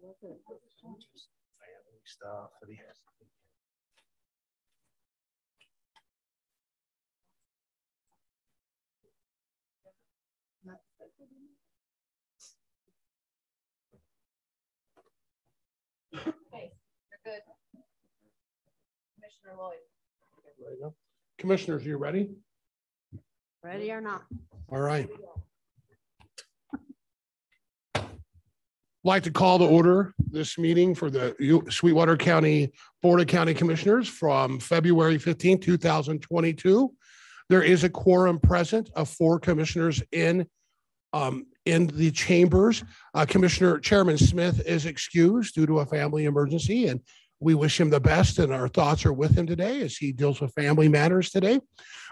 Family stuff. and he- Okay, you're good. Commissioner Lloyd. There you go. Commissioners, you ready? Ready or not? All right. Like to call to order this meeting for the Sweetwater County Board of County Commissioners from February 15, 2022. There is a quorum present of four commissioners in um, in the chambers. Uh, Commissioner Chairman Smith is excused due to a family emergency and we wish him the best and our thoughts are with him today as he deals with family matters today.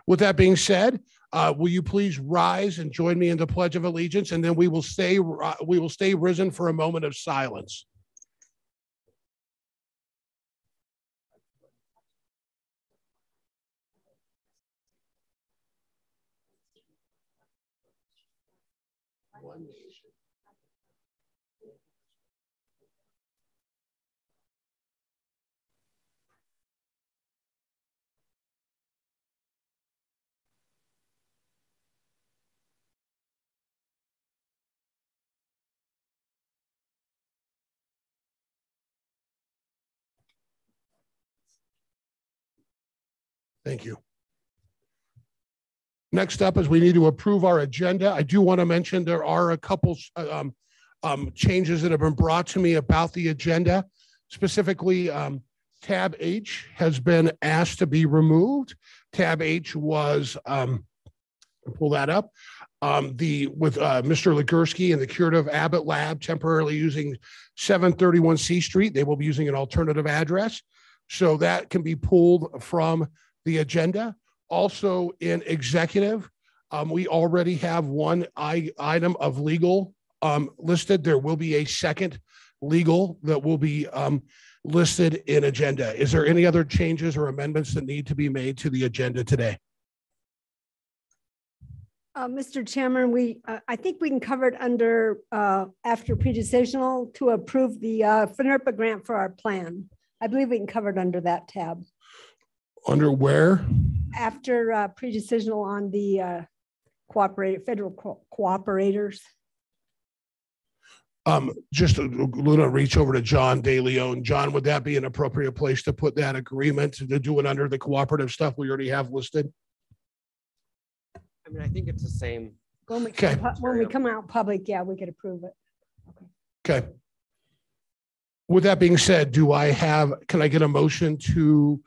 With that being said, uh, will you please rise and join me in the Pledge of Allegiance, and then we will stay we will stay risen for a moment of silence. Thank you. Next up is we need to approve our agenda. I do want to mention there are a couple um, um, changes that have been brought to me about the agenda. Specifically, um, tab H has been asked to be removed. Tab H was, um, pull that up. Um, the, with, uh, Mr. Ligursky and the Curative Abbott Lab temporarily using seven thirty-one C Street. They will be using an alternative address. So that can be pulled from the agenda. Also in executive, um, we already have one I, item of legal um, listed. There will be a second legal that will be um, listed in agenda. Is there any other changes or amendments that need to be made to the agenda today? Uh, Mr. Chairman, we, uh, I think we can cover it under, uh, after pre-decisional to approve the, uh, grant for our plan. I believe we can cover it under that tab. Under where? After, uh, pre-decisional on the, uh, cooperative, federal co- cooperators. Um, just a little reach over to John De Leon. John, would that be an appropriate place to put that agreement to do it under the cooperative stuff we already have listed? I mean, I think it's the same. When we, Okay. come when we come out public, yeah, we could approve it. Okay. okay. With that being said, do I have, can I get a motion to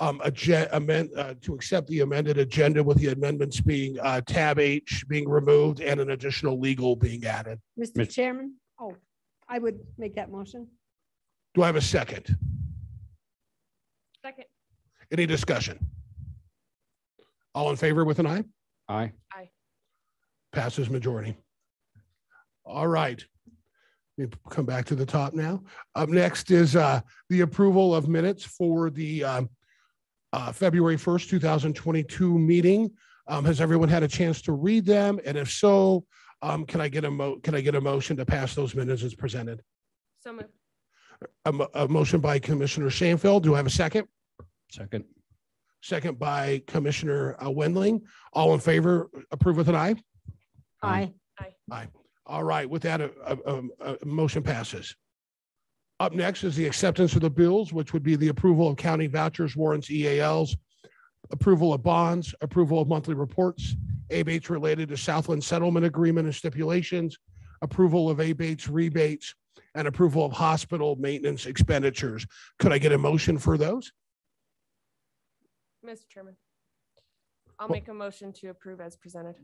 um, agen- amend, uh, to accept the amended agenda with the amendments being uh, tab H being removed and an additional legal being added? Mr. Mis- Chairman, oh, I would make that motion. Do I have a second? Second. Any discussion? All in favor with an eye? Aye. Passes majority. All right. Let me come back to the top now. Up next is uh, the approval of minutes for the um, uh, February 1st, 2022 meeting. Um, Has everyone had a chance to read them? And if so, um, can I get a mo, can I get a motion to pass those minutes as presented? So moved. A, mo- a motion by Commissioner Schoenfeld. Do I have a second? Second. Second by Commissioner uh, Wendling. All in favor, approve with an eye? Aye. Aye. Aye. All right, with that, a, a, a- a motion passes. Up next is the acceptance of the bills, which would be the approval of county vouchers, warrants, EALs, approval of bonds, approval of monthly reports, abates related to Southland Settlement Agreement and stipulations, approval of abates, rebates, and approval of hospital maintenance expenditures. Could I get a motion for those? Mr. Chairman. I'll Well- make a motion to approve as presented.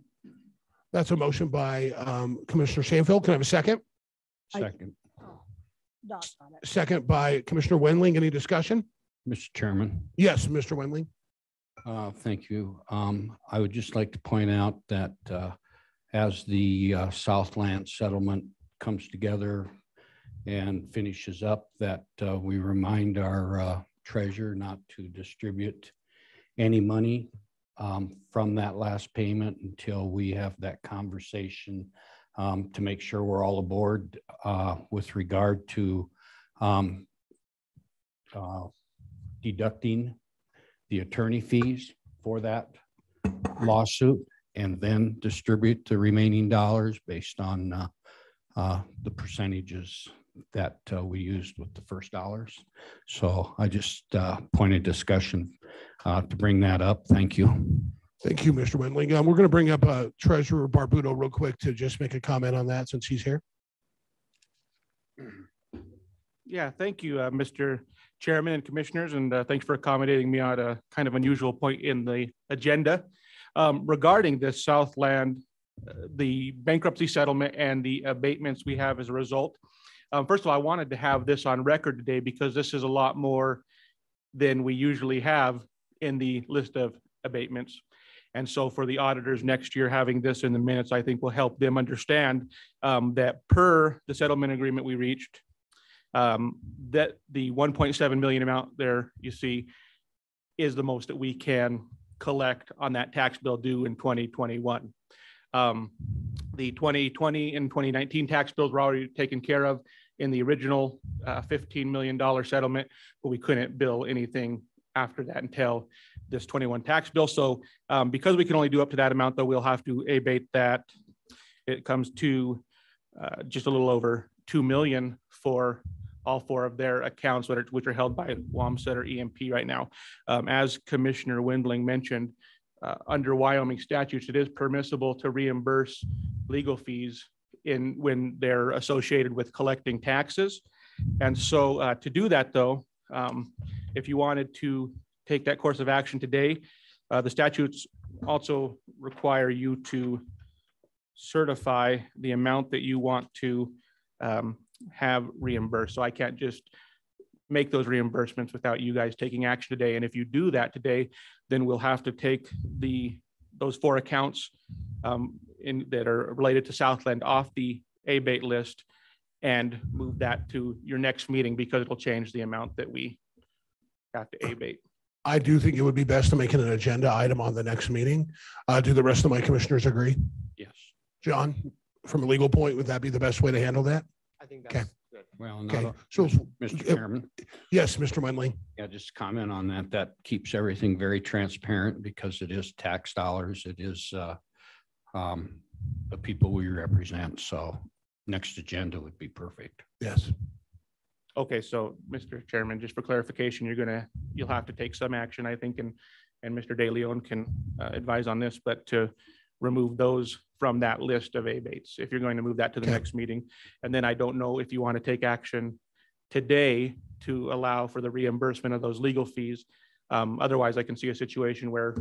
That's a motion by um, Commissioner Schoenfeld. Can I have a second? Aye. Second. Dot on it. Second by Commissioner Wendling. Any discussion? Mr. Chairman, Yes, Mr. Wendling. uh, thank you. Um, I would just like to point out that, uh, as the, uh, Southland settlement comes together and finishes up, that, uh, we remind our, uh, treasurer not to distribute any money, um, from that last payment until we have that conversation um, to make sure we're all aboard uh, with regard to um, uh, deducting the attorney fees for that lawsuit and then distribute the remaining dollars based on uh, uh, the percentages that uh, we used with the first dollars. So I just uh, pointed discussion to bring that up. Thank you. Thank you, Mr. Wendling. Um, we're going to bring up uh, Treasurer Barbuto real quick to just make a comment on that since he's here. Yeah, thank you, uh, Mr. Chairman and Commissioners, and uh, thanks for accommodating me at a kind of unusual point in the agenda. Um, Regarding this Southland, uh, the bankruptcy settlement and the abatements we have as a result. um, First of all, I wanted to have this on record today because this is a lot more than we usually have in the list of abatements. And so for the auditors next year, having this in the minutes, I think will help them understand um, that per the settlement agreement we reached, um, that the 1.7 million amount there you see is the most that we can collect on that tax bill due in 2021. Um, the 2020 and 2019 tax bills were already taken care of in the original uh, $15 million settlement, but we couldn't bill anything after that until this 21 tax bill. So um, because we can only do up to that amount, though, we'll have to abate that. It comes to uh, just a little over 2 million for all four of their accounts, which are- which are held by WAMSET or EMP right now. Um, As Commissioner Wendling mentioned, uh, under Wyoming statutes, it is permissible to reimburse legal fees in, when they're associated with collecting taxes. And so uh, to do that, though, um, if you wanted to take that course of action today, uh, the statutes also require you to certify the amount that you want to um, have reimbursed. So I can't just make those reimbursements without you guys taking action today. And if you do that today, then we'll have to take the, those four accounts um, in, that are related to Southland off the abate list and move that to your next meeting because it'll change the amount that we have to abate. I do think it would be best to make it an agenda item on the next meeting. Uh, do the rest of my commissioners agree? Yes. John, from a legal point, would that be the best way to handle that? I think that's good. Well, Okay, not, so, Mr. uh, Chairman, yes, Mr. Wendling. yeah, just comment on that. That keeps everything very transparent because it is tax dollars. It is uh, um, the people we represent. So next agenda would be perfect. Yes. Okay, so Mr. Chairman, just for clarification, you're gonna, you'll have to take some action, I think, and, and Mr. De Leon can uh, advise on this, but to remove those from that list of abates, if you're going to move that to the Okay. next meeting. And then I don't know if you want to take action today to allow for the reimbursement of those legal fees. Um, Otherwise, I can see a situation where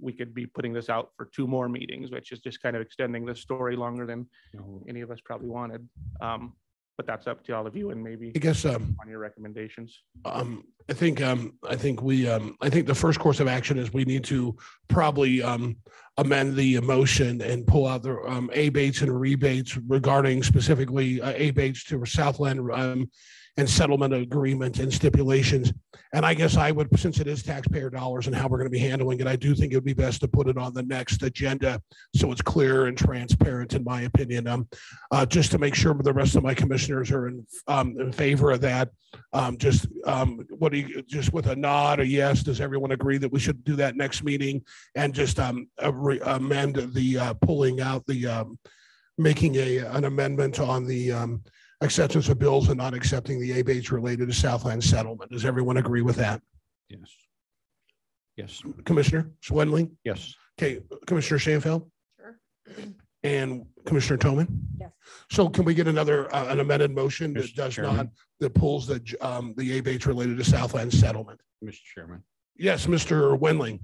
we could be putting this out for two more meetings, which is just kind of extending this story longer than any of us probably wanted. Um, But that's up to all of you and maybe I guess, um, on your recommendations. Um, I think, um, I think we, um, I think the first course of action is we need to probably, um, amend the motion and pull out the, um, abates and rebates regarding specifically, uh, abates to Southland, um, and settlement agreement and stipulations. And I guess I would, since it is taxpayer dollars and how we're going to be handling it, I do think it would be best to put it on the next agenda. So it's clear and transparent, in my opinion, um, uh, just to make sure the rest of my commissioners are in, um, in favor of that. Um, just, um, what do you, just with a nod, a yes, does everyone agree that we should do that next meeting? And just, um, amend the, uh, pulling out the, um, making a, an amendment on the, acceptance of bills and not accepting the abates related to Southland settlement. Does everyone agree with that? Yes. Yes, Commissioner Swedling? yes. Okay, Commissioner Schoenfeld Sure. and Commissioner Thoman? Yes. So can we get another, uh, an amended motion that Mr. does not, Chairman. that pulls the, um, the abates related to Southland settlement? Mr. Chairman, Yes, Mr. Wendling.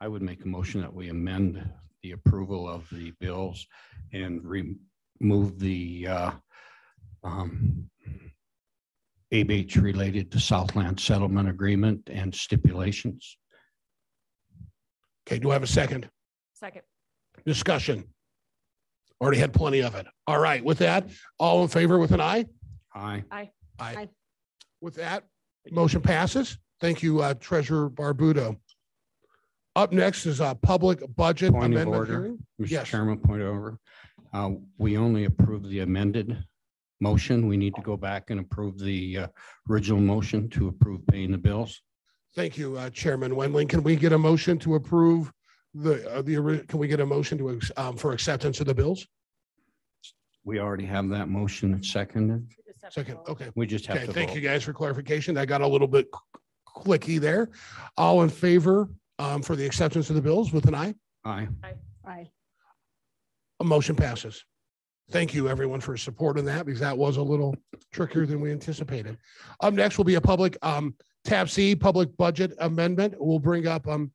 I would make a motion that we amend the approval of the bills and remove the uh, um, abates related to Southland Settlement Agreement and stipulations. Okay, do I have a second? Second. Discussion. Already had plenty of it. All right, with that, all in favor with an eye? Aye. Aye. Aye. With that, motion passes. Thank you, uh, Treasurer Barbuto. Up next is a public budget Point of amendment order. hearing. Mr. Yes. Chairman, point over. Uh, We only approved the amended motion. We need to go back and approve the uh, original motion to approve paying the bills. Thank you, uh, Chairman Wendling. Can we get a motion to approve the, uh, the, ori- can we get a motion to, um, for acceptance of the bills? We already have that motion seconded. Second, okay. We just have Okay, to thank you guys for clarification. That got a little bit clicky there. All in favor um, for the acceptance of the bills with an eye? Aye. Aye. A motion passes. Thank you, everyone, for supporting that because that was a little trickier than we anticipated. Up next will be a public, um, tab C, public budget amendment. We'll bring up, um,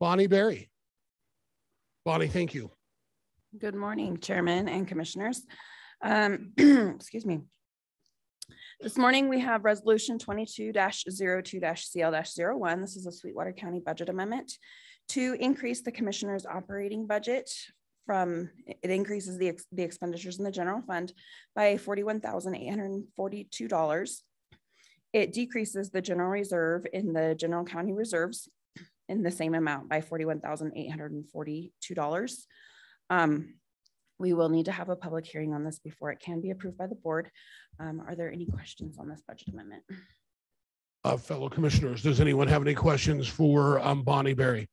Bonnie Berry. Bonnie, thank you. Good morning, Chairman and Commissioners. Um, Excuse me. This morning, we have Resolution twenty-two 2 CL one This is a Sweetwater County budget amendment to increase the Commissioner's operating budget from, it increases the ex- the expenditures in the general fund by forty-one thousand eight hundred and forty-two dollars. It decreases the general reserve in the general county reserves in the same amount by forty-one thousand eight hundred and forty-two dollars. Um, we will need to have a public hearing on this before it can be approved by the board. Um, are there any questions on this budget amendment? Uh, fellow commissioners, does anyone have any questions for, um, Bonnie Berry?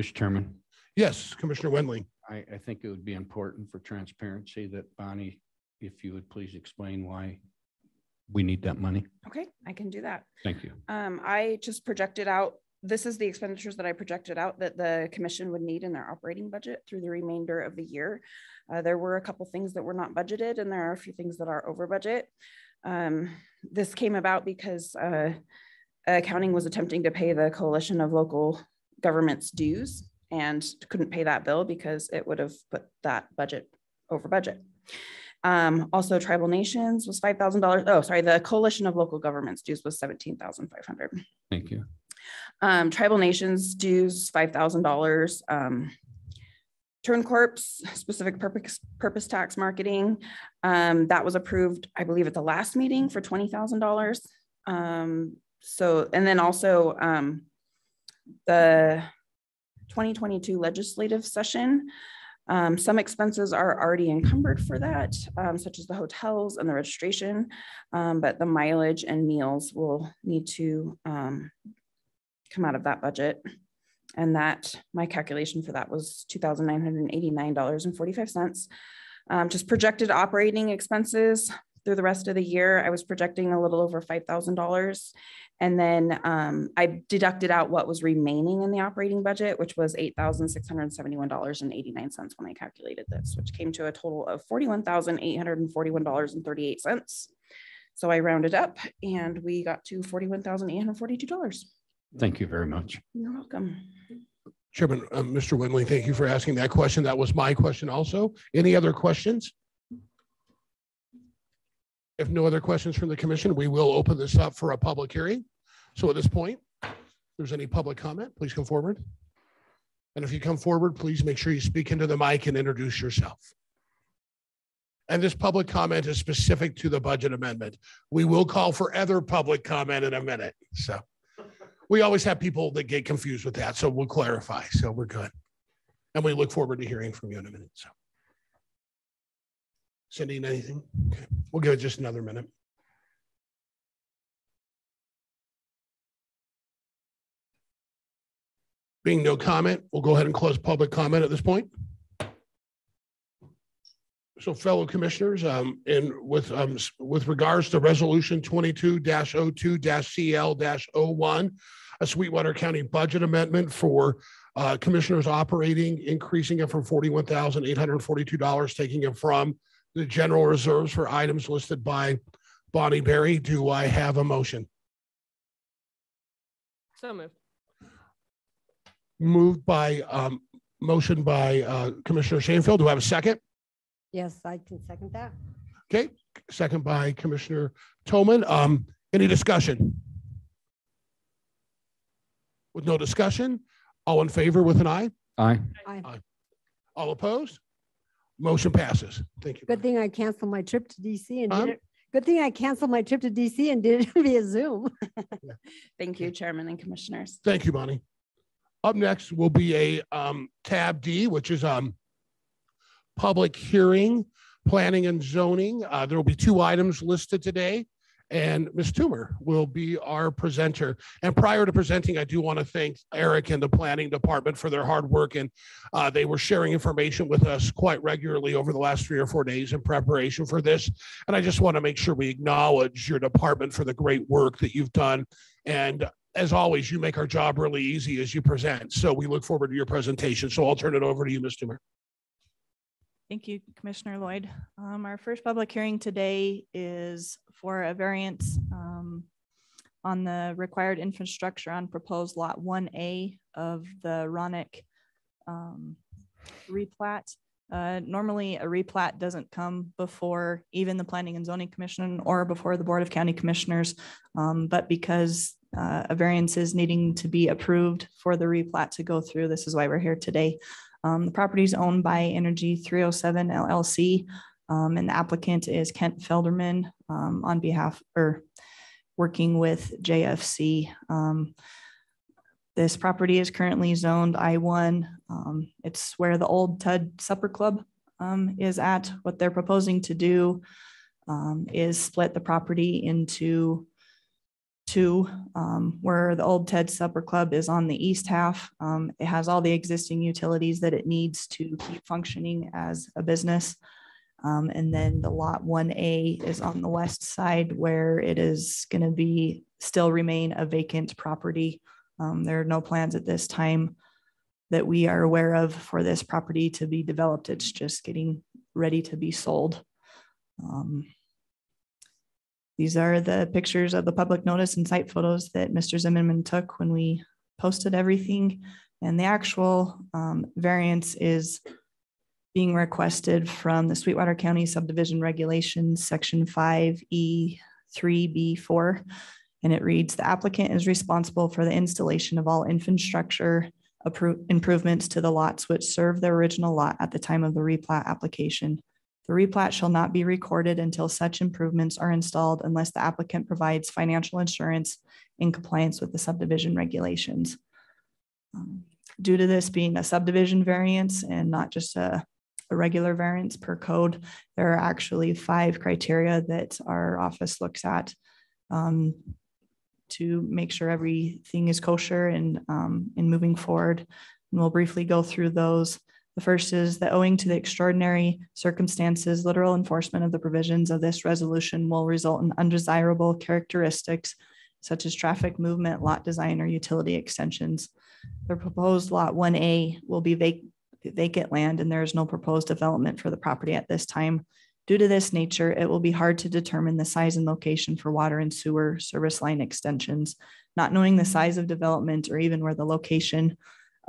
Mr. Chairman, Yes, Commissioner Wendling. I, I think it would be important for transparency that Bonnie, if you would please explain why we need that money. Okay, I can do that. Thank you. Um, I just projected out, this is the expenditures that I projected out that the commission would need in their operating budget through the remainder of the year. Uh, there were a couple things that were not budgeted and there are a few things that are over budget. Um, this came about because, uh, accounting was attempting to pay the coalition of local governments dues and couldn't pay that bill because it would have put that budget over budget. Um, also tribal nations was five thousand dollars. Oh, sorry, the coalition of local governments dues was seventeen thousand five hundred. Thank you. Um, tribal nations dues five thousand dollars. Um, Turn Corps specific purpose purpose tax marketing um, that was approved, I believe, at the last meeting for twenty thousand dollars. Um, so, and then also um, the 2022 legislative session. Um, some expenses are already encumbered for that, um, such as the hotels and the registration, um, but the mileage and meals will need to um, come out of that budget. And that, my calculation for that was $2,989.45. Um, just projected operating expenses through the rest of the year, I was projecting a little over $5,000. And then um, I deducted out what was remaining in the operating budget, which was $8,671.89 when I calculated this, which came to a total of $41,841.38. So I rounded up and we got to $41,842. Thank you very much. You're welcome. Chairman, uh, Mr. Wendling, thank you for asking that question. That was my question also. Any other questions? If no other questions from the commission, we will open this up for a public hearing. So at this point, if there's any public comment, please come forward. And if you come forward, please make sure you speak into the mic and introduce yourself. And this public comment is specific to the budget amendment. We will call for other public comment in a minute. So we always have people that get confused with that. So we'll clarify. So we're good. And we look forward to hearing from you in a minute. So. Cindy, anything? Okay, we'll give it just another minute. Being no comment, we'll go ahead and close public comment at this point. So fellow commissioners, um, and with, um, with regards to resolution twenty-two 2 CL one a Sweetwater County budget amendment for, uh, commissioners operating, increasing it from forty-one thousand eight hundred and forty-two dollars, taking it from the general reserves for items listed by Bonnie Berry. Do I have a motion? So moved. Moved by, um, motion by, uh, Commissioner Schoenfeld. Do I have a second? Yes, I can second that. Okay, second by Commissioner Thoman. Um, any discussion? With no discussion, all in favor with an eye? Aye. Aye. All opposed? Motion passes. Thank you. Good thing I canceled my trip to DC and Huh? did it. Good thing I canceled my trip to DC and did it via Zoom. Thank you, Chairman and Commissioners. Thank you, Bonnie. Up next will be a um tab D, which is um public hearing, planning and zoning. Uh, There will be two items listed today, and Ms. Toomer will be our presenter. And prior to presenting, I do want to thank Eric and the planning department for their hard work. And uh, they were sharing information with us quite regularly over the last three or four days in preparation for this. And I just want to make sure we acknowledge your department for the great work that you've done. And as always, you make our job really easy as you present. So we look forward to your presentation. So I'll turn it over to you, Ms. Toomer. Thank you, Commissioner Lloyd. Um, our first public hearing today is for a variance um, on the required infrastructure on proposed lot one A of the Ronick um, replat. Uh, normally, a replat doesn't come before even the Planning and Zoning Commission or before the Board of County Commissioners. Um, but because uh, a variance is needing to be approved for the replat to go through, this is why we're here today. Um, the property is owned by Energy 307 LLC, um, and the applicant is Kent Felderman um, on behalf or working with JFC. Um, this property is currently zoned I1. Um, it's where the old Ted Supper Club um, is at. What they're proposing to do is split the property into two, um, where the old Ted Supper Club is on the east half. Um, it has all the existing utilities that it needs to keep functioning as a business. Um, and then the lot one A is on the west side where it is going to be still remain a vacant property. Um, there are no plans at this time that we are aware of for this property to be developed. It's just getting ready to be sold. Um, these are the pictures of the public notice and site photos that Mr. Zimmerman took when we posted everything. And the actual um, variance is being requested from the Sweetwater County subdivision regulations, section five E three B four. And it reads, the applicant is responsible for the installation of all infrastructure improvements to the lots which serve the original lot at the time of the replat application. The replat shall not be recorded until such improvements are installed unless the applicant provides financial insurance in compliance with the subdivision regulations. Um, Due to this being a subdivision variance and not just a, a regular variance per code, there are actually five criteria that our office looks at um, to make sure everything is kosher and um, in moving forward. And we'll briefly go through those. The first is that owing to the extraordinary circumstances, literal enforcement of the provisions of this resolution will result in undesirable characteristics such as traffic movement, lot design, or utility extensions. The proposed lot one A will be vac- vacant land and there is no proposed development for the property at this time. Due to this nature, it will be hard to determine the size and location for water and sewer service line extensions. Not knowing the size of development or even where the location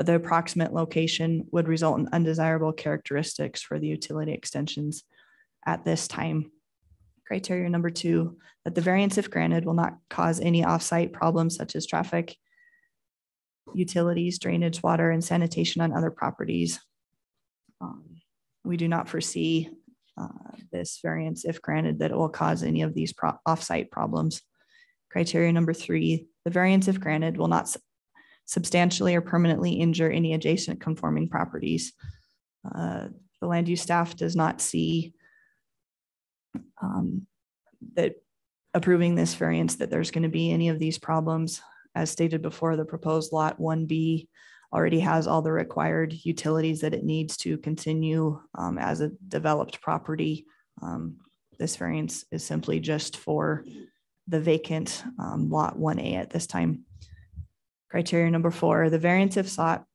the approximate location would result in undesirable characteristics for the utility extensions at this time. Criteria number two, that the variance if granted will not cause any offsite problems such as traffic, utilities, drainage, water, and sanitation on other properties. Um, We do not foresee uh, this variance if granted that it will cause any of these pro- offsite problems. Criteria number three, the variance if granted will not substantially or permanently injure any adjacent conforming properties. Uh, The land use staff does not see um, that approving this variance, that there's going to be any of these problems. As stated before, the proposed lot 1B already has all the required utilities that it needs to continue um, as a developed property. Um, This variance is simply just for the vacant um, lot 1A at this time. Criteria number four, the variance if sought,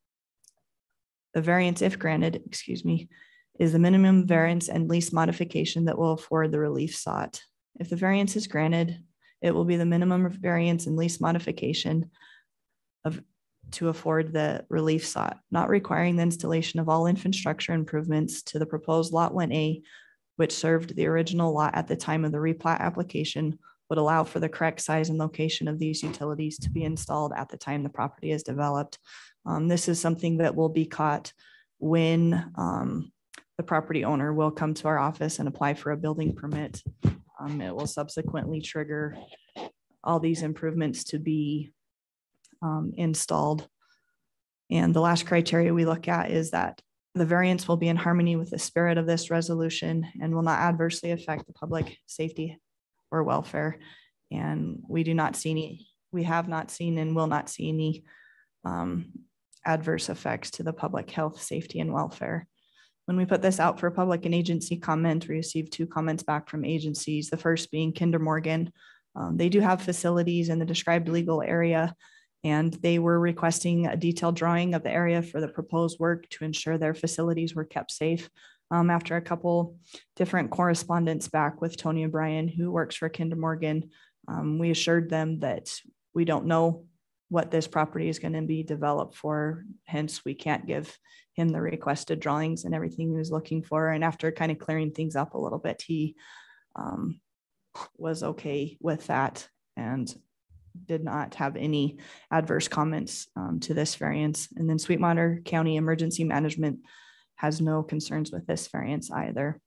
the variance if granted, excuse me, is the minimum variance and least modification that will afford the relief sought. If the variance is granted, it will be the minimum variance and least modification of to afford the relief sought, not requiring the installation of all infrastructure improvements to the proposed lot one A, which served the original lot at the time of the replat application would allow for the correct size and location of these utilities to be installed at the time the property is developed. Um, this is something that will be caught when um, the property owner will come to our office and apply for a building permit. Um, it will subsequently trigger all these improvements to be um, installed. And the last criteria we look at is that the variance will be in harmony with the spirit of this resolution and will not adversely affect the public safety or welfare. And we do not see any, we have not seen and will not see any um, adverse effects to the public health, safety, and welfare. When we put this out for public and agency comment, we received two comments back from agencies. The first being Kinder Morgan. Um, they do have facilities in the described legal area, and they were requesting a detailed drawing of the area for the proposed work to ensure their facilities were kept safe. Um, after a couple different correspondence back with Tony O'Brien, who works for Kinder Morgan, um, we assured them that we don't know what this property is going to be developed for. Hence, we can't give him the requested drawings and everything he was looking for. And after kind of clearing things up a little bit, he um, was okay with that and did not have any adverse comments um, to this variance. And then Sweetwater County Emergency Management has no concerns with this variance either.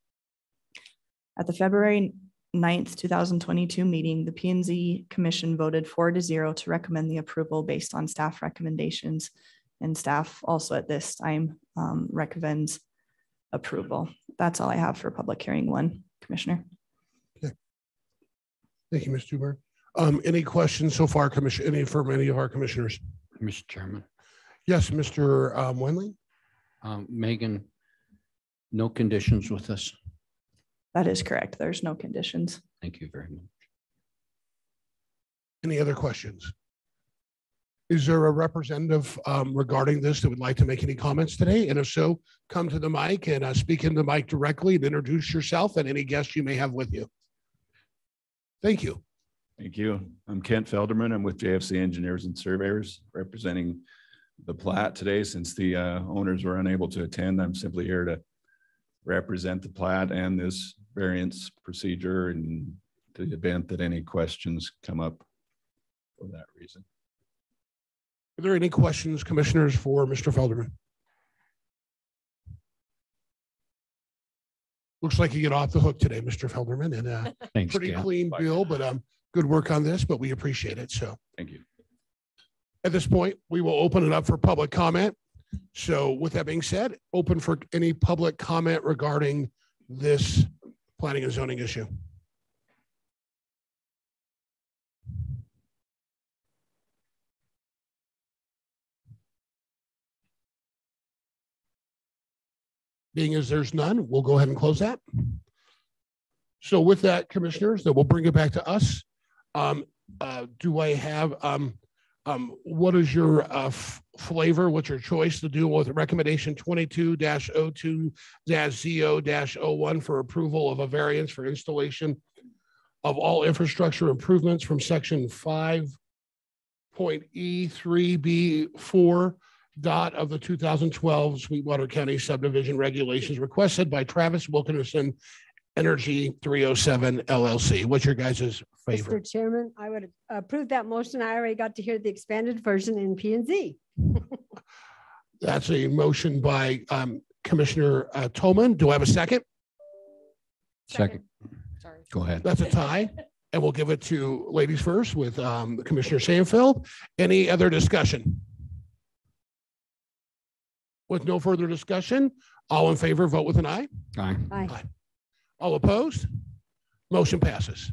At the February 9th, 2022 meeting, the P and Z Commission voted four to zero to recommend the approval based on staff recommendations. And staff also at this time um, recommends approval. That's all I have for public hearing one, Commissioner. Okay. Thank you, Ms. Duber. Um, any questions so far, Commission, any from any of our commissioners? Mr. Chairman, Yes, Mr. um, Winley? Um, Megan, no conditions with this. That is correct. There's no conditions. Thank you very much. Any other questions? Is there a representative um, regarding this that would like to make any comments today? And if so, come to the mic and uh, speak into the mic directly and introduce yourself and any guests you may have with you. Thank you. Thank you. I'm Kent Felderman. I'm with JFC Engineers and Surveyors representing the plat today. Since the uh, owners were unable to attend, I'm simply here to represent the plat and this variance procedure in the event that any questions come up for that reason. Are there any questions, commissioners, for Mr. Felderman? Looks like you get off the hook today, Mr. Felderman, and uh, Thanks, pretty Ken. clean bill, but um, good work on this, but we appreciate it. So Thank you. At this point, we will open it up for public comment. So with that being said, open for any public comment regarding this planning and zoning issue. Being as there's none, we'll go ahead and close that. So with that, commissioners, that will bring it back to us. Um, uh, do I have, um, um, what is your, uh, f- flavor? What's your choice to do with recommendation twenty-two 2 ZO one for approval of a variance for installation of all infrastructure improvements from section five point E three B four dot of the two thousand twelve Sweetwater County subdivision regulations requested by Travis Wilkinson Energy three oh seven LLC. What's your guys' favorite? Mr. Chairman, I would approve that motion. I already got to hear the expanded version in P and Z. That's a motion by um, Commissioner uh, Thoman. Do I have a second? Second, Sorry. go ahead. That's a tie. And we'll give it to ladies first with um, Commissioner Sanfeld. Any other discussion? With no further discussion, all in favor, vote with an eye. Aye. Aye. All opposed? Motion passes.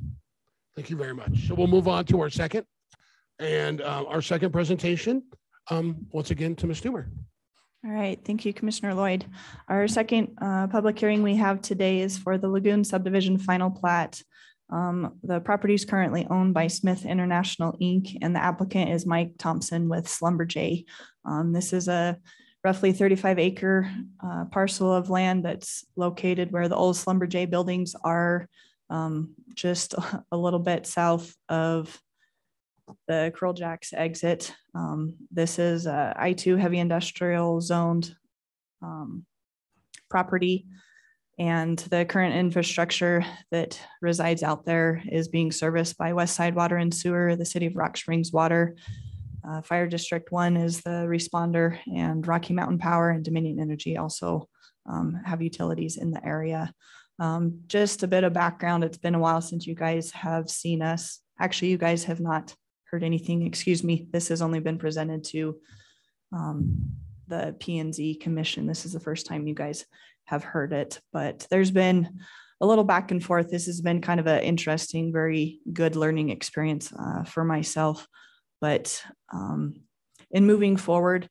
Thank you very much. So we'll move on to our second and uh, our second presentation. Um, Once again, to Ms. Doomer. All right, thank you, Commissioner Lloyd. Our second uh, public hearing we have today is for the Lagoon subdivision final plat. Um, The property is currently owned by Smith International, Inc., and the applicant is Mike Thompson with Schlumberger. Um, This is a roughly 35 acre uh, parcel of land that's located where the old Schlumberger buildings are, um, just a little bit south of the Curl Jacks exit. Um, this is a I two heavy industrial zoned um, property. And the current infrastructure that resides out there is being serviced by West Side Water and Sewer, the City of Rock Springs Water. Uh, Fire District One is the responder and Rocky Mountain Power and Dominion Energy also um, have utilities in the area. Um, just a bit of background. It's been a while since you guys have seen us. Actually, you guys have not heard anything. Excuse me. This has only been presented to um, the P and Z commission. This is the first time you guys have heard it, but there's been a little back and forth. This has been kind of an interesting, very good learning experience uh, for myself. But um, in moving forward,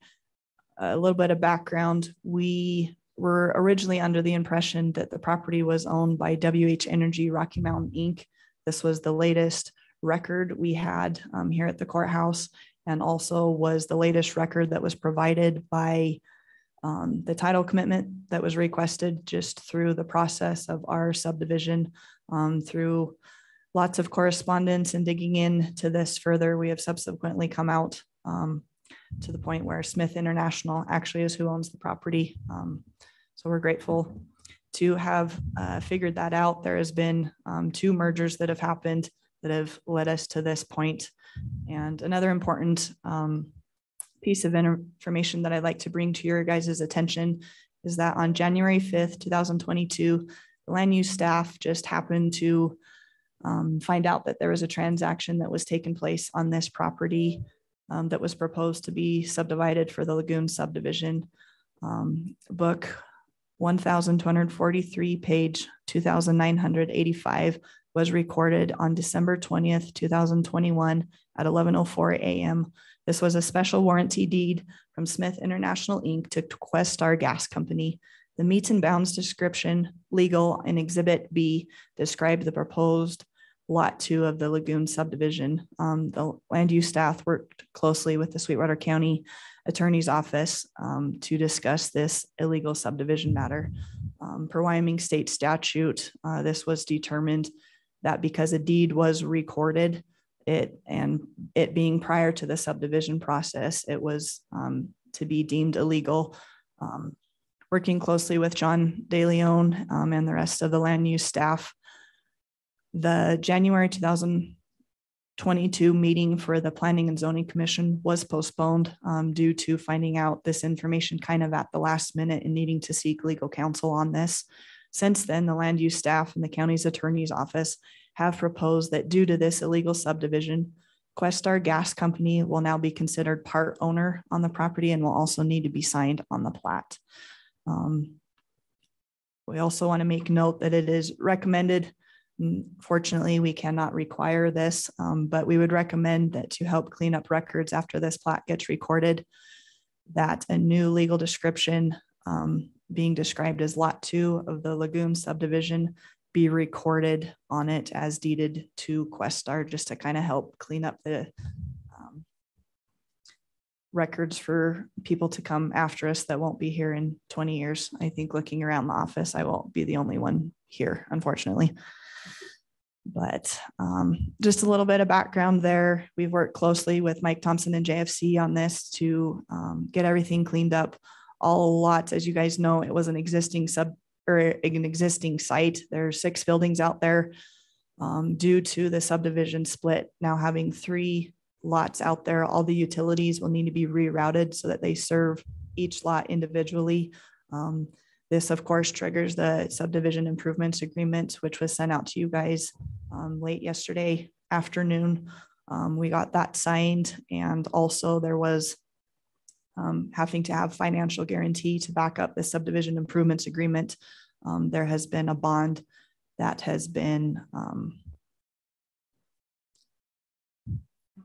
a little bit of background, we were originally under the impression that the property was owned by WH Energy Rocky Mountain Inc. This was the latest record we had um, here at the courthouse and also was the latest record that was provided by um, the title commitment that was requested just through the process of our subdivision um, through lots of correspondence and digging into this further. We have subsequently come out um, to the point where Smith International actually is who owns the property. Um, so we're grateful to have uh, figured that out. There has been um, two mergers that have happened that have led us to this point. And another important um, piece of information that I'd like to bring to your guys' attention is that on January 5th, 2022, the land use staff just happened to um, find out that there was a transaction that was taking place on this property um, that was proposed to be subdivided for the Lagoon subdivision. Um, book 1243, page 2985 was recorded on December 20th, 2021 at 11:04 a.m. This was a special warranty deed from Smith International Inc. to Questar Gas Company. The meets and bounds description, legal, and Exhibit B described the proposed Lot 2 of the Lagoon subdivision. Um, the land use staff worked closely with the Sweetwater County Attorney's Office um, to discuss this illegal subdivision matter. Um, per Wyoming state statute, uh, this was determined that because a deed was recorded, it and it being prior to the subdivision process, it was um, to be deemed illegal. Um, working closely with John DeLeon um, and the rest of the land use staff, the January 2022 meeting for the Planning and Zoning Commission was postponed um, due to finding out this information kind of at the last minute and needing to seek legal counsel on this. Since then, the land use staff and the county's attorney's office have proposed that due to this illegal subdivision, Questar Gas Company will now be considered part owner on the property and will also need to be signed on the plat. Um, we also want to make note that it is recommended. Fortunately, we cannot require this, um, but we would recommend that to help clean up records after this plat gets recorded, that a new legal description um, being described as Lot 2 of the Lagoon subdivision be recorded on it as deeded to Questar just to kind of help clean up the um, records for people to come after us that won't be here in 20 years. I think looking around the office, I won't be the only one here, unfortunately. But um, just a little bit of background there. We've worked closely with Mike Thompson and JFC on this to um, get everything cleaned up all lots. As you guys know, it was an existing sub or an existing site. There are six buildings out there. Um, due to the subdivision split, now having three lots out there, all the utilities will need to be rerouted so that they serve each lot individually. Um, this, of course, triggers the subdivision improvements agreement, which was sent out to you guys um, late yesterday afternoon. Um, we got that signed, and also there was um, having to have financial guarantee to back up the subdivision improvements agreement. Um, there has been a bond that has been um,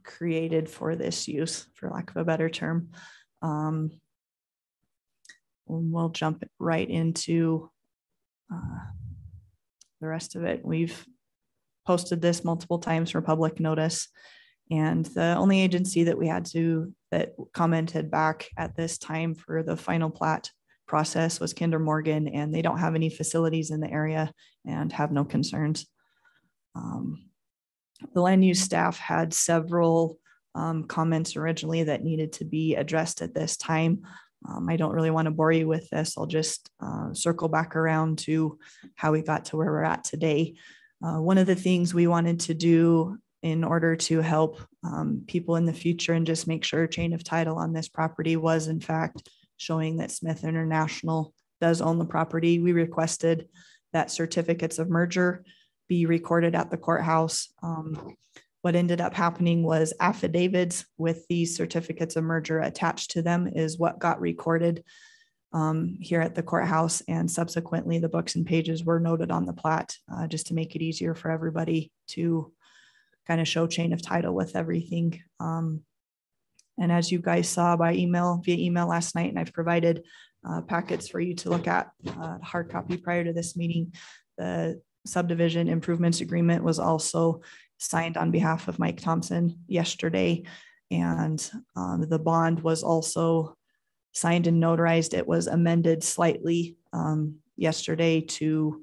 created for this use, for lack of a better term. Um, we'll jump right into uh, the rest of it. We've posted this multiple times for public notice. And the only agency that we had to that commented back at this time for the final plat process was Kinder Morgan, and they don't have any facilities in the area and have no concerns. Um, the land use staff had several um, comments originally that needed to be addressed at this time. Um, I don't really want to bore you with this. I'll just uh, circle back around to how we got to where we're at today. Uh, one of the things we wanted to do in order to help um, people in the future and just make sure chain of title on this property was in fact showing that Smith International does own the property. We requested that certificates of merger be recorded at the courthouse. Um, what ended up happening was affidavits with these certificates of merger attached to them is what got recorded um, here at the courthouse and subsequently the books and pages were noted on the plat uh, just to make it easier for everybody to kind of show chain of title with everything. Um, and as you guys saw by email, via email last night, and I've provided uh, packets for you to look at, uh, hard copy prior to this meeting, the subdivision improvements agreement was also signed on behalf of Mike Thompson yesterday. And um, the bond was also signed and notarized. It was amended slightly um, yesterday to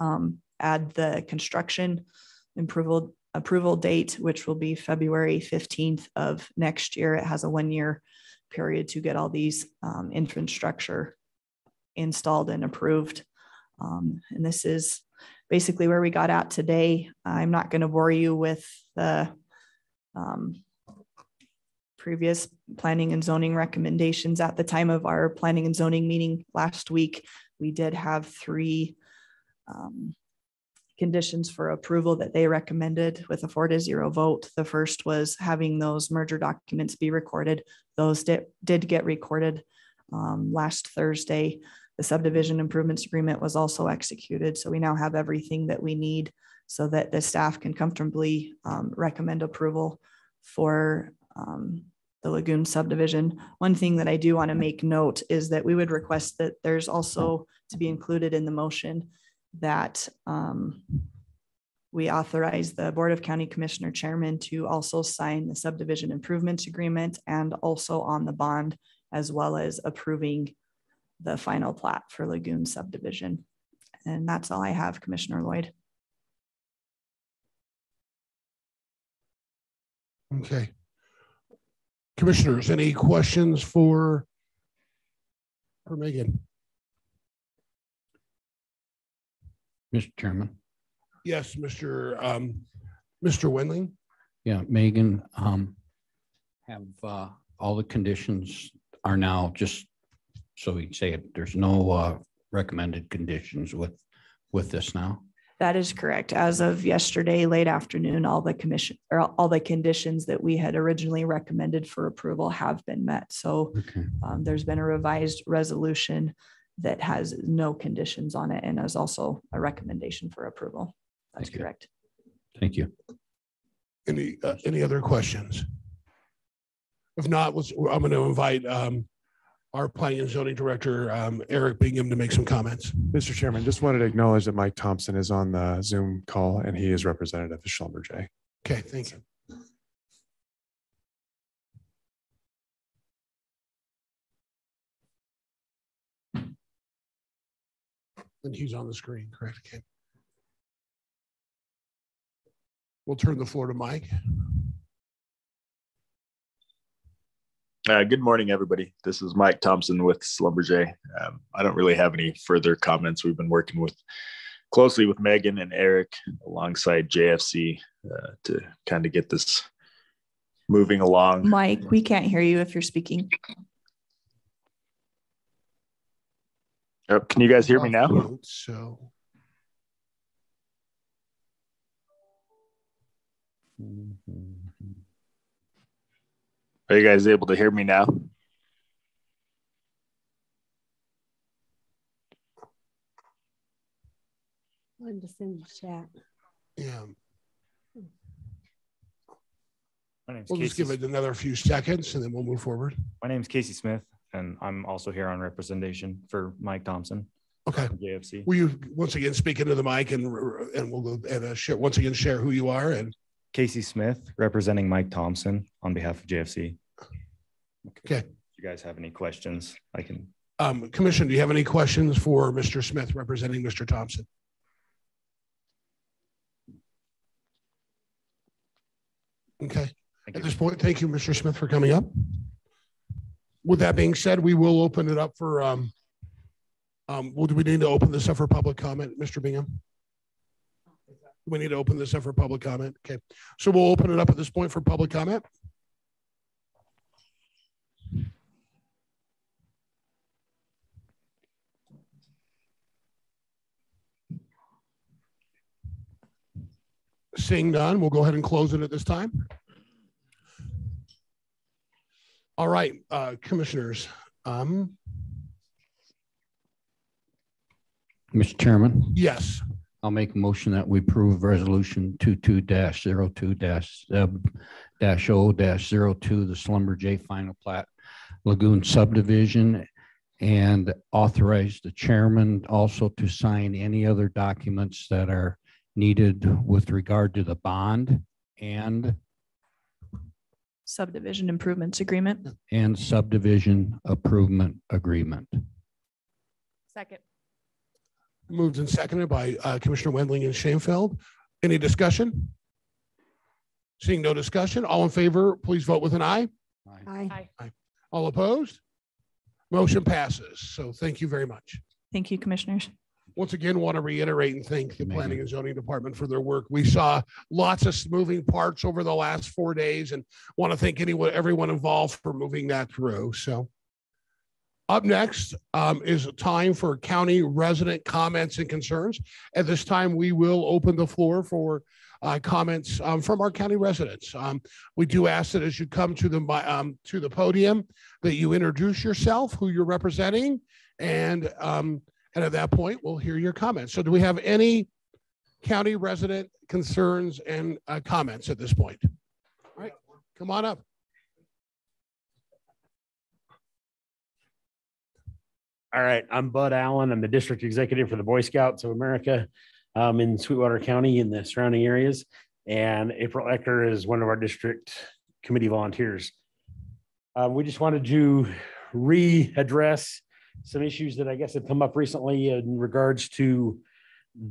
um, add the construction approval approval date, which will be February 15th of next year. It has a one year period to get all these um, infrastructure installed and approved. Um, and this is basically where we got at today. I'm not going to bore you with the um, previous planning and zoning recommendations. At the time of our planning and zoning meeting last week, we did have three um, conditions for approval that they recommended with a four to zero vote. The first was having those merger documents be recorded. Those did, did get recorded um, last Thursday. The subdivision improvements agreement was also executed. So we now have everything that we need so that the staff can comfortably um, recommend approval for um, the Lagoon subdivision. One thing that I do want to make note is that we would request that there's also to be included in the motion that um, we authorize the Board of County Commissioner Chairman to also sign the subdivision improvements agreement and also on the bond, as well as approving the final plat for Lagoon subdivision. And that's all I have, Commissioner Lloyd. Okay. Commissioners, any questions for for Megan? Mr. Chairman. Yes, Mr. Um, Mr. Wendling? Yeah, Megan, um, have, uh, all the conditions are now just, so we say it, there's no, uh, recommended conditions with, with this now? That is correct. As of yesterday, late afternoon, all the commission or all the conditions that we had originally recommended for approval have been met. So Okay. um, there's been a revised resolution that has no conditions on it and is also a recommendation for approval. That's Thank you. correct. Thank you. Any, uh, any other questions? If not, I'm going to invite, um, our planning and zoning director, um, Eric Bingham to make some comments. Mr. Chairman, just wanted to acknowledge that Mike Thompson is on the Zoom call and he is representative of Schlumberger. Okay, thank you. And he's on the screen, correct? Okay. We'll turn the floor to Mike. Uh, good morning, everybody. This is Mike Thompson with Schlumberger. Um, I don't really have any further comments. We've been working with closely with Megan and Eric alongside JFC uh, to kind of get this moving along. Mike, we can't hear you if you're speaking. Oh, can you guys hear me now? So, Are you guys able to hear me now? I'm just in the chat. yeah, My name's we'll just give it another few seconds and then we'll move forward. My name's Casey Smith, and I'm also here on representation for Mike Thompson Okay. JFC. Will you once again speak into the mic and, and we'll go and uh, share, once again, share who you are and, Casey Smith, representing Mike Thompson on behalf of JFC. Okay. If you guys have any questions, I can. um, Commission, do you have any questions for Mr. Smith representing Mr. Thompson? Okay. Thank At you. this point, thank you, Mr. Smith, for coming up. With that being said, we will open it up for, um, um, well, do we need to open this up for public comment, Mr. Bingham? We need to open this up for public comment. Okay. So we'll open it up at this point for public comment. Seeing none, we'll go ahead and close it at this time. All right, uh, commissioners, um, Mr. Chairman, yes, I'll make a motion that we approve resolution two-two dash zero-two dash sub dash O dash zero-two, the Schlumberger final plat Lagoon subdivision and authorize the chairman also to sign any other documents that are needed with regard to the bond and, Subdivision improvements agreement. and subdivision improvement agreement. Second. moved and seconded by uh, Commissioner Wendling and Schoenfeld. Any discussion? Seeing no discussion, all in favor, please vote with an eye. Aye. All opposed? Motion passes. So thank you very much. Thank you, commissioners. Once again, want to reiterate and thank the. Planning and Zoning Department for their work. We saw lots of moving parts over the last four days and want to thank anyone, everyone involved for moving that through. So up next um, is time for county resident comments and concerns. At this time, we will open the floor for uh, comments um, from our county residents. Um, we do ask that as you come to the um, to the podium, that you introduce yourself, who you're representing, and um, and at that point, we'll hear your comments. So do we have any county resident concerns and uh, comments at this point? All right, come on up. All right, I'm Bud Allen. I'm the district executive for the Boy Scouts of America um, in Sweetwater County and the surrounding areas. And April Ecker is one of our district committee volunteers. Uh, we just wanted to readdress some issues that I guess have come up recently in regards to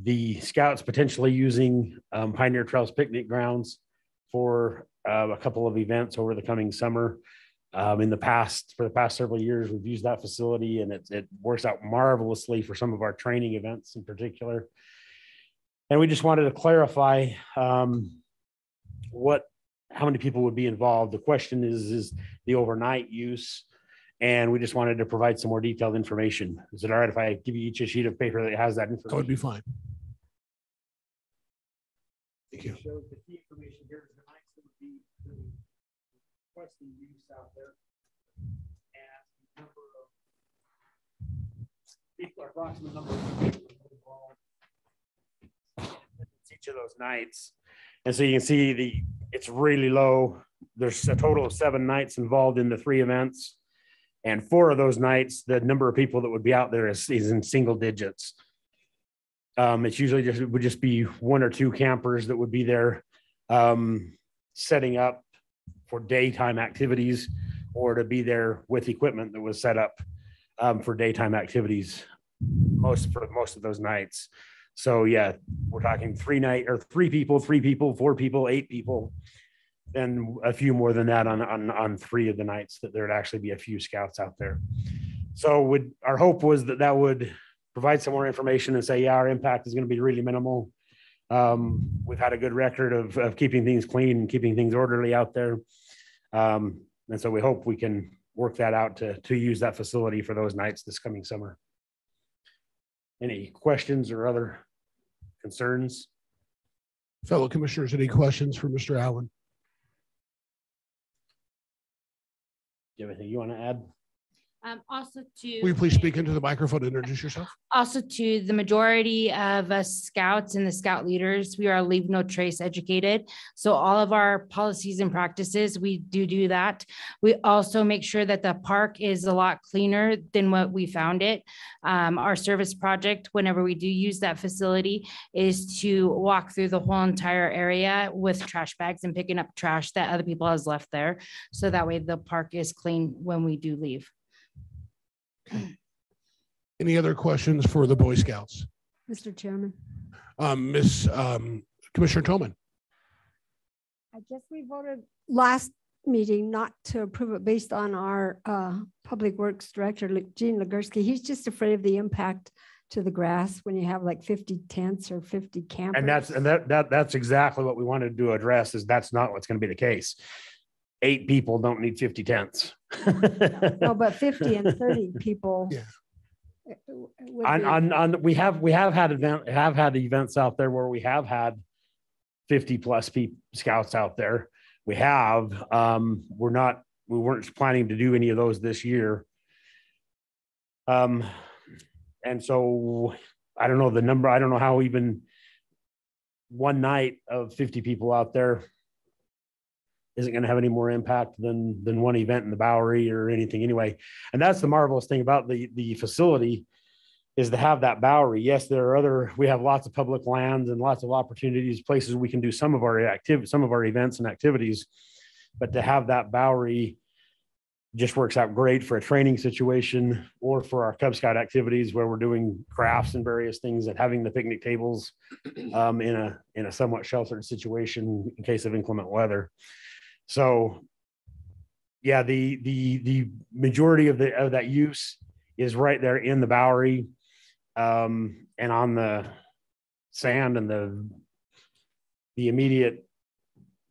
the scouts potentially using um, Pioneer Trails picnic grounds for uh, a couple of events over the coming summer. Um, in the past, for the past several years, we've used that facility and it, it works out marvelously for some of our training events in particular. And we just wanted to clarify um, what, how many people would be involved. The question is, is the overnight use. And we just wanted to provide some more detailed information. Is it all right if I give you each a sheet of paper that has that information? That would be fine. Thank you. shows the key information here is the nights that would be the requesting use out there. And the number of people, approximate number of people involved. Each of those nights. And so you can see the, it's really low. There's a total of seven nights involved in the three events. And four of those nights, the number of people that would be out there is, is in single digits. Um, it's usually just, it would just be one or two campers that would be there, um, setting up for daytime activities or to be there with equipment that was set up, um, for daytime activities most, for most of those nights. So yeah, we're talking three night or three people, three people, four people, eight people. And a few more than that on, on, on three of the nights that there'd actually be a few scouts out there. So would, our hope was that that would provide some more information and say, yeah, our impact is going to be really minimal. Um, we've had a good record of, of keeping things clean and keeping things orderly out there. Um, and so we hope we can work that out to, to use that facility for those nights this coming summer. Any questions or other concerns? Fellow commissioners, any questions for Mr. Allen? You have anything you want to add? Um, also to. Will you please speak into the microphone and introduce yourself? Also to the majority of us scouts and the scout leaders, we are leave no trace educated. So all of our policies and practices, we do do that. We also make sure that the park is a lot cleaner than what we found it. Um, our service project, whenever we do use that facility, is to walk through the whole entire area with trash bags and picking up trash that other people has left there. So that way the park is clean when we do leave. Any other questions for the Boy Scouts? Mr. Chairman. Um, Miss um, Commissioner Thoman? I guess we voted last meeting not to approve it based on our uh, Public Works Director, Gene Legursky. He's just afraid of the impact to the grass when you have like 50 tents or 50 campers. And that's, and that, that, that's exactly what we wanted to address is that's not what's going to be the case. Eight people don't need 50 tents. No, but 50 and 30 people. Yeah. On, on, on, we have, we have had event, have had events out there where we have had fifty plus people, scouts out there. We have, um, we're not, we weren't planning to do any of those this year. Um, and so I don't know the number, I don't know how even one night of fifty people out there isn't going to have any more impact than than one event in the Bowery or anything anyway. And that's the marvelous thing about the the facility is to have that Bowery. Yes, there are other we have lots of public lands and lots of opportunities, places we can do some of our activity, some of our events and activities. But to have that Bowery just works out great for a training situation or for our Cub Scout activities where we're doing crafts and various things and having the picnic tables um, in a in a somewhat sheltered situation in case of inclement weather. So yeah, the the the majority of the of that use is right there in the Bowery um, and on the sand and the the immediate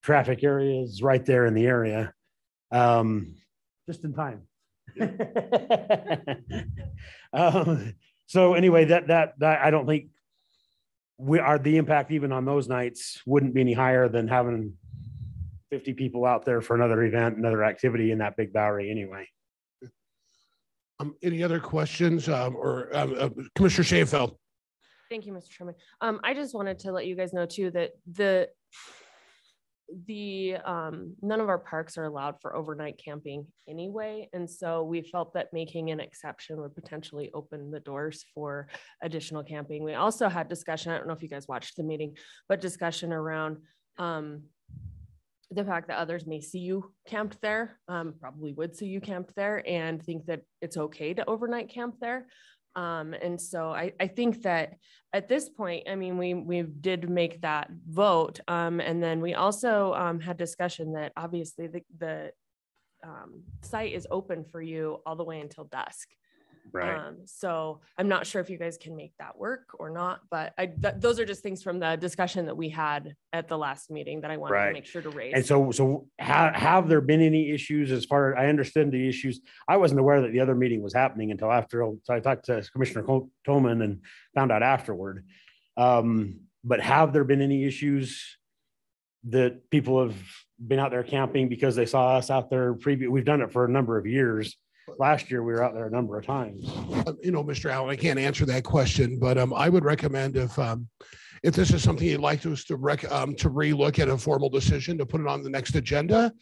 traffic areas right there in the area. Um, just in time. um, so anyway, that, that, that, I don't think we are, the impact even on those nights wouldn't be any higher than having fifty people out there for another event, another activity in that big Bowery anyway. Um, any other questions, um, or, um, uh, Commissioner Schoenfeld? Thank you, Mr. Chairman. Um, I just wanted to let you guys know too that the the um, none of our parks are allowed for overnight camping anyway, and so we felt that making an exception would potentially open the doors for additional camping. We also had discussion. I don't know if you guys watched the meeting, but discussion around um, the fact that others may see you camped there, um, probably would see you camped there, and think that it's okay to overnight camp there. Um, and so I, I think that at this point, I mean, we we did make that vote, um, and then we also um, had discussion that obviously the the um, site is open for you all the way until dusk. Right. Um, so I'm not sure if you guys can make that work or not, but I, th- those are just things from the discussion that we had at the last meeting that I wanted Right. to make sure to raise. And so, so have, have there been any issues as far, as I understand the issues. I wasn't aware that the other meeting was happening until after, so I talked to Commissioner Thoman and found out afterward. Um, but have there been any issues that people have been out there camping because they saw us out there previous, we've done it for a number of years. Last year, we were out there a number of times. Uh, You know, Mr. Allen, I can't answer that question, but um, I would recommend if, um, if this is something you'd like us to rec, um, to relook at a formal decision, to put it on the next agenda.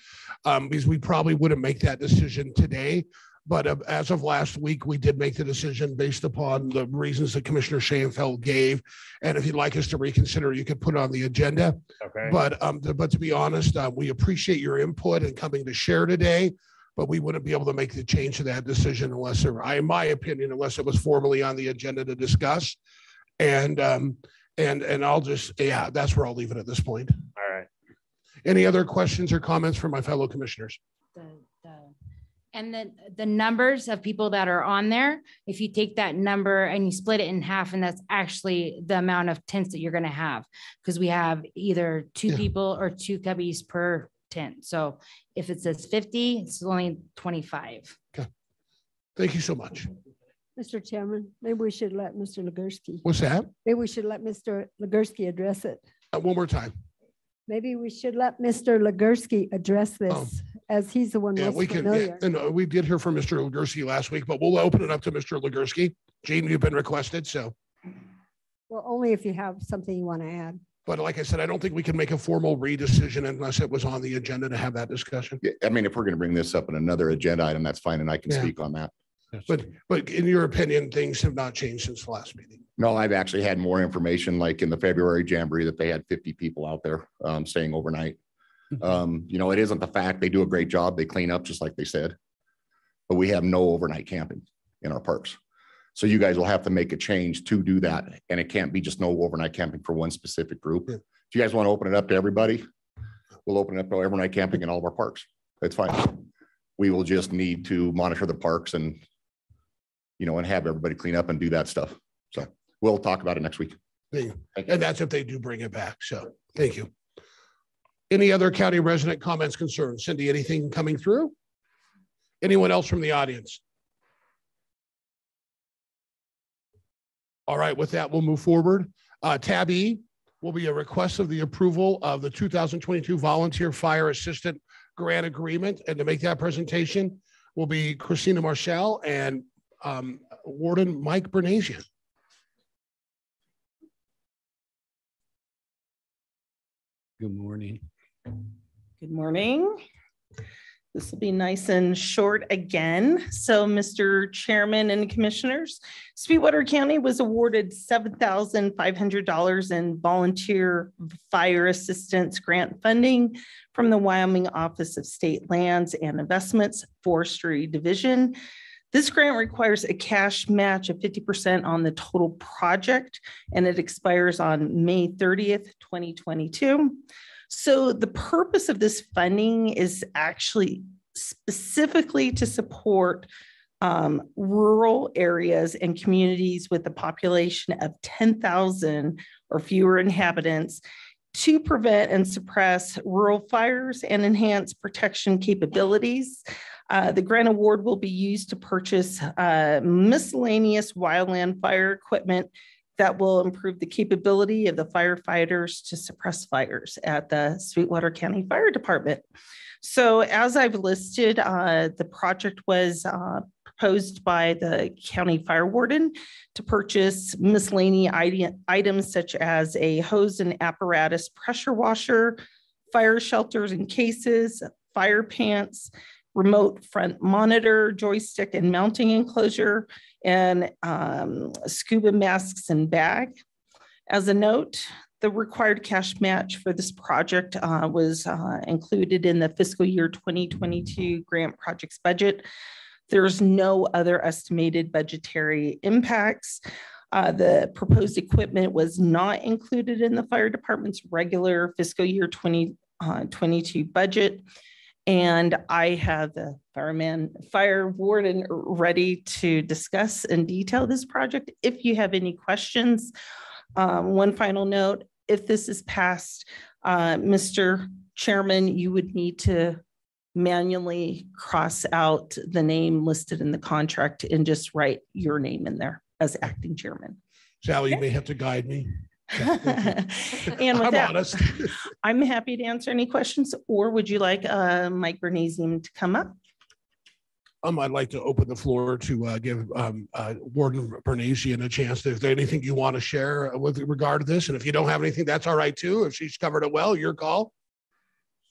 Um, because we probably wouldn't make that decision today. But uh, as of last week, we did make the decision based upon the reasons that Commissioner Schoenfeld gave. And if you'd like us to reconsider, you could put it on the agenda. Okay. But, um, to- but to be honest, uh, we appreciate your input and coming to share today. But we wouldn't be able to make the change to that decision unless, there- I, in my opinion, unless it was formally on the agenda to discuss. And, um, and, and I'll just, yeah, that's where I'll leave it at this point. All right. Any other questions or comments from my fellow commissioners? the, the, and then the numbers of people that are on there, if you take that number and you split it in half, and that's actually the amount of tents that you're gonna have. Because we have either two Yeah. people or two cubbies per tent. So if it says fifty, it's only twenty-five. Okay. Thank you so much. Mr. Chairman, maybe we should let Mr. Legursky, What's that? maybe we should let Mr. Legursky address it. Uh, One more time. Maybe we should let Mr. Legursky address this as he's the one Yeah, most we can, yeah, and uh, we did hear from Mr. Legursky last week, but we'll open it up to Mr. Legursky. Gene, you've been requested, so. Well, only if you have something you want to add. But like I said, I don't think we can make a formal re-decision unless it was on the agenda to have that discussion. Yeah, I mean, if we're going to bring this up in another agenda item, that's fine, and I can Yeah. speak on that. But, but in your opinion, things have not changed since the last meeting. No, I've actually had more information, like in the February Jamboree, that they had fifty people out there um, staying overnight. Um, you know, it isn't the fact, they do a great job, they clean up just like they said. But we have no overnight camping in our parks. So you guys will have to make a change to do that, and it can't be just no overnight camping for one specific group. If you guys want to open it up to everybody, we'll open it up to overnight camping in all of our parks. That's fine. We will just need to monitor the parks and you know, and have everybody clean up and do that stuff. So we'll talk about it next week. Thank you. And that's if they do bring it back. So, thank you. Any other county resident comments, concerns? Cindy, anything coming through? Anyone else from the audience? All right, with that, we'll move forward. Uh, tab E, will be a request of the approval of the 2022 Volunteer Fire Assistant Grant Agreement. And to make that presentation will be Christina Marshall and um, Warden Mike Bernasian. Good morning. Good morning. This will be nice and short again. So, Mr. Chairman and Commissioners, Sweetwater County was awarded $7,500 in volunteer fire assistance grant funding from the Wyoming Office of State Lands and Investments Forestry Division. This grant requires a cash match of 50% on the total project, and it expires on May 30th, 2022. So the purpose of this funding is actually specifically to support um, rural areas and communities with a population of 10,000 or fewer inhabitants to prevent and suppress rural fires and enhance protection capabilities. Uh, the grant award will be used to purchase uh, miscellaneous wildland fire equipment that will improve the capability of the firefighters to suppress fires at the Sweetwater County Fire Department. So as I've listed, uh, the project was uh, proposed by the county fire warden to purchase miscellaneous items such as a hose and apparatus pressure washer, fire shelters and cases, fire pants, remote front monitor, joystick and mounting enclosure, and um, scuba masks and bag. As a note, the required cash match for this project uh, was uh, included in the fiscal year 2022 grant projects budget. There's no other estimated budgetary impacts. Uh, the proposed equipment was not included in the fire department's regular fiscal year 2022 uh, budget. And I have the fireman, fire warden ready to discuss in detail this project. If you have any questions, um, one final note, if this is passed, uh, Mr. Chairman, you would need to manually cross out the name listed in the contract and just write your name in there as acting chairman. Sally, you may have to guide me. And with I'm that, honest. I'm happy to answer any questions, or would you like uh, Mike Bernasian to come up? Um, I'd like to open the floor to uh, give um, uh, Warden Bernasian a chance. To, if there's anything you want to share with regard to this, and if you don't have anything, that's all right too. If she's covered it well, your call.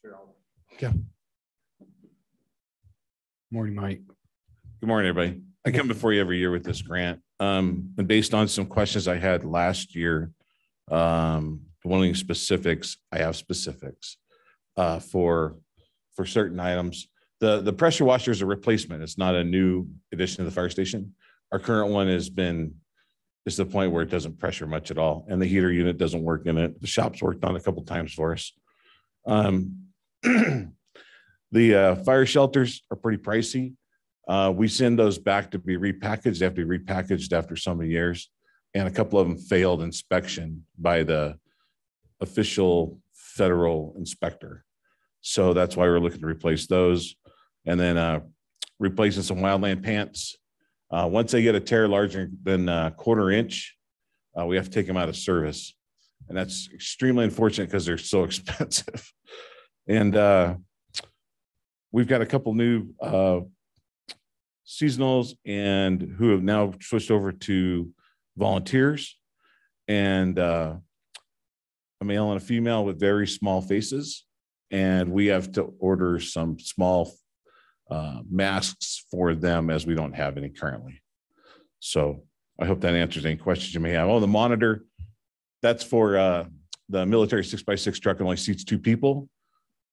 Sure. Yeah. Morning, Mike. Good morning, everybody. I come before you every year with this grant. Um, and based on some questions I had last year, um, wanting specifics, I have specifics uh, for for certain items. The the pressure washer is a replacement. It's not a new addition to the fire station. Our current one has been is the point where it doesn't pressure much at all, and the heater unit doesn't work in it. The shop's worked on a couple times for us. Um, the uh, fire shelters are pretty pricey. Uh, we send those back to be repackaged. They have to be repackaged after so many years and a couple of them failed inspection by the official federal inspector. So that's why we're looking to replace those. And then uh, replacing some wildland pants. Uh, once they get a tear larger than a quarter inch, uh, we have to take them out of service. And that's extremely unfortunate because they're so expensive. and uh, we've got a couple new uh, seasonals and who have now switched over to volunteers and uh, a male and a female with very small faces. And we have to order some small uh, masks for them as we don't have any currently. So I hope that answers any questions you may have. Oh, the monitor, that's for uh, the military six by six truck only seats two people.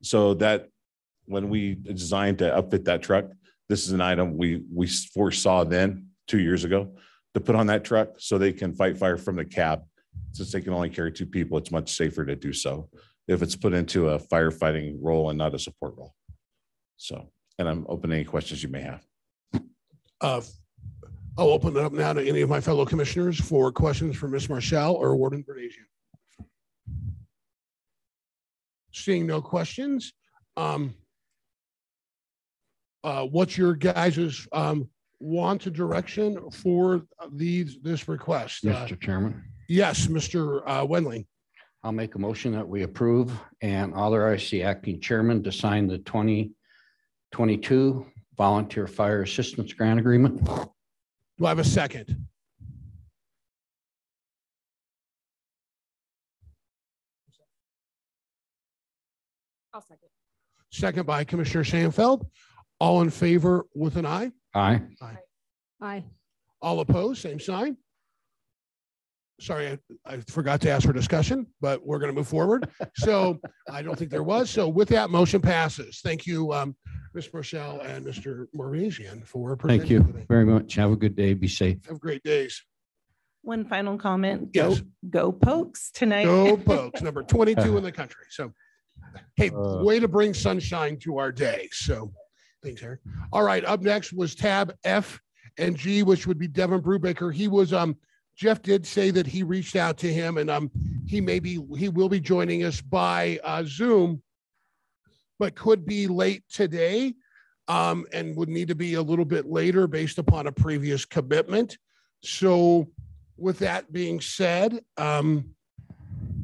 So that when we designed to upfit that truck, this is an item we we foresaw then two years ago to put on that truck so they can fight fire from the cab. Since they can only carry two people, it's much safer to do so if it's put into a firefighting role and not a support role. So, and I'm open to any questions you may have. Uh, I'll open it up now to any of my fellow commissioners for questions for Ms. Marshall or Warden Bernasian. Seeing no questions, um, uh, what's your guys' um, want a direction for these, this request? Uh, Mr. Chairman. Yes, Mr. uh, Wendling. I'll make a motion that we approve and authorize the acting chairman to sign the twenty twenty-two volunteer fire assistance grant agreement. Do I have a second? I'll second. Second by Commissioner Schoenfeld. All in favor with an aye? Aye. Aye. Aye. All opposed, same sign. Sorry, I, I forgot to ask for discussion, but we're going to move forward. So I don't think there was. So with that, motion passes. Thank you, um, Ms. Rochelle and Mr. Mauresian for Thank you today. very much. Have a good day. Be safe. Have great days. One final comment. Go, go pokes tonight. Go Pokes, number 22 in the country. So, hey, Uh. way to bring sunshine to our day. So, thanks, Eric. All right, up next was tab F and G, which would be Devin Brubaker. He was, um, Jeff did say that he reached out to him and, um, he may be, he will be joining us by, uh, Zoom, but could be late today, um, and would need to be a little bit later based upon a previous commitment. So, with that being said, um,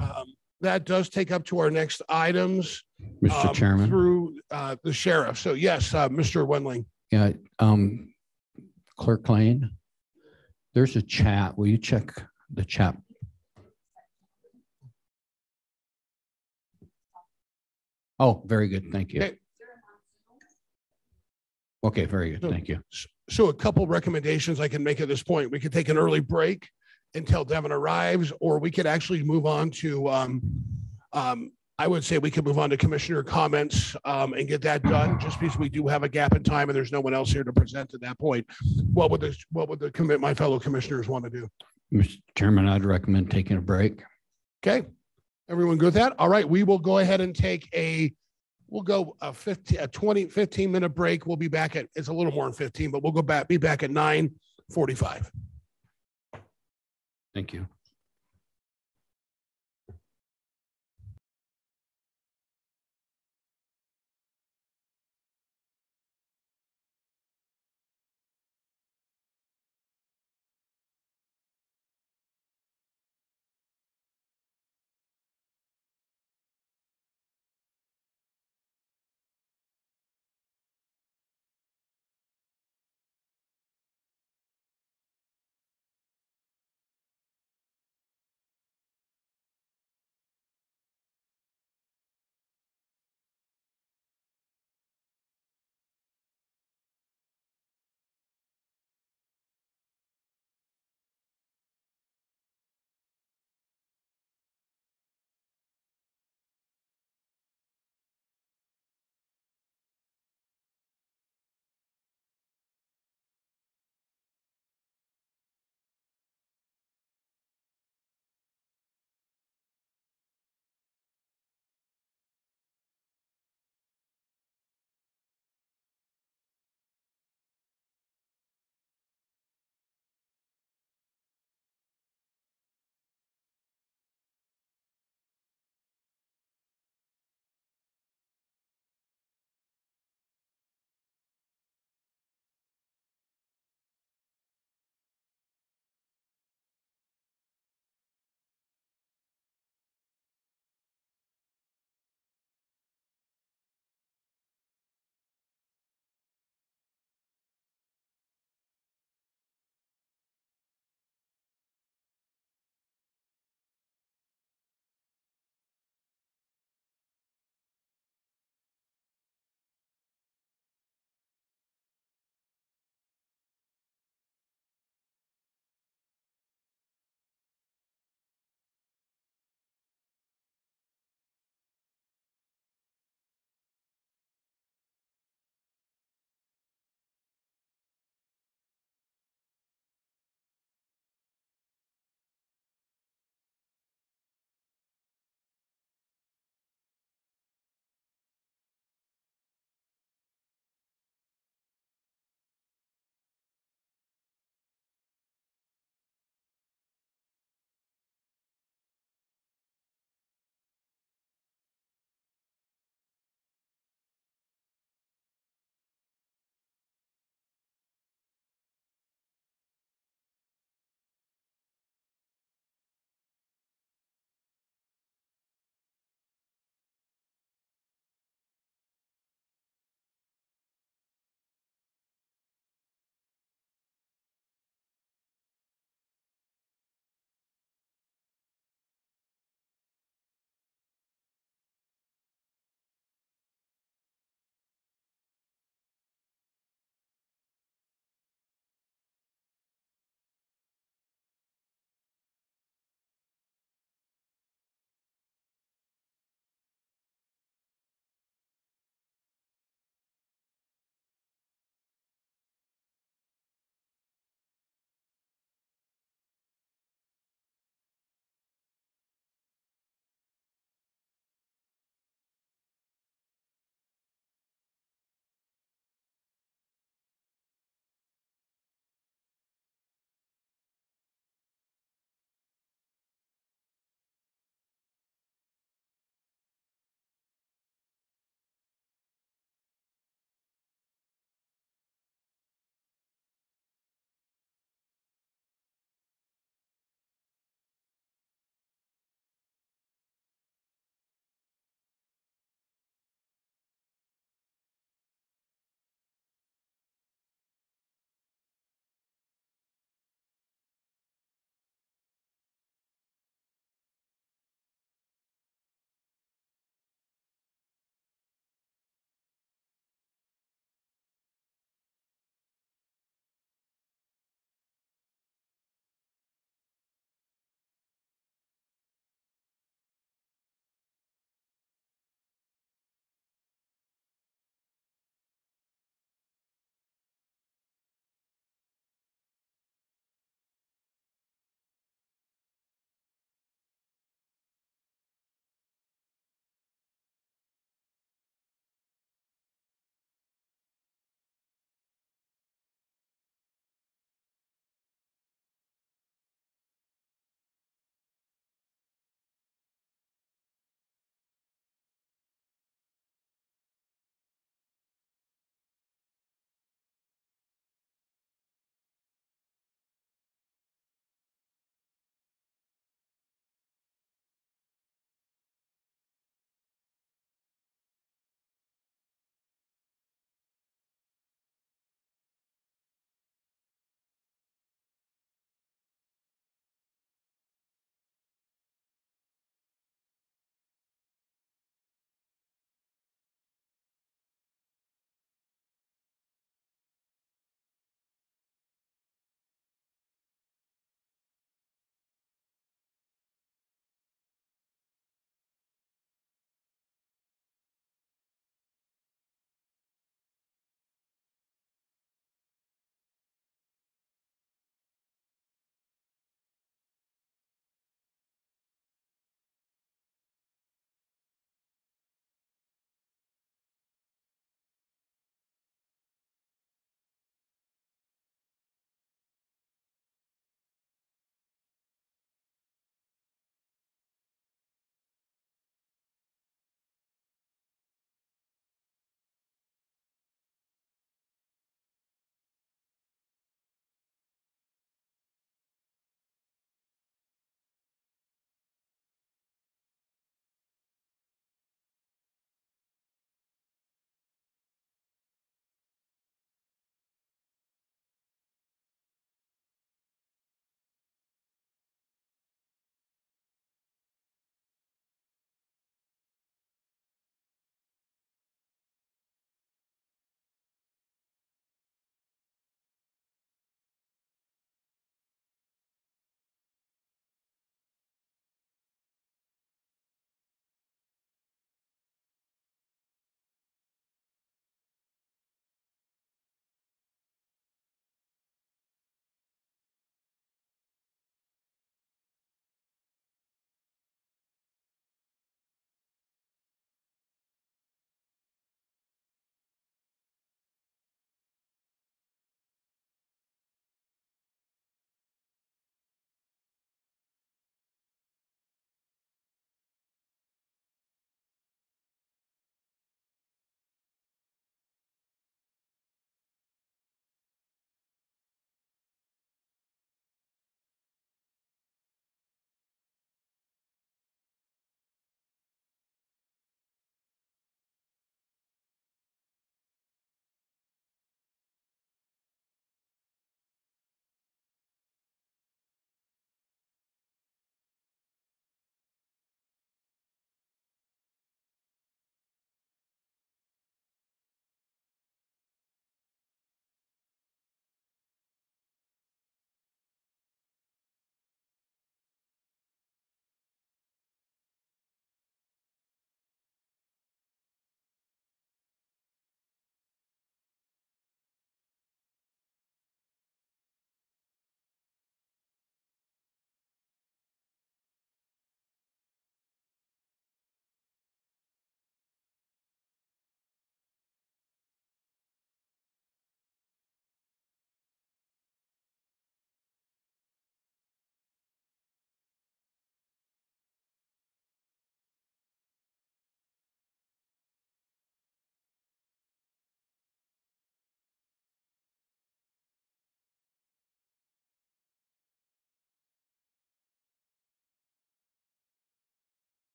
um, that does take up to our next items. Mr. um, Chairman. Through, uh, the sheriff. So yes, uh, Mr. Wendling. Yeah, um, Clerk Lane, there's a chat. Will you check the chat? Oh, very good. Thank you. Okay. Okay, very good. Thank you. So a couple recommendations I can make at this point. We could take an early break until Devin arrives, or we could actually move on to, um, um, I would say we could move on to commissioner comments, um, and get that done, just because we do have a gap in time and there's no one else here to present at that point. What would the, what would the commit, my fellow commissioners want to do? Mr. Chairman, I'd recommend taking a break. Okay, everyone good with that? All right, we will go ahead and take a, we'll go a 15, a 20, 15 minute break. We'll be back at, it's a little more than 15, but we'll go back, be back at 9:45. Thank you.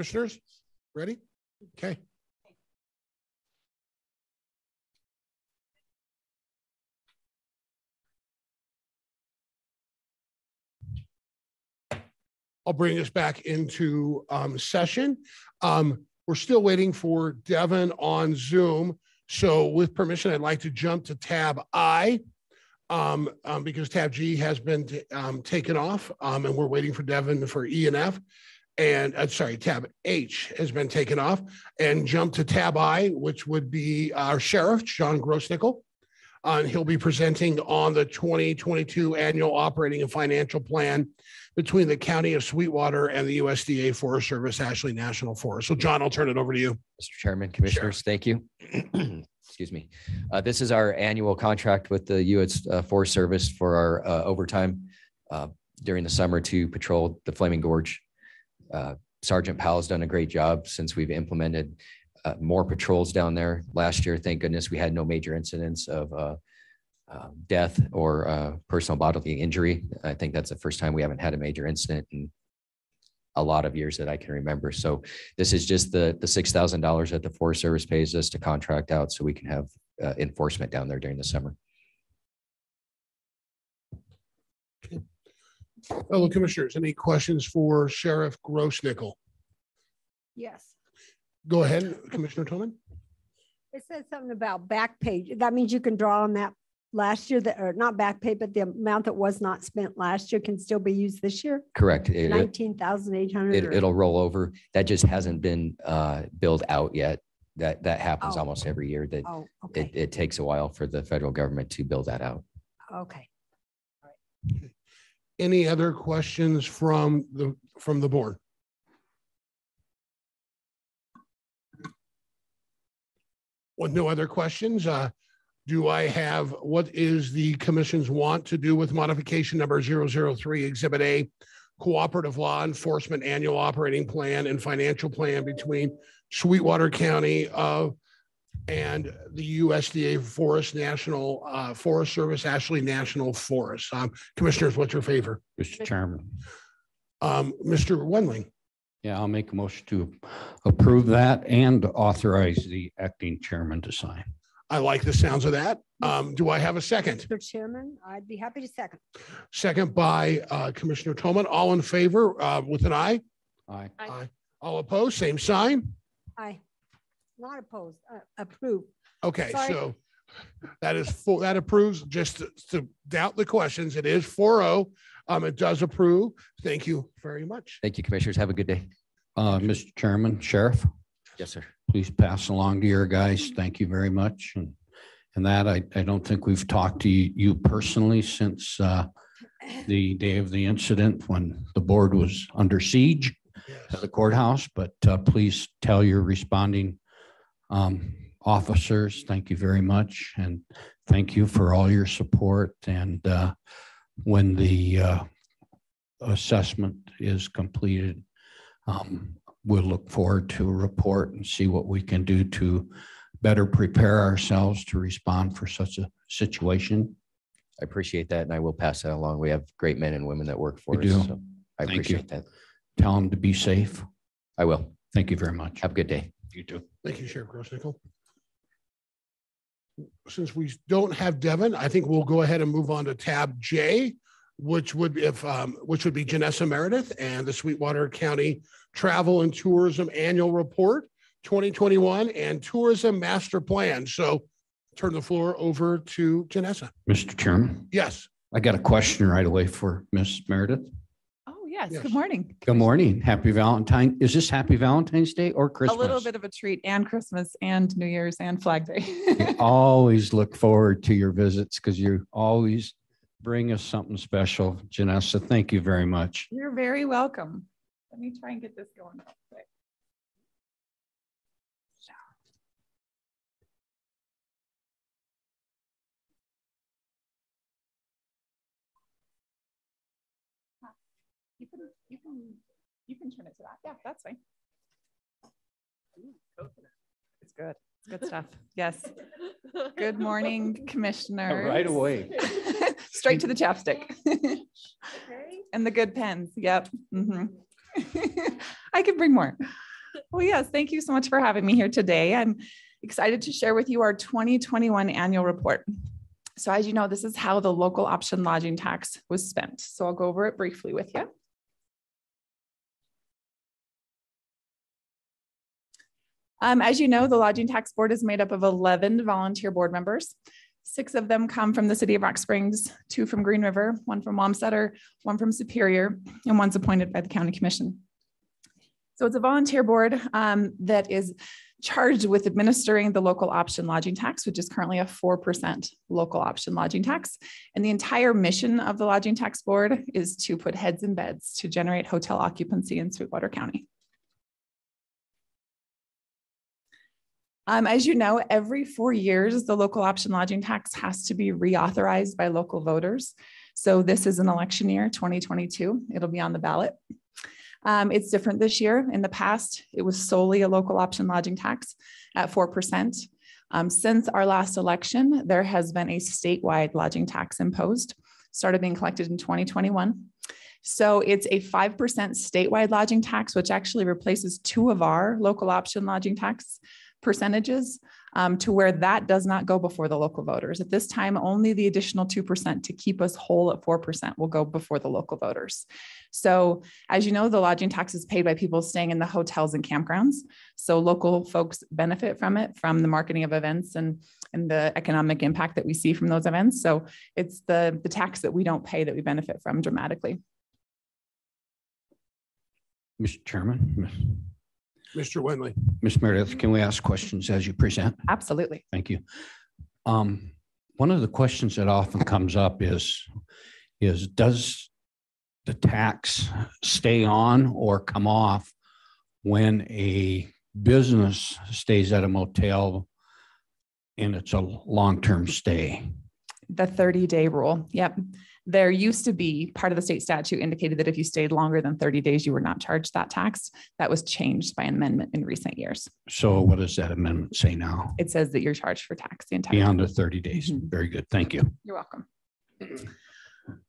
Commissioners, ready? Okay. I'll bring us back into um, session. Um, We're still waiting for Devin on Zoom. So with permission, I'd like to jump to tab I um, um, because tab G has been um, taken off um, and we're waiting for Devin for E and F. And uh, sorry, tab H has been taken off and jump to tab I, which would be our sheriff, John Grossnickle. Uh, and he'll be presenting on the 2022 annual operating and financial plan between the county of Sweetwater and the USDA Forest Service Ashley National Forest. So John, I'll turn it over to you. Mr. Chairman, Commissioners, thank you. Excuse me. Uh, This is our annual contract with the U.S. uh, Forest Service for our uh, overtime uh, during the summer to patrol the Flaming Gorge. Uh, Sergeant Powell's done a great job since we've implemented uh, more patrols down there. Last year, thank goodness, we had no major incidents of uh, uh, death or uh, personal bodily injury. I think that's the first time we haven't had a major incident in a lot of years that I can remember. So this is just the, the six thousand dollars that the Forest Service pays us to contract out so we can have uh, enforcement down there during the summer. Fellow commissioners, any questions for Sheriff Grossnickle? Yes. Go ahead, Commissioner Thoman. It says something about back page. That means you can draw on that last year that, or not back pay, but the amount that was not spent last year can still be used this year? Correct. It- it- Nineteen thousand eight hundred? It, it'll roll over. That just hasn't been uh, billed out yet. That, that happens Oh. almost every year that Oh, okay, it takes a while for the federal government to build that out. okay. Any other questions from the, from the board? With no other questions, uh, do I have, what is the commission's want to do with modification number 003 Exhibit A? Cooperative Law Enforcement Annual Operating Plan and Financial Plan between Sweetwater County of and the USDA Forest National uh, Forest Service, Ashley National Forest. Um, Commissioners, what's your favor? Mr. Chairman. Um, Mr. Wendling, Yeah, I'll make a motion to approve that and authorize the acting chairman to sign. I like the sounds of that. Um, do I have a second? Mr. Chairman, I'd be happy to second. Second by uh, Commissioner Thoman. All in favor uh, with an eye? Aye. Aye. All opposed, same sign? Aye. Not opposed, uh, approved. Okay, Sorry. so that is full, that approves, just to- to doubt the questions, it is 4-0. Um, it does approve. Thank you very much. Thank you, Commissioners. Have a good day. Uh, Mr. Chairman, Sheriff, Yes, sir. please pass along to your guys. Thank you very much. And, and that, I, I don't think we've talked to you you personally since, uh, the day of the incident when the board was under siege at the courthouse, but, uh, please tell your responding, um, officers, thank you very much. And thank you for all your support. And, uh, when the, uh, assessment is completed, um, we'll look forward to a report and see what we can do to better prepare ourselves to respond for such a situation. I appreciate that and I will pass that along. We have great men and women that work for We us. do. so I Thank you. appreciate that. Tell them to be safe. I will. Thank you very much. Have a good day. You too. Thank you, Sheriff Grossnickle. Since we don't have Devin, I think we'll go ahead and move on to tab J, which would, be if, um, which would be Janessa Meredith and the Sweetwater County Travel and Tourism Annual Report, 2021 and Tourism Master Plan. So turn the floor over to Janessa. Mr. Chairman, Yes. I got a question right away for Miss Meredith. Yes. Yes. Good morning. Good morning. Happy Valentine. Is this Happy Valentine's Day or Christmas? A Christmas? little bit of a treat and Christmas and New Year's and Flag Day. Always look forward to your visits because you always bring us something special. Janessa, thank you very much. You're very welcome. Let me try and get this going. real quick. You can, you can, you can turn it to that. Yeah, that's fine. It's good. It's good stuff. Yes. Good morning, commissioner. Right away. Straight to the chapstick. And the good pens. Yep. Mhm. I can bring more. Well, yes, thank you so much for having me here today. I'm excited to share with you our 2021 annual report. So as you know, this is how the local option lodging tax was spent. So I'll go over it briefly with you. Um, as you know, the Lodging Tax Board is made up of 11 volunteer board members. Six of them come from the city of Rock Springs, two from Green River, one from Wamsutter, one from Superior, and one's appointed by the county commission. So it's a volunteer board um, that is charged with administering the local option lodging tax, which is currently a 4% local option lodging tax. And the entire mission of the lodging tax board is to put heads in beds to generate hotel occupancy in Sweetwater County. Um, as you know, every four years, the local option lodging tax has to be reauthorized by local voters. So this is an election year, 2022. It'll be on the ballot. Um, it's different this year. In the past, it was solely a local option lodging tax at 4%. Um, since our last election, there has been a statewide lodging tax imposed, started being collected in 2021. So it's a 5% statewide lodging tax, which actually replaces two of our local option lodging tax percentages um, to where that does not go before the local voters. At this time, only the additional 2% to keep us whole at 4% will go before the local voters. So, as you know, the lodging tax is paid by people staying in the hotels and campgrounds. So, local folks benefit from it, from the marketing of events and, and the economic impact that we see from those events. So, it's the, the tax that we don't pay that we benefit from dramatically. Mr. Chairman, Mr. Wendling. Ms. Meredith, can we ask questions as you present? Absolutely. Thank you. Um, one of the questions that often comes up is, is does the tax stay on or come off when a business stays at a motel and it's a long-term stay? The 30 day rule. Yep. There used to be part of the state statute indicated that if you stayed longer than 30 days, you were not charged that tax. That was changed by an amendment in recent years. So what does that amendment say now? It says that you're charged for tax the entire Beyond time. the 30 days. Very good. Thank you. You're welcome.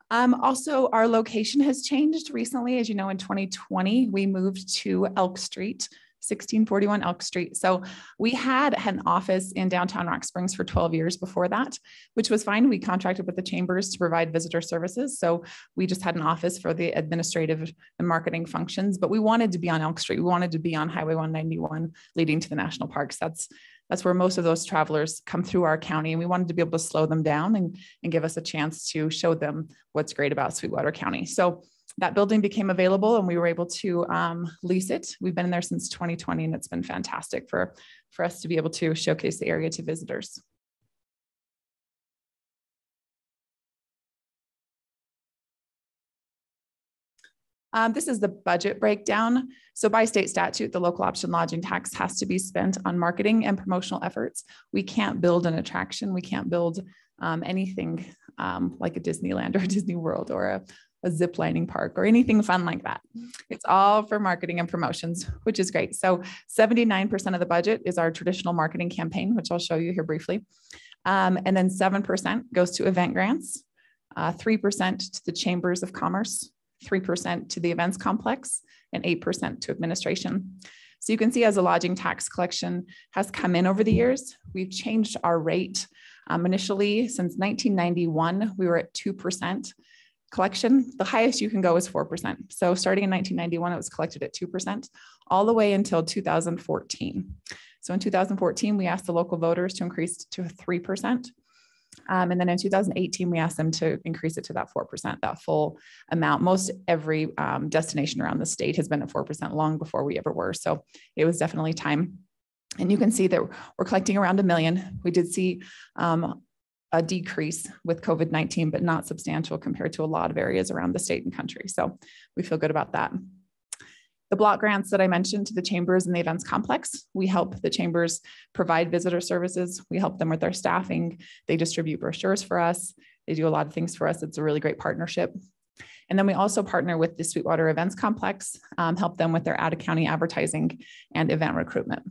Um, also, our location has changed recently. As you know, in 2020, we moved to Elk Street, 1641 Elk Street. So we had an office in downtown Rock Springs for 12 years before that, which was fine. We contracted with the chambers to provide visitor services. So we just had an office for the administrative and marketing functions, but we wanted to be on Elk Street. We wanted to be on Highway 191 leading to the national parks. That's that's where most of those travelers come through our county. And we wanted to be able to slow them down and, and give us a chance to show them what's great about Sweetwater County. So that building became available and we were able to um, lease it. We've been in there since 2020 and it's been fantastic for, for us to be able to showcase the area to visitors. Um, this is the budget breakdown. So by state statute, the local option lodging tax has to be spent on marketing and promotional efforts. We can't build an attraction. We can't build um, anything um, like a Disneyland or a Disney World or a, a zip lining park or anything fun like that. It's all for marketing and promotions, which is great. So 79% of the budget is our traditional marketing campaign, which I'll show you here briefly. Um, and then 7% goes to event grants, uh, 3% to the chambers of commerce, 3% to the events complex, and 8% to administration. So you can see as a lodging tax collection has come in over the years, we've changed our rate. Um, initially, since 1991, we were at 2% collection. The highest you can go is 4%. So starting in 1991, it was collected at 2%, all the way until 2014. So in 2014, we asked the local voters to increase to 3%. Um, and then in 2018, we asked them to increase it to that 4%, that full amount. Most every um, destination around the state has been at 4% long before we ever were. So it was definitely time. And you can see that we're collecting around a million. We did see um, a decrease with COVID 19, but not substantial compared to a lot of areas around the state and country. So we feel good about that. The block grants that I mentioned to the chambers and the events complex, we help the chambers provide visitor services. We help them with their staffing. They distribute brochures for us. They do a lot of things for us. It's a really great partnership. And then we also partner with the Sweetwater Events Complex, um, help them with their out of county advertising and event recruitment.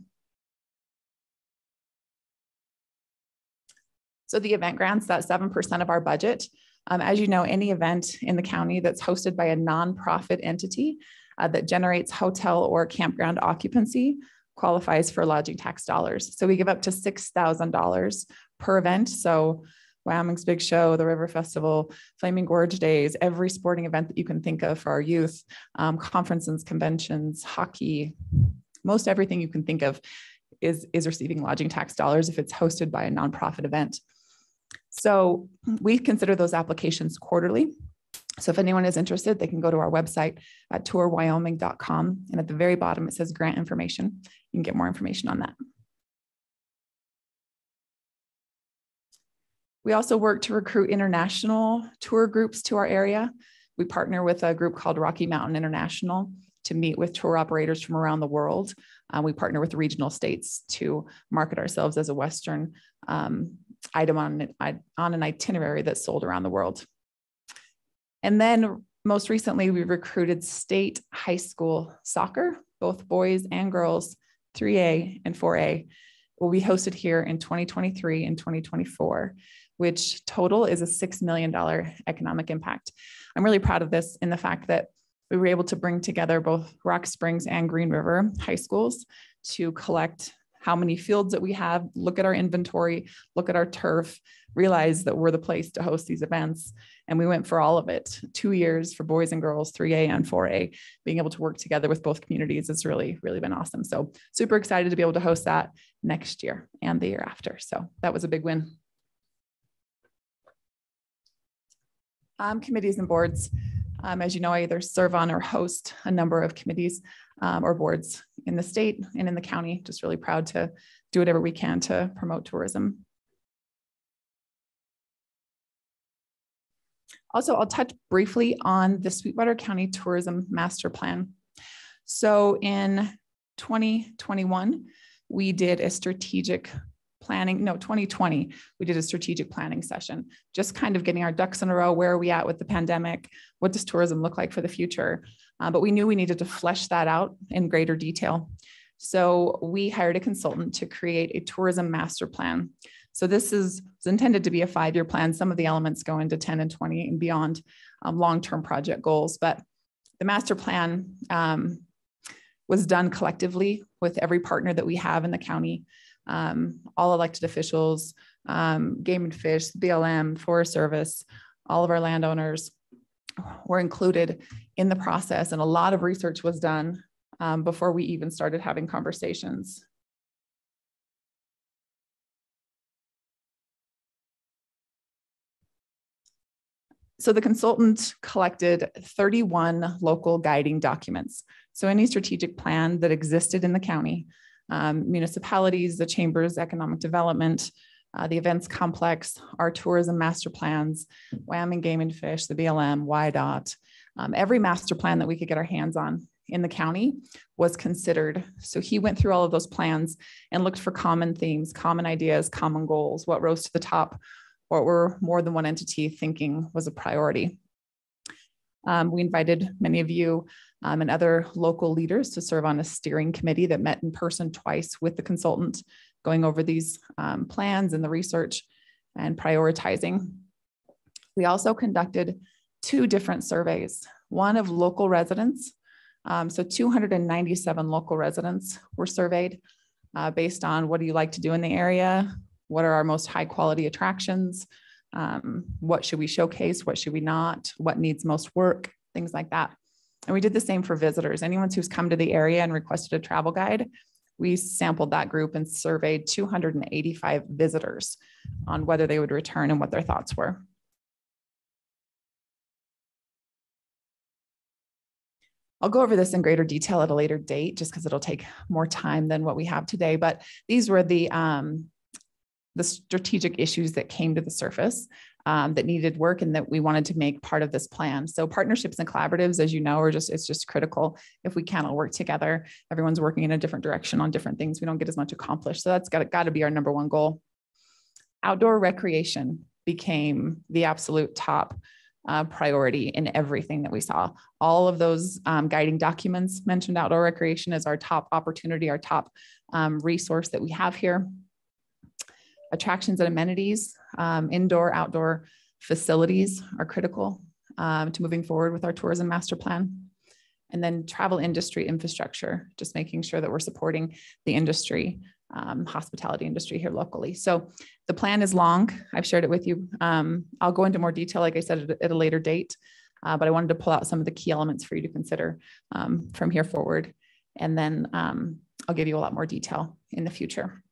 So the event grants, that 7% of our budget. Um, as you know, any event in the county that's hosted by a nonprofit entity uh, that generates hotel or campground occupancy qualifies for lodging tax dollars. So we give up to $6,000 per event. So Wyoming's Big Show, the River Festival, Flaming Gorge Days, every sporting event that you can think of for our youth, um, conferences, conventions, hockey, most everything you can think of is, is receiving lodging tax dollars if it's hosted by a nonprofit event. So we consider those applications quarterly. So if anyone is interested, they can go to our website at tourwyoming.com. And at the very bottom, it says grant information. You can get more information on that. We also work to recruit international tour groups to our area. We partner with a group called Rocky Mountain International to meet with tour operators from around the world. Uh, we partner with regional states to market ourselves as a Western um, item on, on an itinerary that's sold around the world. And then most recently, we recruited state high school soccer, both boys and girls, 3A and 4A, will be hosted here in 2023 and 2024 which total is a $6 million economic impact. I'm really proud of this in the fact that we were able to bring together both Rock Springs and Green River high schools to collect how many fields that we have, look at our inventory, look at our turf, realize that we're the place to host these events. And we went for all of it two years for boys and girls, 3A and 4A. Being able to work together with both communities has really, really been awesome. So, super excited to be able to host that next year and the year after. So, that was a big win. um, committees and boards. Um, as you know, I either serve on or host a number of committees um, or boards in the state and in the county. Just really proud to do whatever we can to promote tourism. Also, I'll touch briefly on the Sweetwater County Tourism Master Plan. So in 2021, we did a strategic planning, no, 2020, we did a strategic planning session, just kind of getting our ducks in a row. Where are we at with the pandemic? What does tourism look like for the future? Uh, but we knew we needed to flesh that out in greater detail. So we hired a consultant to create a tourism master plan. So this is intended to be a five-year plan. Some of the elements go into 10 and 20 and beyond um, long-term project goals, but the master plan um, was done collectively with every partner that we have in the county um, all elected officials, um, Game and Fish, BLM, Forest Service, all of our landowners were included in the process. And a lot of research was done um, before we even started having conversations. So the consultant collected 31 local guiding documents. So any strategic plan that existed in the county um, municipalities, the chambers, economic development, uh, the events complex, our tourism master plans, Wyoming Game and Fish, the BLM, WYDOT, um, every master plan that we could get our hands on in the county was considered. So he went through all of those plans and looked for common themes, common ideas, common goals, what rose to the top, what were more than one entity thinking was a priority. Um, we invited many of you um, and other local leaders to serve on a steering committee that met in person twice with the consultant, going over these um, plans and the research and prioritizing. We also conducted two different surveys, one of local residents. Um, so 297 local residents were surveyed uh, based on what do you like to do in the area? What are our most high quality attractions? Um, what should we showcase? What should we not? What needs most work? Things like that. And we did the same for visitors. Anyone who's come to the area and requested a travel guide, we sampled that group and surveyed 285 visitors on whether they would return and what their thoughts were. I'll go over this in greater detail at a later date, just because it'll take more time than what we have today. But these were the um, the strategic issues that came to the surface um, that needed work and that we wanted to make part of this plan. So partnerships and collaboratives, as you know, are just it's just critical. If we can't all work together, everyone's working in a different direction on different things. We don't get as much accomplished. So that's got got to be our number one goal. Outdoor recreation became the absolute top uh, priority in everything that we saw. All of those um, guiding documents mentioned outdoor recreation as our top opportunity, our top um, resource that we have here attractions and amenities, um, indoor, outdoor facilities are critical um, to moving forward with our tourism master plan. And then travel industry infrastructure, just making sure that we're supporting the industry, um, hospitality industry here locally. So the plan is long. I've shared it with you. Um, I'll go into more detail, like I said, at, a later date. Uh, but I wanted to pull out some of the key elements for you to consider um, from here forward. And then um, I'll give you a lot more detail in the future.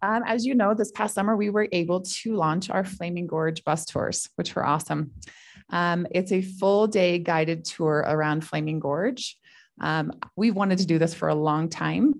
Um, as you know, this past summer, we were able to launch our Flaming Gorge bus tours, which were awesome. Um, it's a full day guided tour around Flaming Gorge. Um, we wanted to do this for a long time.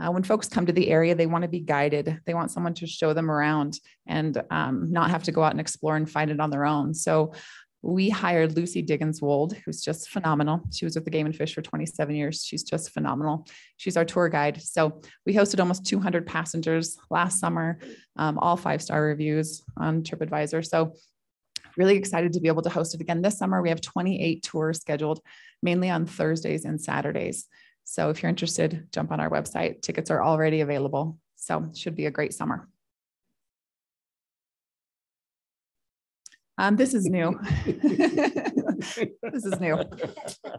Uh, when folks come to the area, they want to be guided. They want someone to show them around and um, not have to go out and explore and find it on their own. So we hired Lucy Diggins Wold, who's just phenomenal. She was with the Game and Fish for 27 years. She's just phenomenal. She's our tour guide. So we hosted almost 200 passengers last summer, um, all five star reviews on TripAdvisor. So really excited to be able to host it again this summer. We have 28 tours scheduled, mainly on Thursdays and Saturdays. So if you're interested, jump on our website. Tickets are already available. So should be a great summer. Um, this is new. this is new.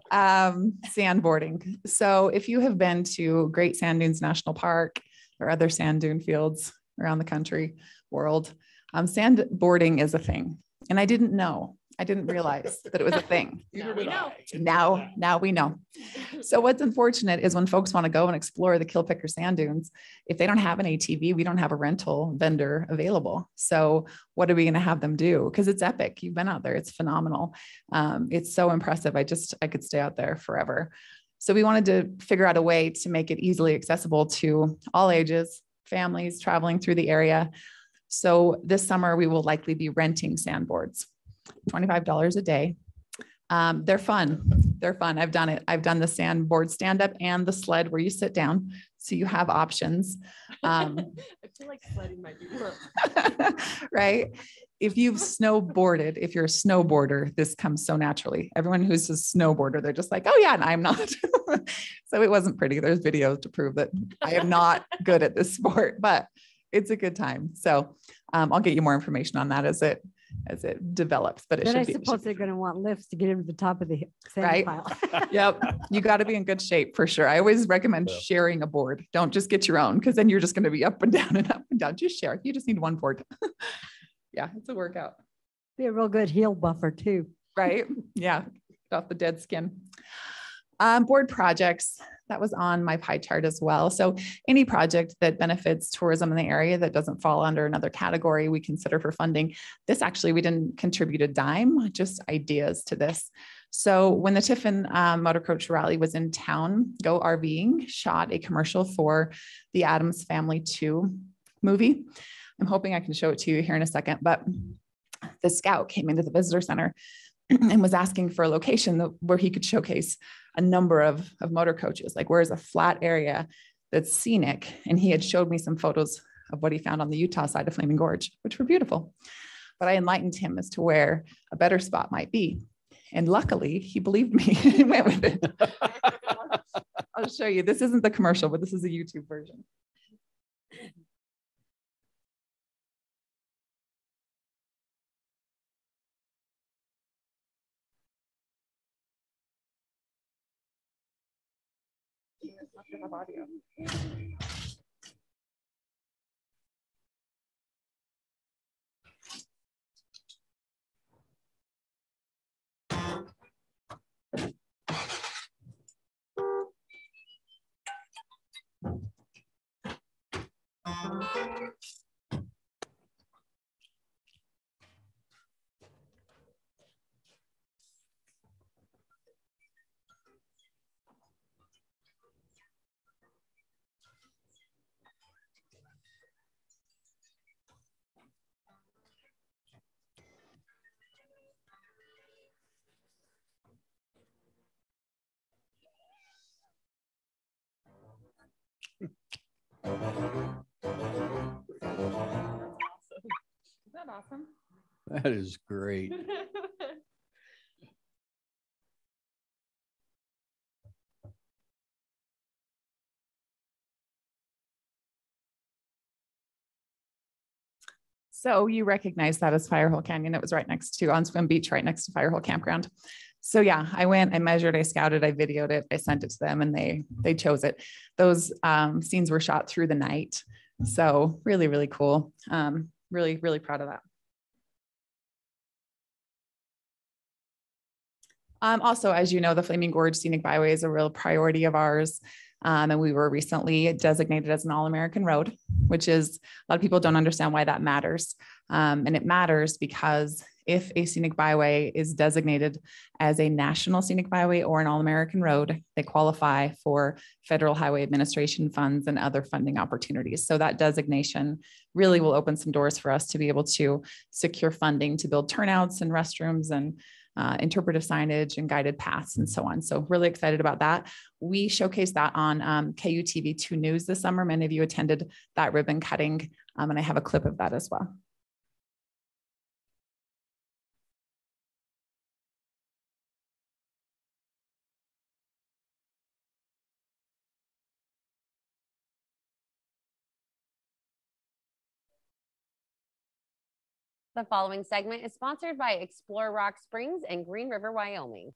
Um, sandboarding. So if you have been to Great Sand Dunes National Park or other sand dune fields around the country, world, um, sandboarding is a thing. And I didn't know. I didn't realize that it was a thing. Now we know. Now, now we know. So what's unfortunate is when folks want to go and explore the Killpecker sand dunes, if they don't have an ATV, we don't have a rental vendor available. So what are we going to have them do? Because it's epic. You've been out there. It's phenomenal. Um, it's so impressive. I just, I could stay out there forever. So we wanted to figure out a way to make it easily accessible to all ages, families traveling through the area. So this summer we will likely be renting sandboards. $25 a day. Um, they're fun. They're fun. I've done it. I've done the sandboard stand up and the sled where you sit down. So you have options. Um, I feel like sledding might be more. right? If you've snowboarded, if you're a snowboarder, this comes so naturally. Everyone who's a snowboarder, they're just like, oh, yeah, and I'm not. so it wasn't pretty. There's videos to prove that I am not good at this sport, but it's a good time. So um, I'll get you more information on that as it as it develops. But it Then I should be, it should suppose they're going to want lifts to get into the top of the sand Right. pile. yep. You got to be in good shape for sure. I always recommend sharing a board. Don't just get your own because then you're just going to be up and down and up and down. Just share. You just need one board. yeah, it's a workout. Be a real good heel buffer too. Right? Yeah. Get off the dead skin. Um, board projects that was on my pie chart as well. So any project that benefits tourism in the area that doesn't fall under another category, we consider for funding. This actually, we didn't contribute a dime, just ideas to this. So when the Tiffin um, Motor Coach Rally was in town, Go RVing shot a commercial for the Addams Family 2 movie. I'm hoping I can show it to you here in a second, but the scout came into the visitor center and was asking for a location where he could showcase a number of, of motor coaches, like where's a flat area that's scenic. And he had showed me some photos of what he found on the Utah side of Flaming Gorge, which were beautiful. But I enlightened him as to where a better spot might be. And luckily, he believed me and went with it. I'll show you. This isn't the commercial, but this is a YouTube version. Isn't That is great. So you recognize that as Firehole Canyon. It was right next to on Swim Beach, right next to Firehole Campground. So yeah, I went, I measured, I scouted, I videoed it, I sent it to them, and they they chose it. Those um, scenes were shot through the night, so really really cool. Um, really really proud of that. Um, also, as you know, the Flaming Gorge Scenic Byway is a real priority of ours. Um, and we were recently designated as an All American Road, which is a lot of people don't understand why that matters. Um, and it matters because if a scenic byway is designated as a national scenic byway or an All American Road, they qualify for Federal Highway Administration funds and other funding opportunities. So that designation really will open some doors for us to be able to secure funding to build turnouts and restrooms and uh, interpretive signage and guided paths and so on. So really excited about that. We showcased that on um, KUTV2 News this summer. Many of you attended that ribbon cutting um, and I have a clip of that as well. The following segment is sponsored by Explore Rock Springs and Green River, Wyoming.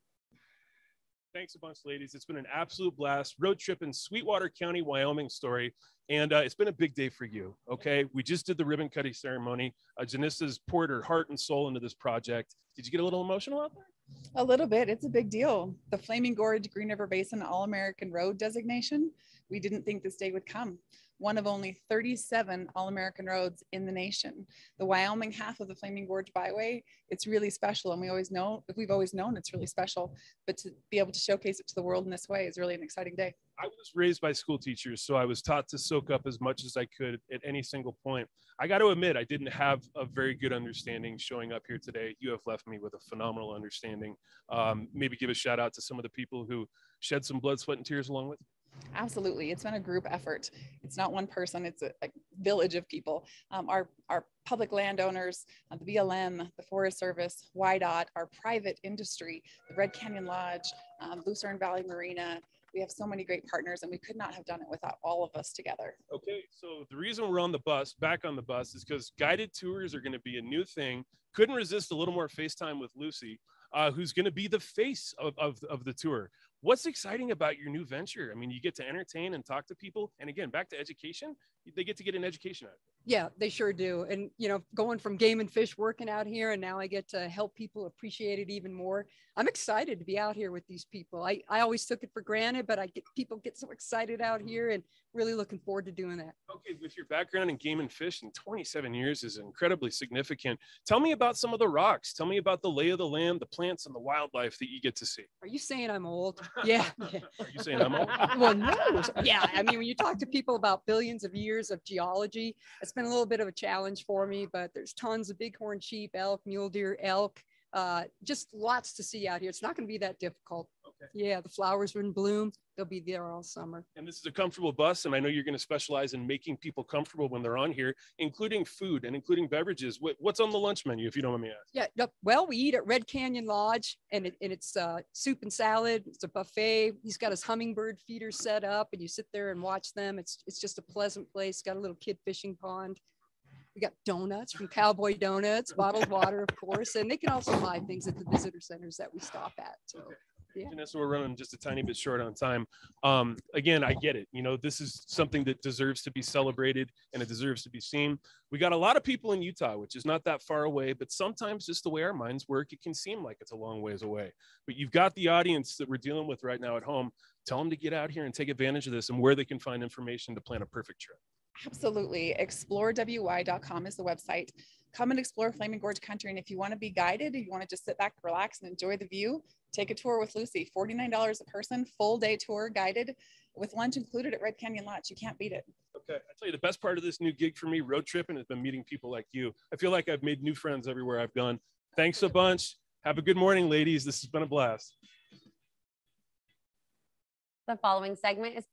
Thanks a bunch, ladies. It's been an absolute blast. Road trip in Sweetwater County, Wyoming story. And uh, it's been a big day for you. Okay. We just did the ribbon cutting ceremony. Uh, Janissa's poured her heart and soul into this project. Did you get a little emotional out there? A little bit. It's a big deal. The Flaming Gorge Green River Basin All American Road designation. We didn't think this day would come one of only 37 All-American roads in the nation. The Wyoming half of the Flaming Gorge Byway, it's really special. And we always know, we've always known it's really special, but to be able to showcase it to the world in this way is really an exciting day. I was raised by school teachers, so I was taught to soak up as much as I could at any single point. I got to admit, I didn't have a very good understanding showing up here today. You have left me with a phenomenal understanding. Um, maybe give a shout out to some of the people who shed some blood, sweat, and tears along with you. Absolutely. It's been a group effort. It's not one person, it's a, a village of people. Um, our, our public landowners, uh, the BLM, the Forest Service, WYDOT, our private industry, the Red Canyon Lodge, um, Lucerne Valley Marina. We have so many great partners and we could not have done it without all of us together. Okay, so the reason we're on the bus, back on the bus, is because guided tours are going to be a new thing. Couldn't resist a little more FaceTime with Lucy. Uh, who's going to be the face of, of, of the tour what's exciting about your new venture? I mean, you get to entertain and talk to people. And again, back to education, they get to get an education out of it. Yeah, they sure do. And, you know, going from game and fish working out here, and now I get to help people appreciate it even more. I'm excited to be out here with these people. I, I always took it for granted, but I get people get so excited out here and really looking forward to doing that. Okay, with your background in game and fish in 27 years is incredibly significant. Tell me about some of the rocks. Tell me about the lay of the land, the plants, and the wildlife that you get to see. Are you saying I'm old? Yeah. yeah. Are you saying I'm old? well, no. Yeah. I mean, when you talk to people about billions of years of geology, been a little bit of a challenge for me, but there's tons of bighorn sheep, elk, mule deer, elk, uh, just lots to see out here. It's not going to be that difficult. Okay. Yeah, the flowers are in bloom. They'll be there all summer. And this is a comfortable bus, and I know you're going to specialize in making people comfortable when they're on here, including food and including beverages. What's on the lunch menu, if you don't mind me asking? Yeah, well, we eat at Red Canyon Lodge, and, it, and it's uh, soup and salad. It's a buffet. He's got his hummingbird feeder set up, and you sit there and watch them. It's it's just a pleasant place. Got a little kid fishing pond. We got donuts from Cowboy Donuts, bottled water, of course, and they can also buy things at the visitor centers that we stop at. So. Okay. Yeah. Janessa, we're running just a tiny bit short on time. Um, again, I get it. You know, this is something that deserves to be celebrated and it deserves to be seen. We got a lot of people in Utah, which is not that far away, but sometimes just the way our minds work, it can seem like it's a long ways away. But you've got the audience that we're dealing with right now at home. Tell them to get out here and take advantage of this and where they can find information to plan a perfect trip. Absolutely. ExploreWY.com is the website. Come and explore Flaming Gorge Country. And if you want to be guided, if you want to just sit back, relax, and enjoy the view, take a tour with Lucy. $49 a person, full day tour guided with lunch included at Red Canyon Lodge. You can't beat it. Okay. I tell you, the best part of this new gig for me, road tripping, has been meeting people like you. I feel like I've made new friends everywhere I've gone. Thanks a bunch. Have a good morning, ladies. This has been a blast. The following segment is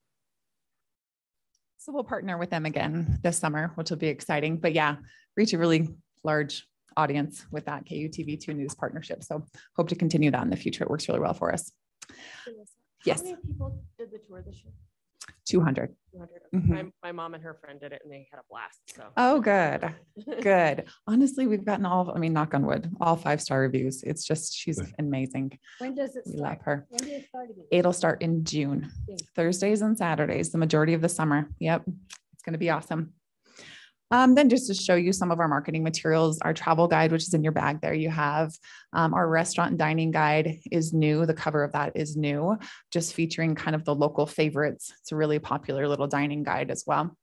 so we'll partner with them again this summer, which will be exciting. But yeah, reach a really large audience with that KUTV2 News partnership. So hope to continue that in the future. It works really well for us. How yes. many people did the tour this year? 200. 200. Mhm. My, my mom and her friend did it and they had a blast. So. Oh, good. Good. Honestly, we've gotten all, I mean, knock on wood, all five star reviews. It's just, she's amazing. When does it We start? love her. When does it start again? It'll start in June, June. Thursdays and Saturdays, the majority of the summer. Yep. It's going to be awesome. Um, then just to show you some of our marketing materials, our travel guide, which is in your bag there, you have um, our restaurant and dining guide is new. The cover of that is new, just featuring kind of the local favorites. It's a really popular little dining guide as well.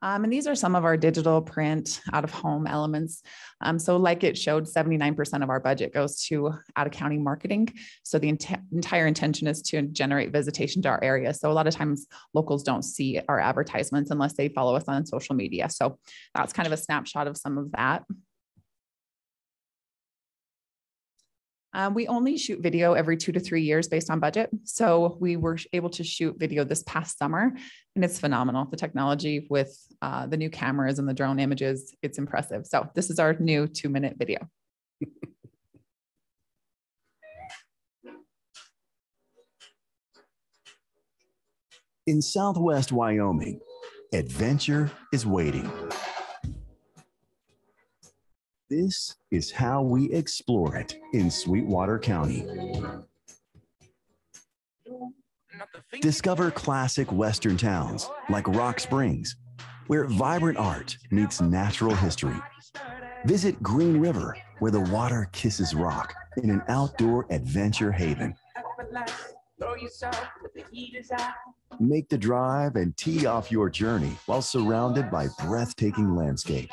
Um, and these are some of our digital print out of home elements. Um, so like it showed 79% of our budget goes to out of county marketing. So the ent- entire intention is to generate visitation to our area. So a lot of times locals don't see our advertisements unless they follow us on social media. So that's kind of a snapshot of some of that. Um, we only shoot video every two to three years based on budget. So we were able to shoot video this past summer and it's phenomenal. The technology with uh, the new cameras and the drone images, it's impressive. So this is our new two minute video. In Southwest Wyoming, adventure is waiting. This is how we explore it in Sweetwater County. Discover classic Western towns like Rock Springs, where vibrant art meets natural history. Visit Green River, where the water kisses rock in an outdoor adventure haven. Make the drive and tee off your journey while surrounded by breathtaking landscape.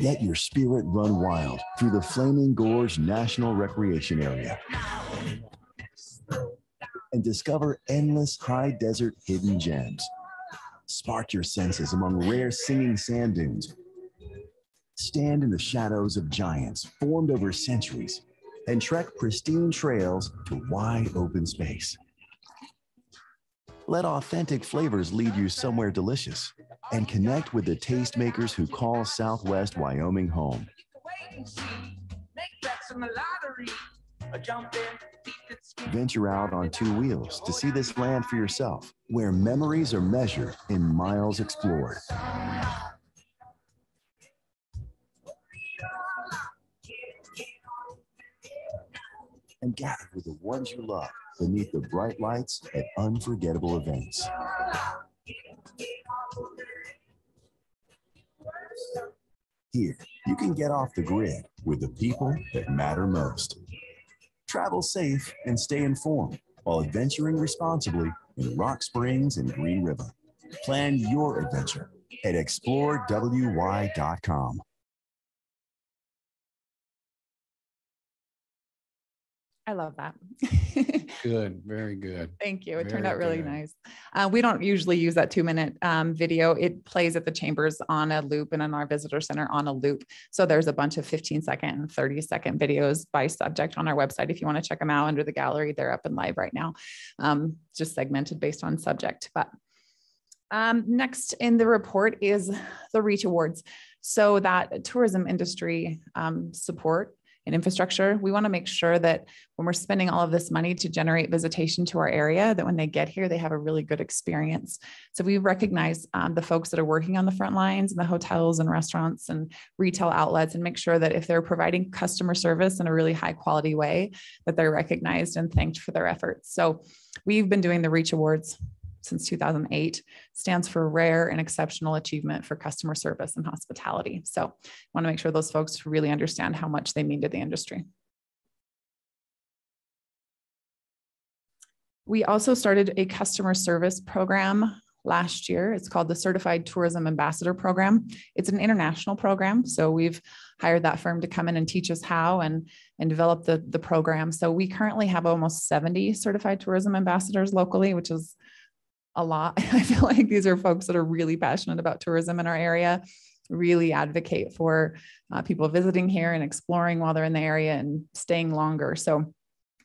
Let your spirit run wild through the Flaming Gorge National Recreation Area and discover endless high desert hidden gems. Spark your senses among rare singing sand dunes. Stand in the shadows of giants formed over centuries and trek pristine trails to wide open space. Let authentic flavors lead you somewhere delicious and connect with the tastemakers who call Southwest Wyoming home. Venture out on two wheels to see this land for yourself, where memories are measured in miles explored. And gather with the ones you love beneath the bright lights at unforgettable events. Here, you can get off the grid with the people that matter most. Travel safe and stay informed while adventuring responsibly in Rock Springs and Green River. Plan your adventure at explorewy.com. I love that. Good, very good. Thank you. It turned out really good. nice. Uh, we don't usually use that two minute um, video. It plays at the chambers on a loop and in our visitor center on a loop. So there's a bunch of 15 second and 30 second videos by subject on our website. If you want to check them out under the gallery, they're up and live right now. Um, just segmented based on subject. But um, next in the report is the REACH Awards. So that tourism industry um, support infrastructure, we want to make sure that when we're spending all of this money to generate visitation to our area, that when they get here, they have a really good experience. So we recognize um, the folks that are working on the front lines and the hotels and restaurants and retail outlets and make sure that if they're providing customer service in a really high quality way, that they're recognized and thanked for their efforts. So we've been doing the REACH Awards since 2008 stands for rare and exceptional achievement for customer service and hospitality so I want to make sure those folks really understand how much they mean to the industry we also started a customer service program last year. It's called the Certified Tourism Ambassador Program. It's an international program. So we've hired that firm to come in and teach us how and, and develop the, the program. So we currently have almost 70 certified tourism ambassadors locally, which is a lot. I feel like these are folks that are really passionate about tourism in our area, really advocate for uh, people visiting here and exploring while they're in the area and staying longer. So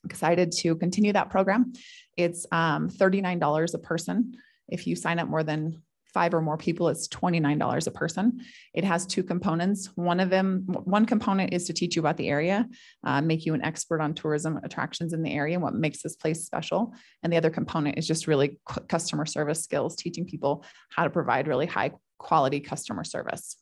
excited to continue that program. It's um, $39 a person if you sign up more than five or more people, it's $29 a person. It has two components. One of them, one component is to teach you about the area, uh, make you an expert on tourism attractions in the area and what makes this place special. And the other component is just really customer service skills, teaching people how to provide really high quality customer service.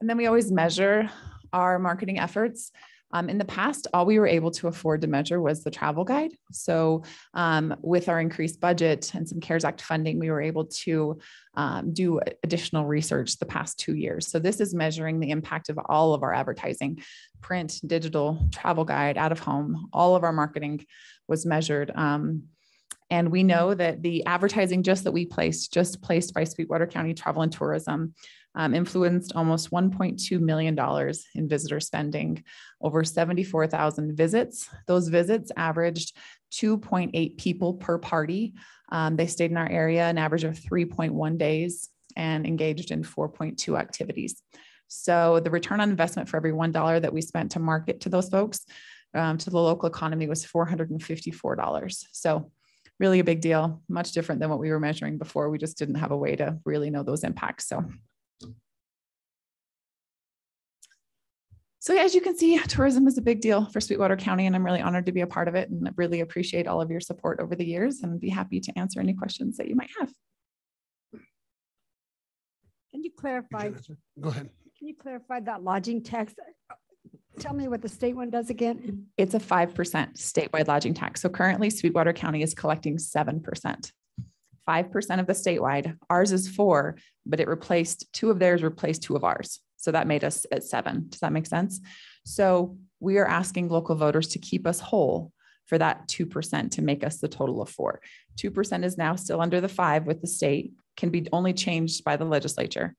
And then we always measure our marketing efforts. Um, in the past, all we were able to afford to measure was the travel guide. So, um, with our increased budget and some CARES Act funding, we were able to um, do additional research the past two years. So, this is measuring the impact of all of our advertising print, digital, travel guide, out of home, all of our marketing was measured. Um, and we know that the advertising just that we placed, just placed by Sweetwater County Travel and Tourism, um, influenced almost $1.2 million in visitor spending, over 74,000 visits. Those visits averaged 2.8 people per party. Um, they stayed in our area an average of 3.1 days and engaged in 4.2 activities. So the return on investment for every $1 that we spent to market to those folks um, to the local economy was $454. So really a big deal, much different than what we were measuring before. We just didn't have a way to really know those impacts. So So as you can see, tourism is a big deal for Sweetwater County, and I'm really honored to be a part of it and really appreciate all of your support over the years and be happy to answer any questions that you might have. Can you clarify? Go ahead. Can you clarify that lodging tax? Tell me what the state one does again. It's a 5% statewide lodging tax. So currently Sweetwater County is collecting 7%. 5% of the statewide. Ours is four, but it replaced two of theirs replaced two of ours. So that made us at seven. Does that make sense? So we are asking local voters to keep us whole for that 2% to make us the total of four. 2% is now still under the five with the state, can be only changed by the legislature.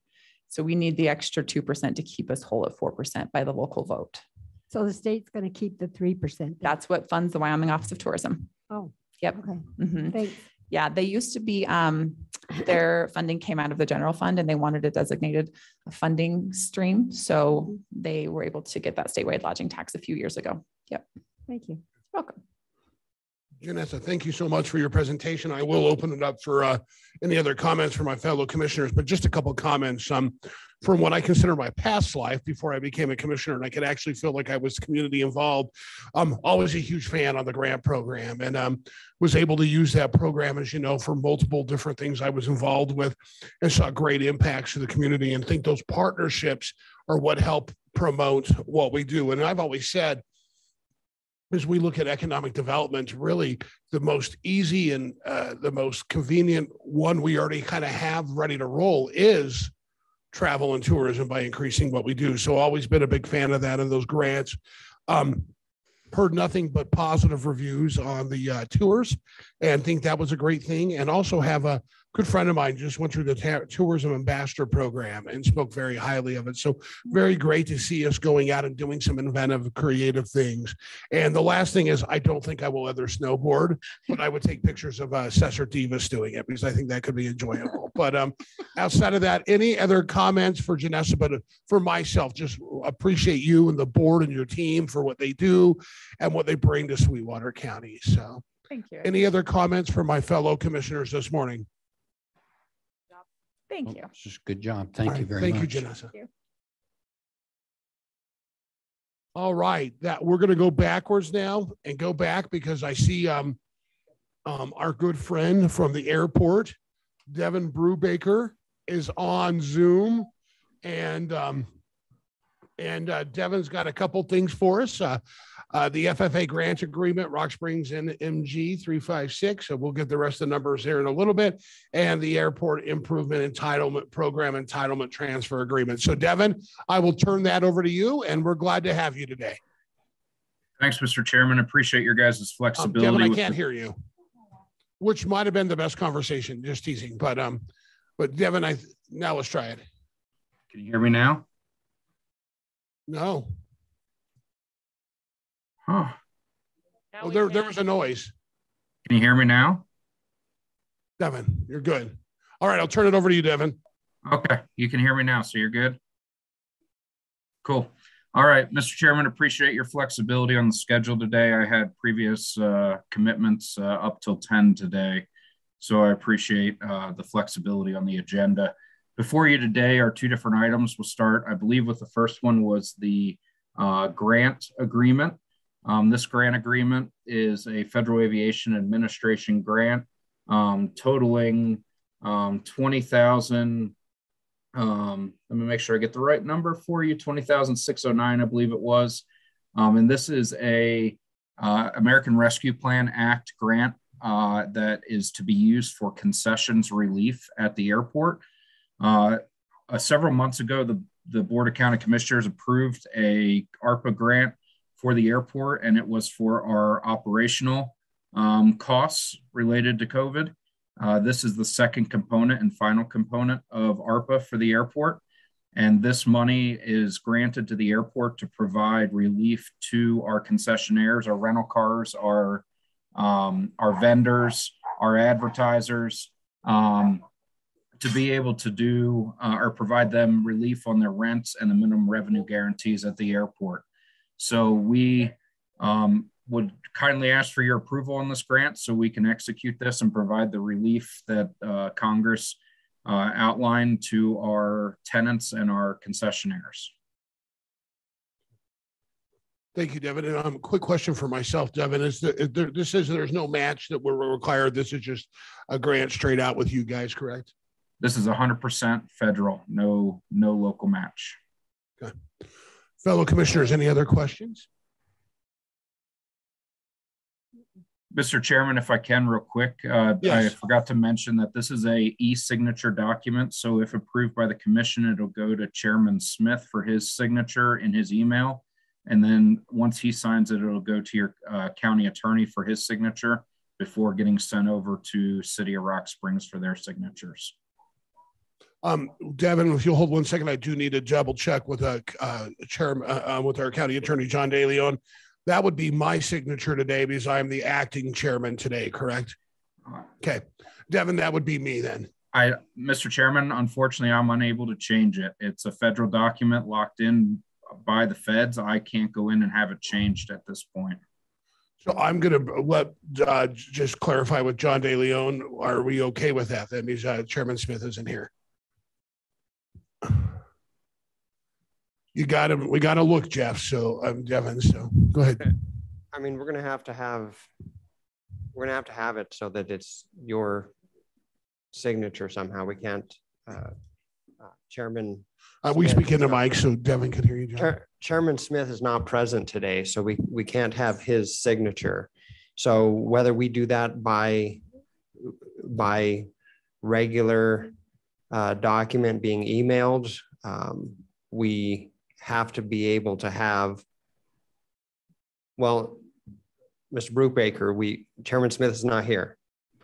So we need the extra 2% to keep us whole at 4% by the local vote. So the state's going to keep the 3%. That's what funds the Wyoming Office of Tourism. Oh, yep. Okay. Mhm. Thanks. Yeah, they used to be, um, their funding came out of the general fund and they wanted a designated funding stream. So they were able to get that statewide lodging tax a few years ago. Yep. Thank you. You're Welcome. Janessa, thank you so much for your presentation. I will open it up for uh, any other comments from my fellow commissioners, but just a couple comments. Um, from what I consider my past life before I became a commissioner, and I could actually feel like I was community involved. I'm always a huge fan on the grant program and um, was able to use that program, as you know, for multiple different things I was involved with and saw great impacts to the community and think those partnerships are what help promote what we do. And I've always said, as we look at economic development, really the most easy and uh, the most convenient one we already kind of have ready to roll is travel and tourism by increasing what we do. So always been a big fan of that and those grants. Um, heard nothing but positive reviews on the uh, tours and think that was a great thing. And also have a good friend of mine just went through the ta- tourism ambassador program and spoke very highly of it. So very great to see us going out and doing some inventive, creative things. And the last thing is, I don't think I will ever snowboard, but I would take pictures of uh, Cesar Divas doing it because I think that could be enjoyable. But um, outside of that, any other comments for Janessa? But uh, for myself, just appreciate you and the board and your team for what they do and what they bring to Sweetwater County. So. Thank you. Any other comments from my fellow commissioners this morning? Thank you. Just good job. Thank you very much. Thank you, Janessa. All right, that we're gonna go backwards now and go back because I see um um our good friend from the airport, Devin Brubaker, is on Zoom. And um and uh, Devin's got a couple things for us. Uh, uh, the FAA grant agreement, Rock Springs and MG 356. So we'll get the rest of the numbers here in a little bit. And the airport improvement entitlement program entitlement transfer agreement. So, Devin, I will turn that over to you, and we're glad to have you today. Thanks, Mr. Chairman. Appreciate your guys' Um, flexibility. Devin, I can't hear you, which might have been the best conversation, just teasing. But, um, but Devin, I now let's try it. Can you hear me now? No. Huh. Oh, there, there was a noise. Can you hear me now? Devin, you're good. All right, I'll turn it over to you, Devin. Okay, you can hear me now, so you're good? Cool. All right, Mr. Chairman, appreciate your flexibility on the schedule today. I had previous uh, commitments uh, up till 10 today. So I appreciate uh, the flexibility on the agenda. Before you today are two different items. We'll start, I believe, with the first one was the uh, grant agreement. Um, this grant agreement is a Federal Aviation Administration grant um, totaling um, 20,000 um, let me make sure I get the right number for you 20,609, I believe it was. Um, and this is a uh, American Rescue Plan Act grant uh, that is to be used for concessions relief at the airport. Uh, uh several months ago, the, the Board of County Commissioners approved a ARPA grant for the airport, and it was for our operational um, costs related to COVID. Uh, this is the second component and final component of ARPA for the airport. And this money is granted to the airport to provide relief to our concessionaires, our rental cars, our, um, our vendors, our advertisers, um, to be able to do uh, or provide them relief on their rents and the minimum revenue guarantees at the airport. So we um, would kindly ask for your approval on this grant so we can execute this and provide the relief that uh, Congress uh, outlined to our tenants and our concessionaires. Thank you, Devin. And um, quick question for myself, Devin. Is, is there, this says there's no match that we're required. This is just a grant straight out with you guys, correct? This is 100% federal, no no local match. Okay. Fellow commissioners, any other questions? Mr. Chairman, if I can real quick, uh, yes. I forgot to mention that this is a e-signature document. So if approved by the commission, it'll go to Chairman Smith for his signature in his email. And then once he signs it, it'll go to your uh, county attorney for his signature before getting sent over to City of Rock Springs for their signatures. Um, Devin, if you'll hold one second, I do need to double check with a uh, chairman uh, uh, with our county attorney John DeLeon that would be my signature today because I'm the acting chairman today, correct? Okay. Devin, that would be me then. I, Mr. Chairman, unfortunately, I'm unable to change it. It's a federal document locked in by the feds. I can't go in and have it changed at this point. So I'm going to let uh, just clarify with John DeLeon. Are we okay with that? That means uh, Chairman Smith isn't here. You got to we got to look, Jeff. So I'm um, Devin. So go ahead. I mean, we're gonna have to have we're gonna have to have it so that it's your signature somehow. We can't. Uh, uh, Chairman. Uh, we speak into mic so Devin can hear you. Chair, Chairman Smith is not present today, so we we can't have his signature. So whether we do that by by regular uh, document being emailed, um, we have to be able to have, well, Mr. Brubaker, we, Chairman Smith is not here.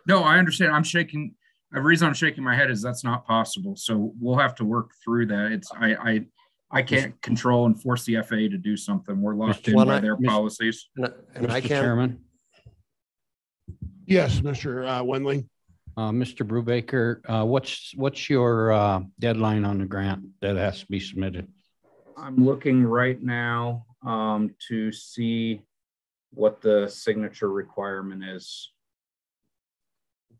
No, I understand. I'm shaking. The reason I'm shaking my head is that's not possible. So we'll have to work through that. It's, I, I, I can't control and force the FAA to do something. We're locked Mr. in by their Mr. policies. And, and I can Chairman. Yes, Mr. Uh, Wendling. Uh, Mr. Brubaker, uh, what's what's your uh, deadline on the grant that has to be submitted? I'm looking right now um, to see what the signature requirement is.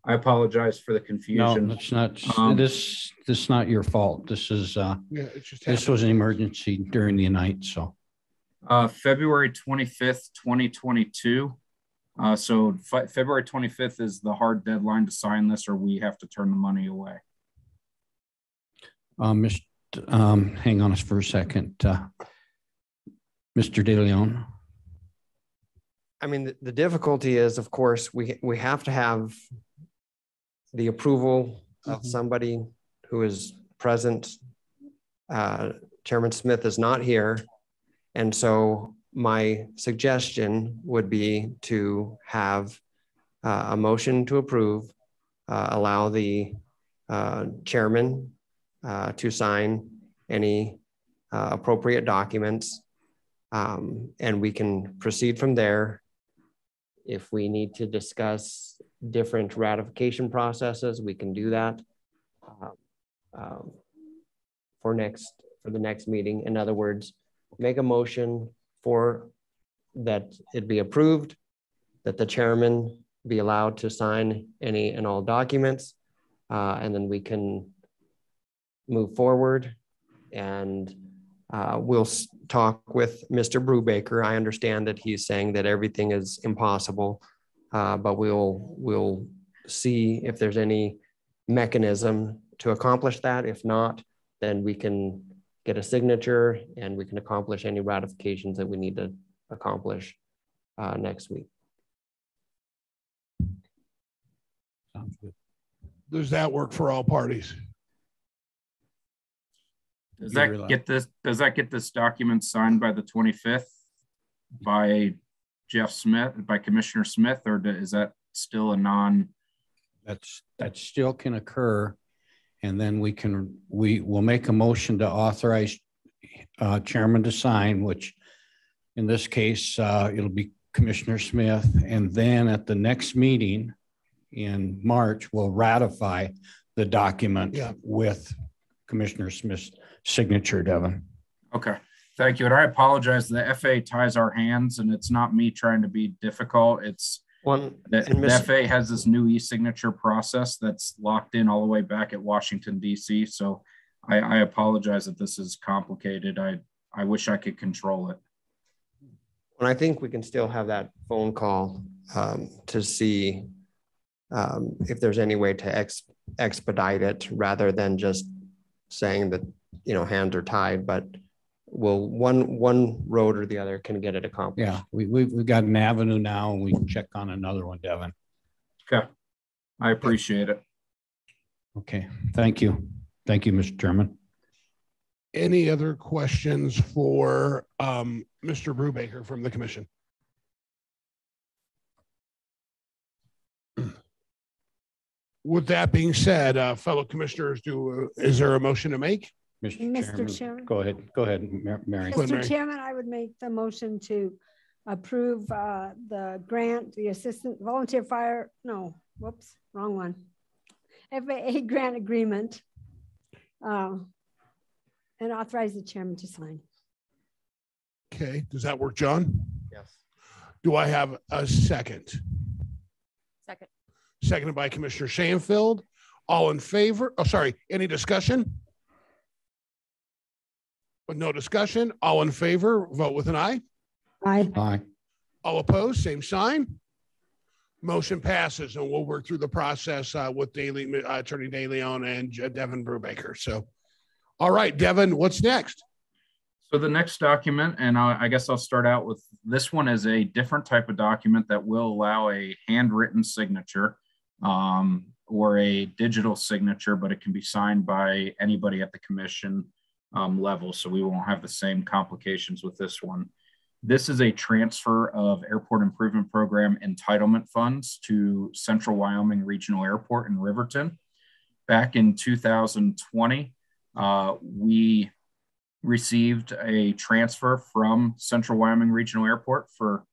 I apologize for the confusion. No, it's not, um, this, this is not your fault. This is, uh, yeah, just this was an emergency during the night, so. Uh, February 25th, 2022. Uh, so February 25th is the hard deadline to sign this or we have to turn the money away. Uh, Mr um, hang on us for a second. Uh, Mr. DeLeon. I mean, the, the difficulty is, of course, we we have to have the approval of mm-hmm. somebody who is present. Uh, Chairman Smith is not here, and so my suggestion would be to have uh, a motion to approve, uh, allow the uh, chairman uh, to sign any uh, appropriate documents. Um, and we can proceed from there. If we need to discuss different ratification processes, we can do that uh, um, for next for the next meeting. In other words, make a motion for that it be approved, that the chairman be allowed to sign any and all documents, uh, and then we can move forward and uh, we'll talk with Mr. Brubaker. I understand that he's saying that everything is impossible, uh, but we'll, we'll see if there's any mechanism to accomplish that. If not, then we can get a signature and we can accomplish any ratifications that we need to accomplish uh, next week. Sounds good. Does that work for all parties? Does that realize- get this, does that get this document signed by the twenty-fifth? By Jeff Smith, by Commissioner Smith, or do- is that still a non? That's, that still can occur. And then we can, we will make a motion to authorize uh, chairman to sign, which in this case, uh, it'll be Commissioner Smith. And then at the next meeting in March, we'll ratify the document Yeah. with Commissioner Smith's signature, Devin. Okay, thank you. And I apologize. The FA ties our hands and it's not me trying to be difficult. It's One, the, the FA has this new e-signature process that's locked in all the way back at Washington DC. So I, I apologize that this is complicated. I, I wish I could control it. And I think we can still have that phone call um, to see um, if there's any way to ex- expedite it rather than just saying that, you know, hands are tied, but will one, one road or the other can get it accomplished. Yeah, we, we, we've got an avenue now and we can check on another one, Devin. Okay, I appreciate it. Okay, thank you. Thank you, Mr. Chairman. Any other questions for um, Mr. Brubaker from the commission? With that being said, uh, fellow commissioners, do, uh, is there a motion to make? Mr. Chairman. Go ahead, go ahead, Mary. Mr. Chairman, I would make the motion to approve uh, the grant, the assistant volunteer fire, no, whoops, wrong one. FAA grant agreement. uh, And authorize the chairman to sign. Okay, does that work, John? Yes. Do I have a second? Second. Seconded by Commissioner Schoenfeld. All in favor? Oh, sorry, any discussion? With no discussion, all in favor, vote with an eye. Aye. Aye. All opposed, same sign. Motion passes and we'll work through the process uh, with Daily, uh, Attorney DeLeon and J- Devin Brubaker. So, all right, Devin, what's next? So the next document, and I, I guess I'll start out with this one is a different type of document that will allow a handwritten signature um, or a digital signature, but it can be signed by anybody at the commission um, level. So we won't have the same complications with this one. This is a transfer of Airport Improvement Program entitlement funds to Central Wyoming Regional Airport in Riverton. Back in 2020, uh, we received a transfer from Central Wyoming Regional Airport for.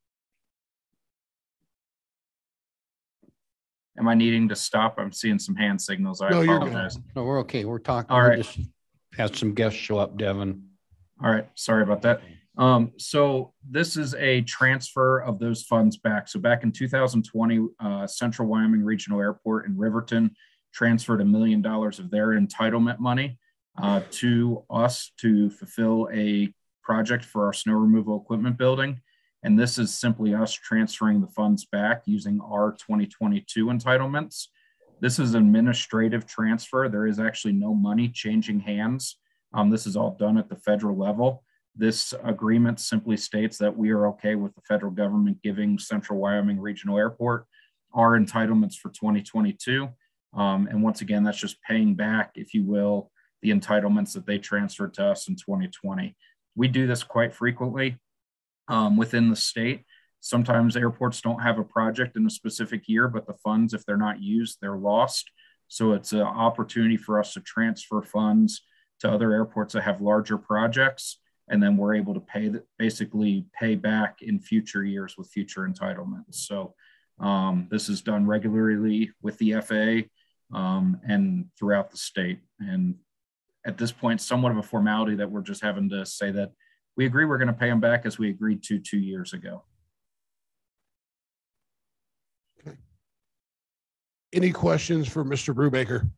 Am I needing to stop? I'm seeing some hand signals. I No, you're good. apologize. No, we're okay. We're talking. All right. just Had some guests show up, Devin. All right, sorry about that. Um, so this is a transfer of those funds back. So back in 2020, uh, Central Wyoming Regional Airport in Riverton transferred a million dollars of their entitlement money uh, to us to fulfill a project for our snow removal equipment building. And this is simply us transferring the funds back using our 2022 entitlements. This is administrative transfer. There is actually no money changing hands. Um, this is all done at the federal level. This agreement simply states that we are okay with the federal government giving Central Wyoming Regional Airport our entitlements for 2022. Um, and once again, that's just paying back, if you will, the entitlements that they transferred to us in 2020. We do this quite frequently um, within the state. Sometimes airports don't have a project in a specific year, but the funds, if they're not used, they're lost. So it's an opportunity for us to transfer funds to other airports that have larger projects. And then we're able to pay that basically pay back in future years with future entitlements. So um, this is done regularly with the FAA um, and throughout the state. And at this point, somewhat of a formality that we're just having to say that we agree we're going to pay them back as we agreed to two years ago. Any questions for Mr. Brubaker?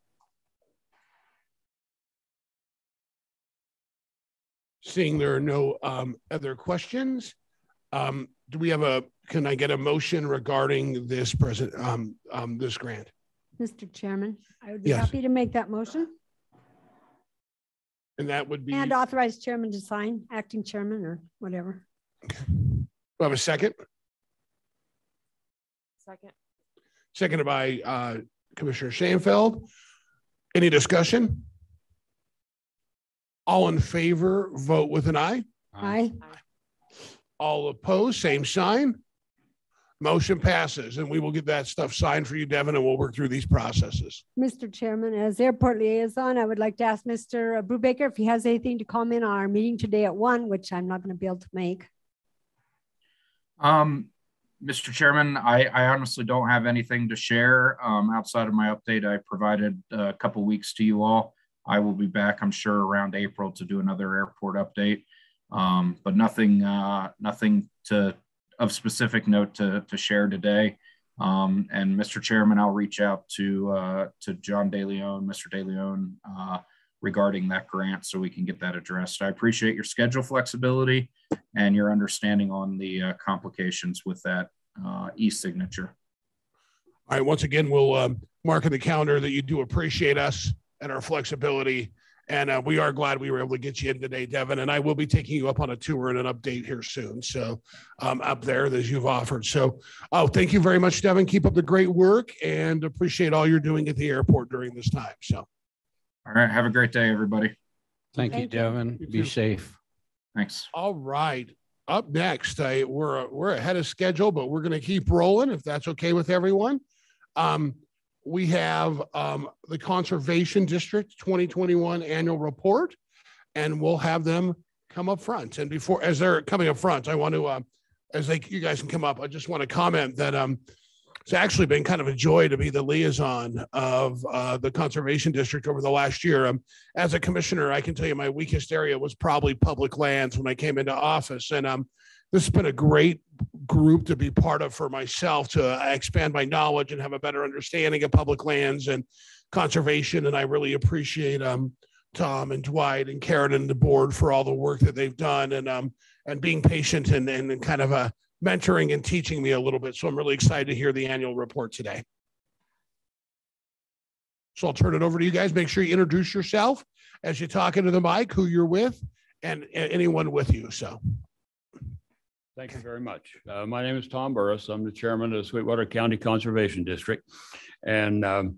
Seeing there are no um, other questions, um, do we have a, can I get a motion regarding this present, um, um, this grant? Mr. Chairman, I would be Yes. happy to make that motion And that would be, and do authorize chairman to sign, acting chairman or whatever. I have a second? Second. Seconded by uh, Commissioner Schoenfeld. Any discussion? All in favor, vote with an eye. Aye. All opposed, same sign. Motion passes, and we will get that stuff signed for you, Devin, and we'll work through these processes. Mr. Chairman, as airport liaison, I would like to ask Mr. Brubaker if he has anything to comment on our meeting today at one, which I'm not going to be able to make. Um, Mr. Chairman, I, I honestly don't have anything to share um, outside of my update I provided a couple weeks to you all. I will be back, I'm sure, around April to do another airport update, um, but nothing, uh, nothing to of specific note to, to share today. Um, and Mr. Chairman, I'll reach out to uh, to John DeLeon, Mr. DeLeon, uh, regarding that grant so we can get that addressed. I appreciate your schedule flexibility and your understanding on the uh, complications with that uh, e-signature. All right, once again, we'll um, mark in the calendar that you do appreciate us and our flexibility. And uh, we are glad we were able to get you in today, Devin. And I will be taking you up on a tour and an update here soon. So um, up there as you've offered. So, oh, thank you very much, Devin. Keep up the great work and appreciate all you're doing at the airport during this time. So, All right, have a great day, everybody. Thank you, Thank you. Devin. You Be too. safe. Thanks. all right. Up next, I, we're we're ahead of schedule, but we're going to keep rolling if that's okay with everyone. Um, we have um, the Conservation District 2021 annual report, and we'll have them come up front. And before, as they're coming up front, I want to, uh, as they you guys can come up, I just want to comment that um, it's actually been kind of a joy to be the liaison of uh, the Conservation District over the last year. Um, as a commissioner, I can tell you my weakest area was probably public lands when I came into office. And um, this has been a great group to be part of for myself to uh, expand my knowledge and have a better understanding of public lands and conservation. And I really appreciate um, Tom and Dwight and Karen and the board for all the work that they've done and um, and being patient and, and kind of uh, mentoring and teaching me a little bit. So I'm really excited to hear the annual report today. So I'll turn it over to you guys. Make sure you introduce yourself as you talk into the mic, who you're with, and anyone with you. So. Thank you very much. Uh, my name is Tom Burris. I'm the chairman of the Sweetwater County Conservation District. And um,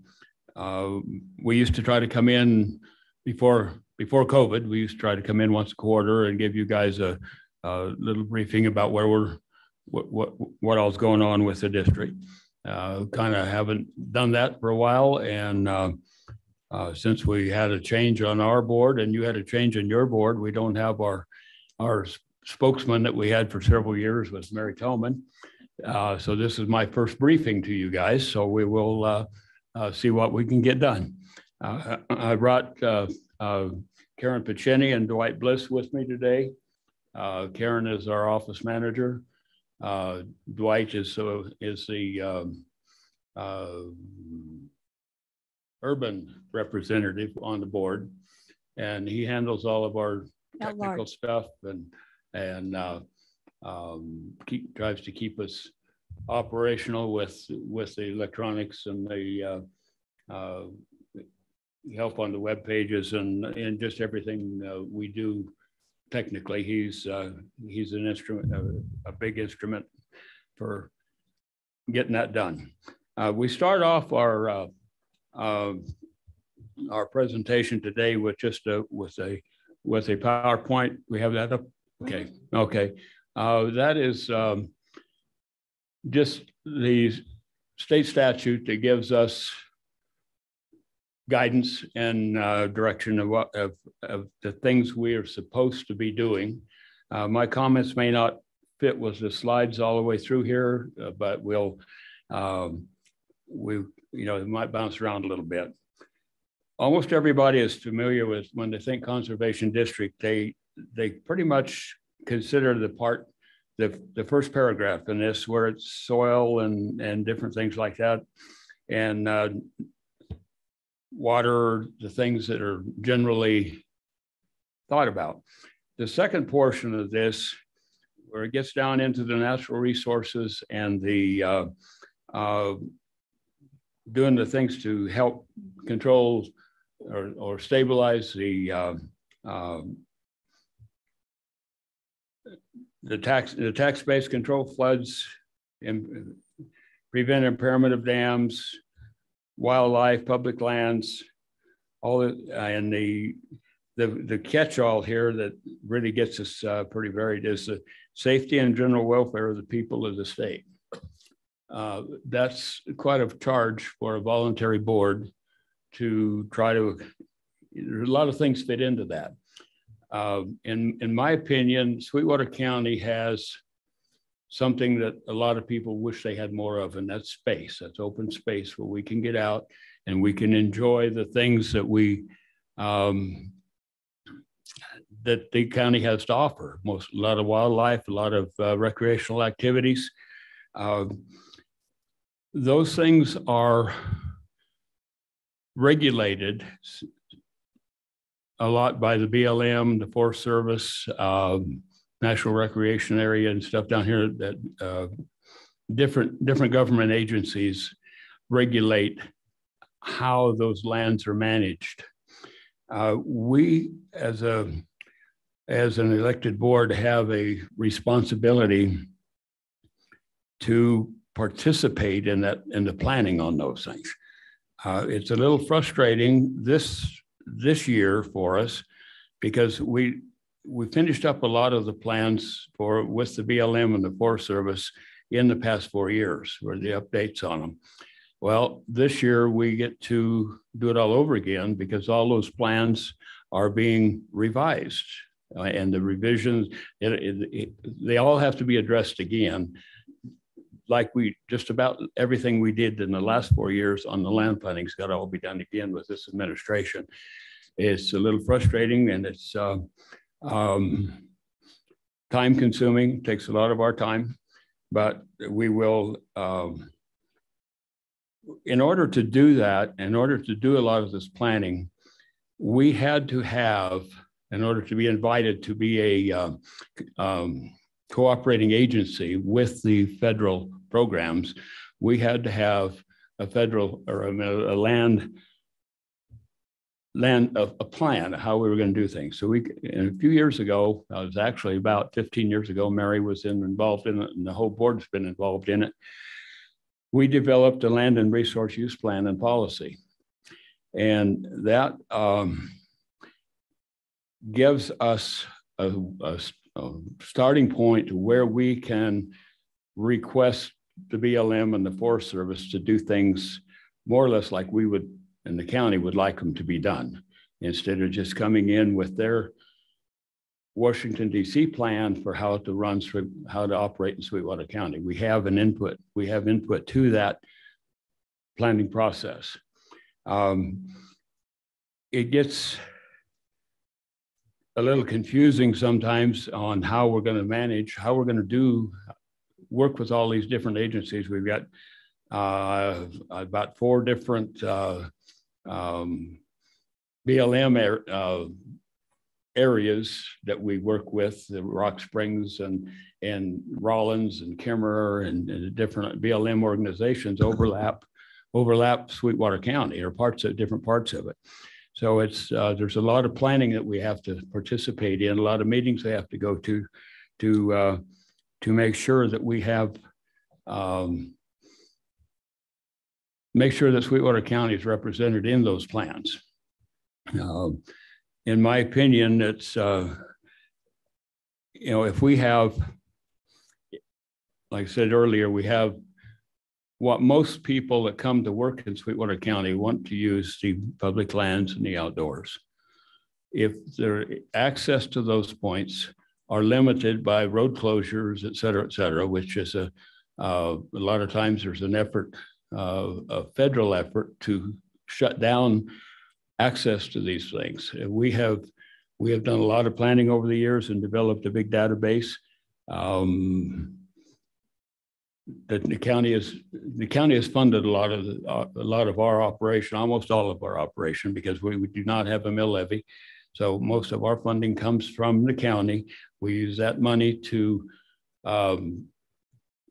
uh, we used to try to come in before, before COVID, we used to try to come in once a quarter and give you guys a, a little briefing about where we're, what, what, what all's going on with the district. Uh, kind of haven't done that for a while. And uh, uh, since we had a change on our board and you had a change in your board, we don't have our, our spokesman that we had for several years was Mary Tillman. Uh, so this is my first briefing to you guys. So we will uh, uh, see what we can get done. I brought Karen Pacini and Dwight Bliss with me today. Karen is our office manager. Uh, Dwight is uh, is the um, uh, urban representative on the board, and he handles all of our technical stuff and and uh, um, keep tries to keep us operational with with the electronics and the uh, uh, help on the web pages and and just everything uh, we do technically. He's uh, he's an instrument, a, a big instrument for getting that done. Uh, we start off our uh, uh, our presentation today with just a with a with a PowerPoint. We have that up. Okay. Okay. Uh, that is um, just the state statute that gives us guidance and uh, direction of what of, of the things we are supposed to be doing. Uh, my comments may not fit with the slides all the way through here, uh, but we'll um, we you know it might bounce around a little bit. Almost everybody is familiar with when they think conservation district, they they pretty much consider the part, the, the first paragraph in this where it's soil and, and different things like that. And uh, water, the things that are generally thought about. The second portion of this, where it gets down into the natural resources and the uh, uh, doing the things to help control or, or stabilize the uh, um, the tax the tax base control floods and prevent impairment of dams, wildlife, public lands, all the and the the the catch-all here that really gets us uh, pretty varied is the safety and general welfare of the people of the state. Uh, that's quite a charge for a voluntary board to try to. A lot of things fit into that. Uh, in in my opinion, Sweetwater County has something that a lot of people wish they had more of, and that's space. That's open space where we can get out and we can enjoy the things that we um, that the county has to offer. Most a lot of wildlife, a lot of uh, recreational activities. Uh, those things are regulated a lot by the BLM, the Forest Service, um, National Recreation Area, and stuff down here. That uh, different different government agencies regulate how those lands are managed. Uh, we, as a as an elected board, have a responsibility to participate in that in the planning on those things. Uh, it's a little frustrating this this year for us because we we finished up a lot of the plans for with the BLM and the Forest Service in the past four years, where the updates on them. Well, this year we get to do it all over again because all those plans are being revised uh, and the revisions, it, it, it, they all have to be addressed again. Like we just about everything we did in the last four years on the land planning's got to all be done again with this administration. It's a little frustrating and it's uh, um, time consuming, takes a lot of our time, but we will, um, in order to do that, in order to do a lot of this planning, we had to have in order to be invited to be a uh, um, cooperating agency with the federal programs, we had to have a federal or a, a land land a, a, plan how we were going to do things. So we a few years ago, I was actually about 15 years ago, Mary was in, involved in it and the whole board's been involved in it. We developed a land and resource use plan and policy. And that um, gives us a, a, a starting point to where we can request the BLM and the Forest Service to do things more or less like we would in the county would like them to be done instead of just coming in with their Washington DC plan for how to run how to operate in Sweetwater County. We have an input. We have input to that planning process. Um, it gets a little confusing sometimes on how we're going to manage, how we're going to do work with all these different agencies. We've got uh, about four different uh, um, BLM uh, areas that we work with, the Rock Springs and and Rawlins and Kemmerer and, and different BLM organizations overlap overlap Sweetwater County or parts of different parts of it. So it's uh, there's a lot of planning that we have to participate in, a lot of meetings they have to go to, to uh, to make sure that we have um, make sure that Sweetwater County is represented in those plans. Uh, in my opinion, it's uh, you know if we have, like I said earlier, we have what most people that come to work in Sweetwater County want to use the public lands and the outdoors. If their access to those points are limited by road closures, et cetera, et cetera, which is a, uh, a lot of times there's an effort, uh, a federal effort to shut down access to these things. We have we have done a lot of planning over the years and developed a big database. Um, the county is, the county has funded a lot of, the- uh, a lot of our operation, almost all of our operation, because we, we do not have a mill levy. So most of our funding comes from the county. We use that money to, um,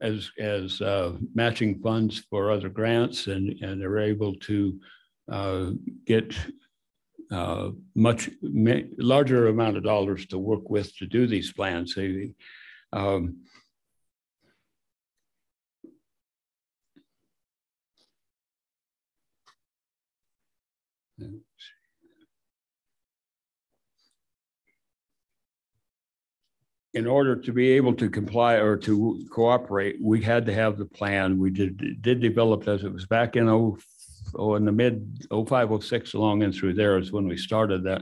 as, as, uh, matching funds for other grants and, and they're able to, uh, get, uh, much, larger amount of dollars to work with to do these plans. Um, in order to be able to comply or to cooperate, we had to have the plan. We did, did develop as it was back in oh, oh, in the mid oh five, oh six along and through there is when we started that.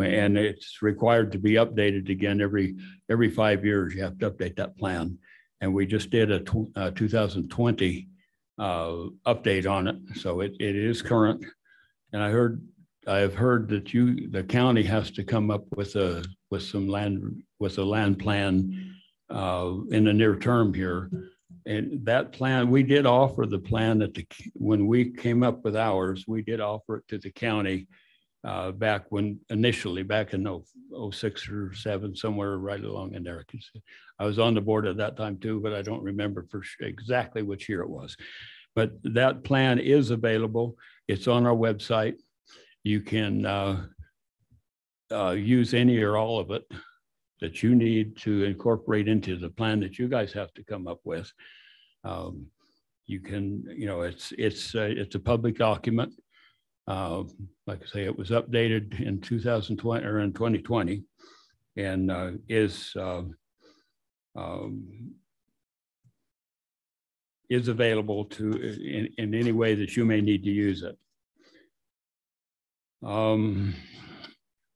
And it's required to be updated again every, every five years. You have to update that plan. And we just did a tw- uh, 2020 uh, update on it. So it, it is current. And I heard, I have heard that you, the county has to come up with a, with some land, with a land plan uh, in the near term here. And that plan, we did offer the plan that the, when we came up with ours, we did offer it to the county uh, back when initially, back in oh, oh six or seven, somewhere right along in there I was on the board at that time too, but I don't remember for sure exactly which year it was. But that plan is available. It's on our website. You can uh, uh, use any or all of it that you need to incorporate into the plan that you guys have to come up with. Um, you can, you know, it's it's uh, it's a public document. Uh, like I say, it was updated in 2020 or in 2020, and uh, is uh, um, is available to in, in any way that you may need to use it. Um,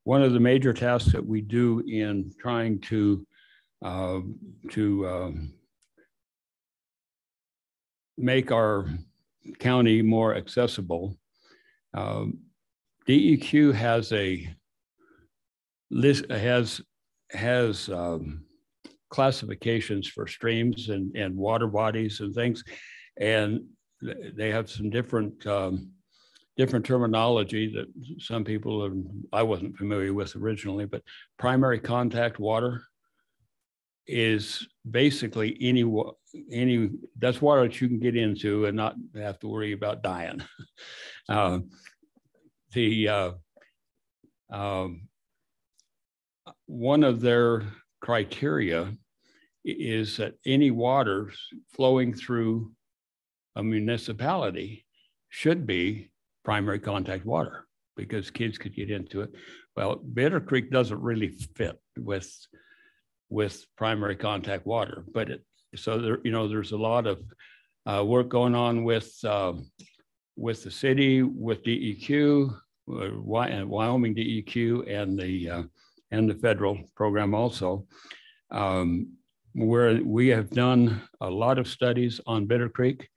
one of the major tasks that we do in trying to uh, to um, make our county more accessible, um, DEQ has a list has has um, classifications for streams and, and water bodies and things, and they have some different um, different terminology that some people have, I wasn't familiar with originally, but primary contact water is basically any any that's water that you can get into and not have to worry about dying. Uh, the uh, um, one of their criteria is that any water flowing through a municipality should be primary contact water because kids could get into it. Well, Bitter Creek doesn't really fit with with primary contact water, but it so there you know there's a lot of uh, work going on with um, with the city, with DEQ, uh, uh, Wyoming DEQ, and the uh, and the federal program also, um, where we have done a lot of studies on Bitter Creek.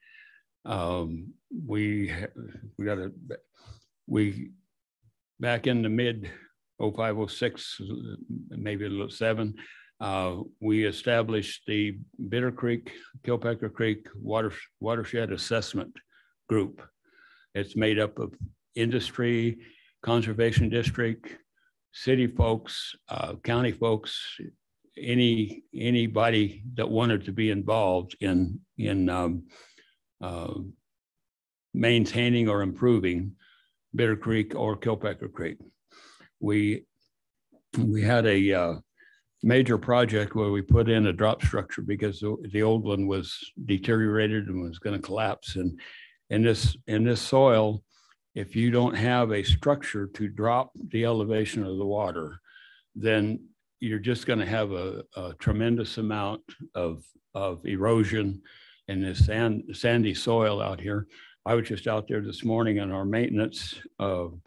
Um, we we got a we back in the mid 0506 maybe a little seven uh, we established the bitter creek killpecker creek water watershed assessment group. It's made up of industry conservation district city folks uh, county folks any anybody that wanted to be involved in in um, uh, maintaining or improving Bitter Creek or Killpecker Creek. We we had a uh, major project where we put in a drop structure because the, the old one was deteriorated and was going to collapse. And in this in this soil, if you don't have a structure to drop the elevation of the water, then you're just going to have a, a tremendous amount of of erosion in this sand, sandy soil out here. I was just out there this morning on our maintenance of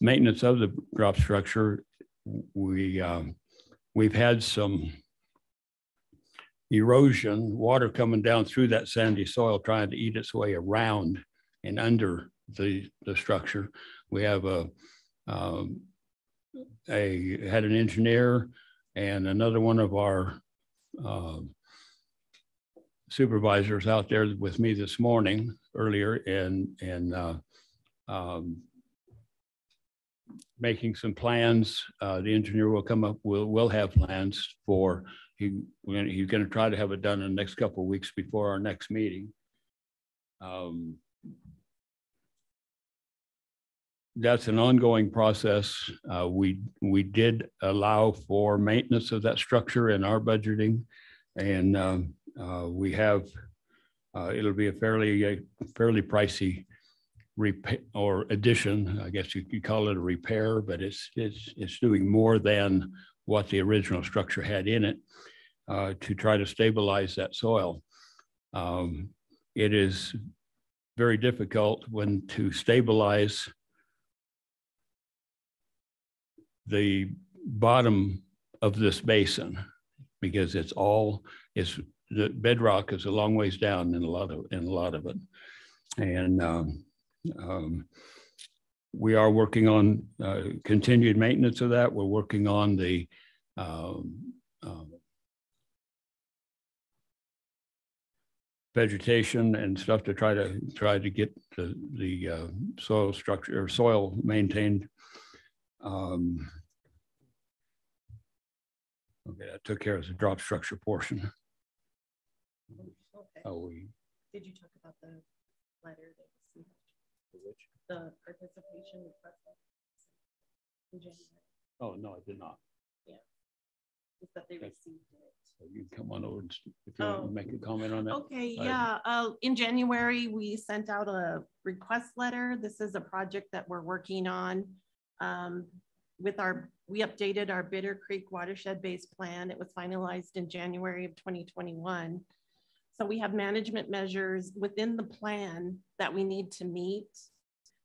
maintenance of the drop structure. We um, we've had some erosion, water coming down through that sandy soil, trying to eat its way around and under the the structure. We have a um, a, had an engineer and another one of our um, supervisors out there with me this morning earlier and, and uh, um, making some plans. Uh, the engineer will come up, will, will have plans for, he, gonna, he's gonna try to have it done in the next couple of weeks before our next meeting. Um, that's an ongoing process. Uh, we, we did allow for maintenance of that structure in our budgeting. And um, uh, we have, uh, it'll be a fairly, a fairly pricey repair or addition. I guess you could call it a repair, but it's, it's, it's doing more than what the original structure had in it uh, to try to stabilize that soil. Um, it is very difficult when to stabilize the bottom of this basin because it's all it's the bedrock is a long ways down in a lot of in a lot of it. And um, um, we are working on uh, continued maintenance of that. We're working on the um, um vegetation and stuff to try to try to get the the uh, soil structure or soil maintained. Um, okay, that took care of the drop structure portion. Okay. Oh, we, Did you talk about the letter that was sent? The participation request? in January? oh, no, I did not. Yeah. Just that they Okay. received it. So you can come on over and if you want Oh. to make a comment on that. Okay, I- yeah, uh, in January, we sent out a request letter. This is a project that we're working on. Um, with our, we updated our Bitter Creek watershed-based plan. It was finalized in January of twenty twenty-one. So we have management measures within the plan that we need to meet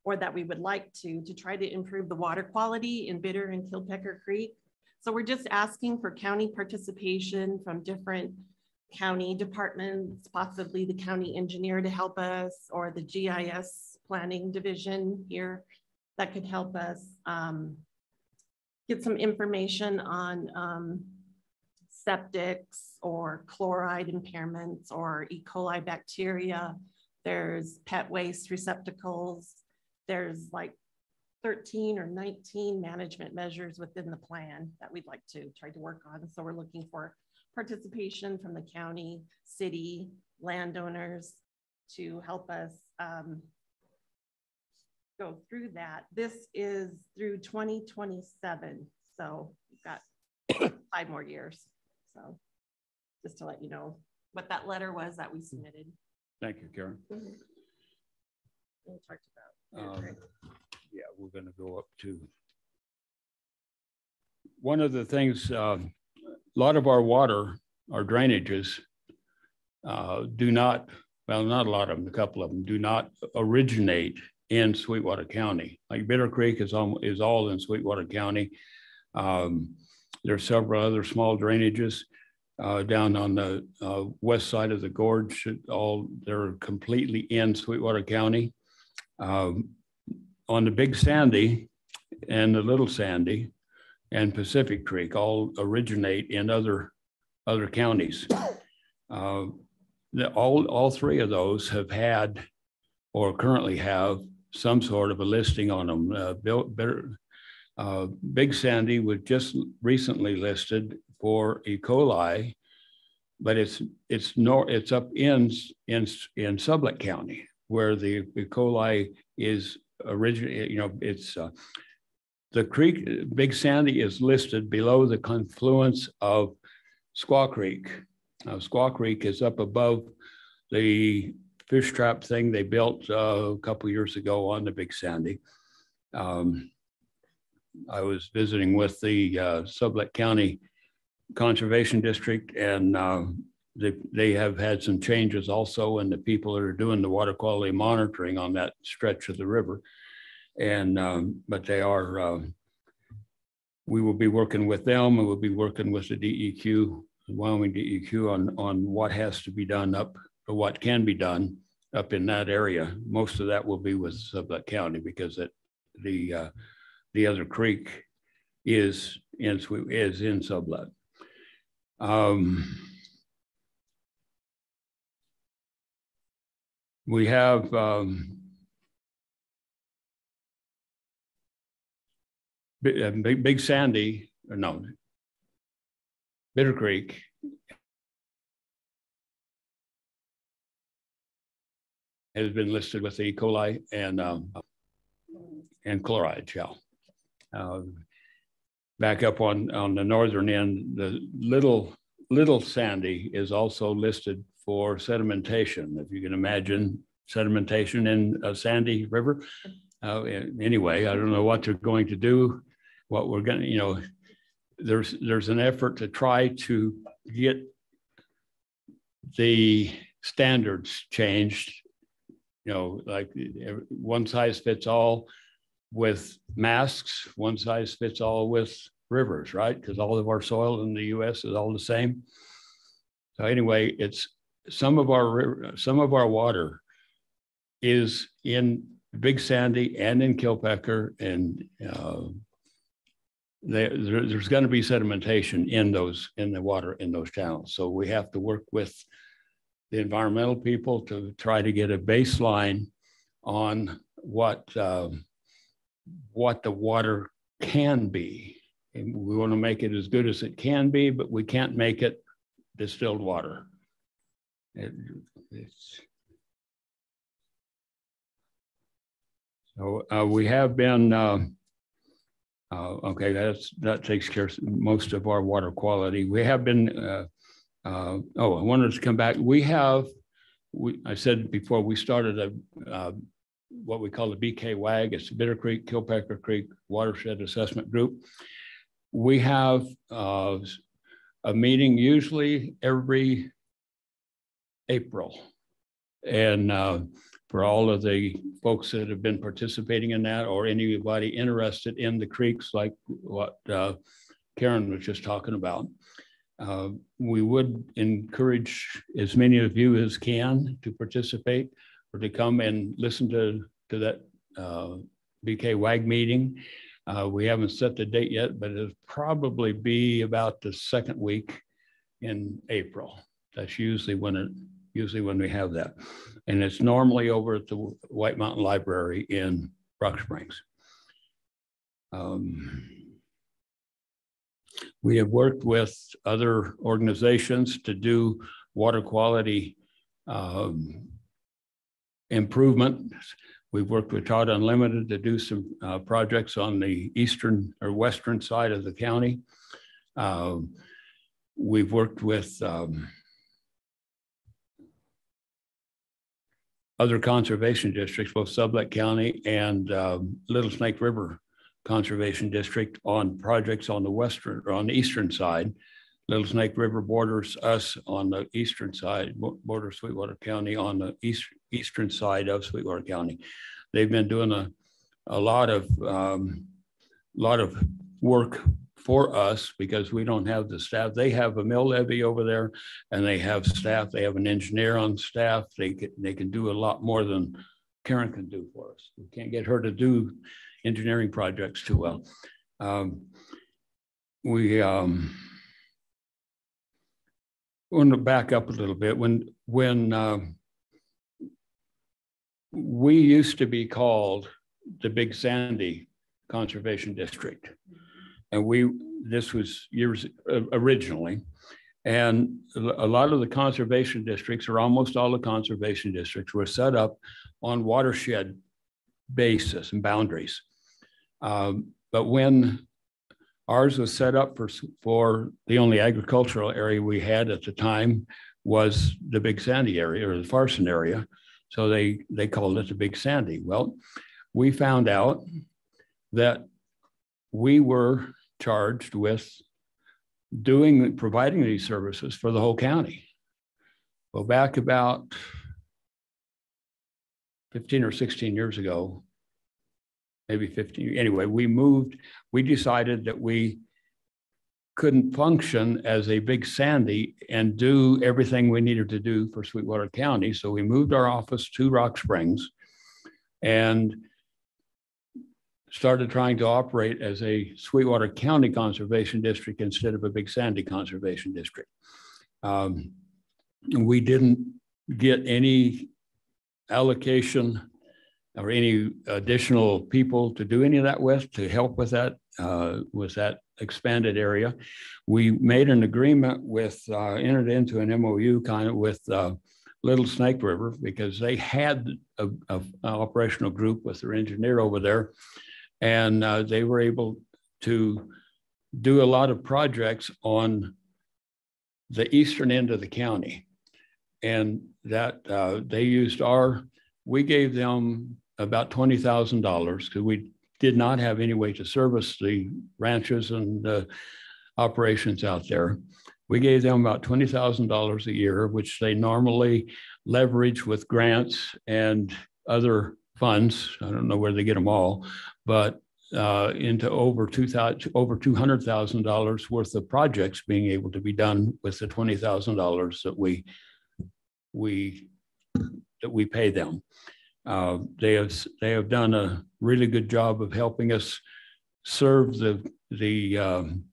or that we would like to, to try to improve the water quality in Bitter and Killpecker Creek. So we're just asking for county participation from different county departments, possibly the county engineer to help us, or the GIS planning division here that could help us um, get some information on um, septics or chloride impairments or E. coli bacteria. There's pet waste receptacles. There's like 13 or 19 management measures within the plan that we'd like to try to work on. So we're looking for participation from the county, city, landowners to help us um, go through that. This is through 2027. So we've got five more years. So just to let you know what that letter was that we submitted. Thank you, Karen. Mhm. We talked about. Um, Yeah, we're going to go up to. One of the things, um, a lot of our water, our drainages uh, do not, well, not a lot of them, a couple of them do not originate in Sweetwater County. Like Bitter Creek is all, is all in Sweetwater County. Um, There are several other small drainages uh, down on the uh, west side of the gorge. All, they're completely in Sweetwater County. Um, on the Big Sandy and the Little Sandy and Pacific Creek all originate in other, other counties. Uh, the, all, all three of those have had or currently have some sort of a listing on them. Uh, Bill, Bitter- uh, Big Sandy was just recently listed for E. coli, but it's, it's nor, it's up in, in, in Sublette County where the E. coli is originally, you know, it's, uh, the creek, Big Sandy is listed below the confluence of Squaw Creek. Now, Squaw Creek is up above the fish trap thing they built uh, a couple years ago on the Big Sandy. Um, I was visiting with the uh, Sublette County Conservation District and uh, they, they have had some changes also and the people that are doing the water quality monitoring on that stretch of the river. And, um, but they are, um, we will be working with them and we'll be working with the DEQ, the Wyoming DEQ on, on what has to be done up, or what can be done up in that area. Most of that will be with Sublette County because it, the, uh, the other creek is in, is in Sublette. Um, We have, um, Big, uh, Big, Sandy, no, Bitter Creek. Has been listed with E. coli and, um, and chloride shell. Uh, Back up on, on the northern end, the little, little Sandy is also listed for sedimentation. If you can imagine sedimentation in a Sandy River. Uh, anyway, I don't know what they're going to do, what we're going to, you know, there's, there's an effort to try to get the standards changed. You know, like one size fits all with masks, one size fits all with rivers, right? Because all of our soil in the US is all the same. So anyway, it's some of our some of our water is in Big Sandy and in Killpecker and uh, there, there- there's going to be sedimentation in those, in the water, in those channels. So we have to work with the environmental people to try to get a baseline on what, um, what the water can be. And we want to make it as good as it can be, but we can't make it distilled water. It- it's- So uh, we have been, uh, uh, okay, that's, that takes care of most of our water quality. We have been, uh, uh, oh, I wanted to come back. We have, we, I said before, we started a, uh, what we call the BK WAG. It's Bitter Creek, Killpecker Creek Watershed Assessment Group. We have uh, a meeting usually every April. And uh, for all of the folks that have been participating in that or anybody interested in the creeks like what uh, Karen was just talking about. Uh, we would encourage as many of you as can to participate or to come and listen to, to that uh, BK WAG meeting. Uh, we haven't set the date yet, but it'll probably be about the second week in April. That's usually when it, usually when we have that. And it's normally over at the White Mountain Library in Rock Springs. Um, we have worked with other organizations to do water quality um, improvement. We've worked with Trout Unlimited to do some uh, projects on the eastern or western side of the county. Um, we've worked with um, other conservation districts, both Sublette County and um, Little Snake River Conservation District on projects on the western or on the eastern side. Little Snake River borders us on the eastern side, bo- borders Sweetwater County on the east, eastern side of Sweetwater County. They've been doing a, a lot of, um, lot of work for us because we don't have the staff. They have a mill levy over there and they have staff. They have an engineer on staff. They can, they can do a lot more than Karen can do for us. We can't get her to do engineering projects too well. Um, we, um, want to back up a little bit. When, when, um, we used to be called the Big Sandy Conservation District. And we, this was years uh, originally. And a a lot of the conservation districts, or almost all the conservation districts, were set up on watershed basis and boundaries. Um, But when ours was set up for, for the only agricultural area we had at the time was the Big Sandy area or the Farson area. So they, they called it the Big Sandy. Well, we found out that we were charged with doing, providing these services for the whole county. Well, back about 15 or 16 years ago, maybe 15, anyway, we moved, we decided that we couldn't function as a big Sandy and do everything we needed to do for Sweetwater County. So we moved our office to Rock Springs. And started trying to operate as a Sweetwater County Conservation District instead of a Big Sandy Conservation District. Um, We didn't get any allocation or any additional people to do any of that with, to help with that, uh, with that expanded area. We made an agreement with, uh, entered into an MOU kind of with, uh, Little Snake River because they had a, a, a operational group with their engineer over there. And, uh, they were able to do a lot of projects on the eastern end of the county. And that, uh, they used our, we gave them about twenty thousand dollars because we did not have any way to service the ranches and operations out there. We gave them about twenty thousand dollars a year, which they normally leverage with grants and other funds. I don't know where they get them all, but uh, into over two thousand, over two hundred thousand dollars worth of projects being able to be done with the twenty thousand dollars that we we that we pay them. Uh, they have they have done a really good job of helping us serve the the um,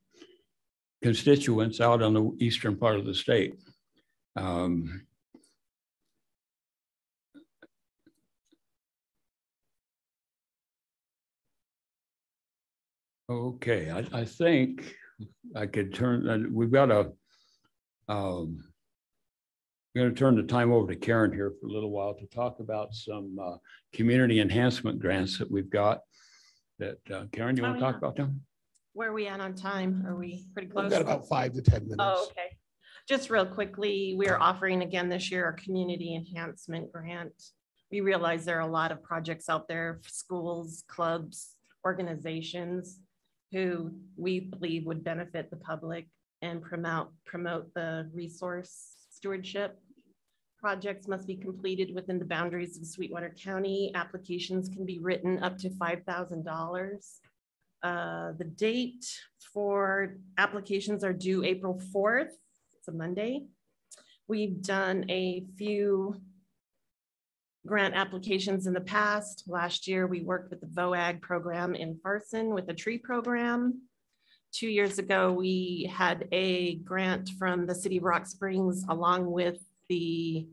constituents out on the eastern part of the state. Um, okay, I, I think I could turn. Uh, we've got a. Um, I'm going to turn the time over to Karen here for a little while to talk about some uh, community enhancement grants that we've got. That uh, Karen, you want to Oh, talk yeah. about them? Where are we at on time? Are we pretty close? We've close? got about five to 10 minutes. Oh, okay. Just real quickly, we are offering again this year a community enhancement grant. We realize there are a lot of projects out there, schools, clubs, organizations who we believe would benefit the public and promote, promote the resource stewardship. Projects must be completed within the boundaries of Sweetwater County. Applications can be written up to five thousand dollars. Uh, The date for applications are due April 4th. It's a Monday. We've done a few grant applications in the past. Last year, we worked with the VOAG program in Farson with a tree program. Two years ago, we had a grant from the city of Rock Springs along with the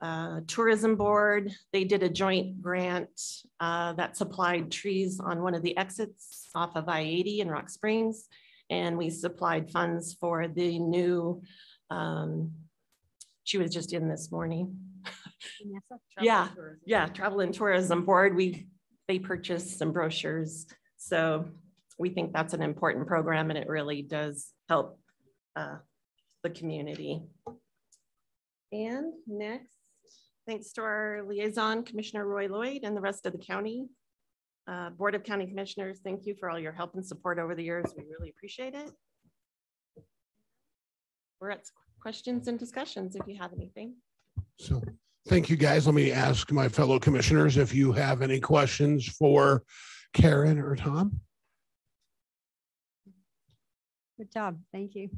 uh, tourism board. They did a joint grant uh, that supplied trees on one of the exits off of I-80 in Rock Springs. And we supplied funds for the new, um, she was just in this morning. Yeah, yeah, Travel and Tourism Board, we, they purchased some brochures. So we think that's an important program and it really does help uh, the community. And next, thanks to our liaison, Commissioner Roy Lloyd and the rest of the county. Uh, Board of County Commissioners, thank you for all your help and support over the years. We really appreciate it. We're at questions and discussions if you have anything. So thank you, guys. Let me ask my fellow commissioners if you have any questions for Karen or Tom. Good job. Thank you.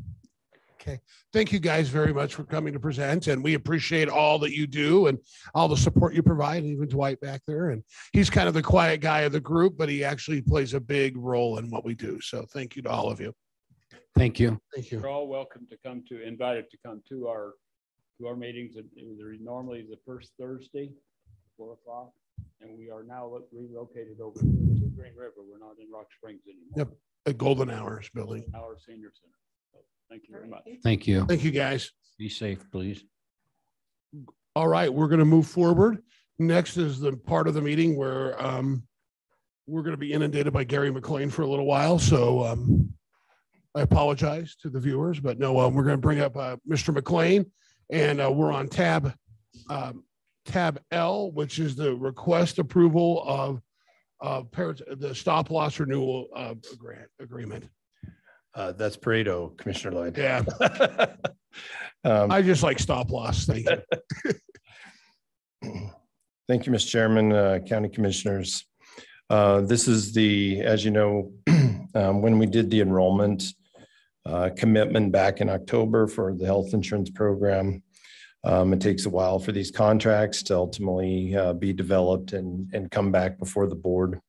Okay. Thank you guys very much for coming to present and we appreciate all that you do and all the support you provide, even Dwight back there. And he's kind of the quiet guy of the group, but he actually plays a big role in what we do. So thank you to all of you. Thank you. Thank you. You're all welcome to come to, invited to come to our, to our meetings. They're normally the first Thursday, four o'clock. And we are now relocated over to Green River. We're not in Rock Springs anymore. Yep. At Golden Hours Building. Our senior center. So Thank you very much. Thank you. Thank you, guys. Be safe, please. All right, we're going to move forward. Next is the part of the meeting where um, we're going to be inundated by Gary McLean for a little while. So um, I apologize to the viewers, but no, um, we're going to bring up uh, Mr. McLean and uh, we're on tab um, tab L, which is the request approval of uh, the stop loss renewal uh, grant agreement. Uh, that's Pareto, Commissioner Lloyd. Yeah. Um, I just like stop loss. Thank you. Thank you, Mr. Chairman, uh, County Commissioners. Uh, This is the, as you know, um, when we did the enrollment uh, commitment back in October for the health insurance program, um, it takes a while for these contracts to ultimately uh, be developed and, and come back before the board.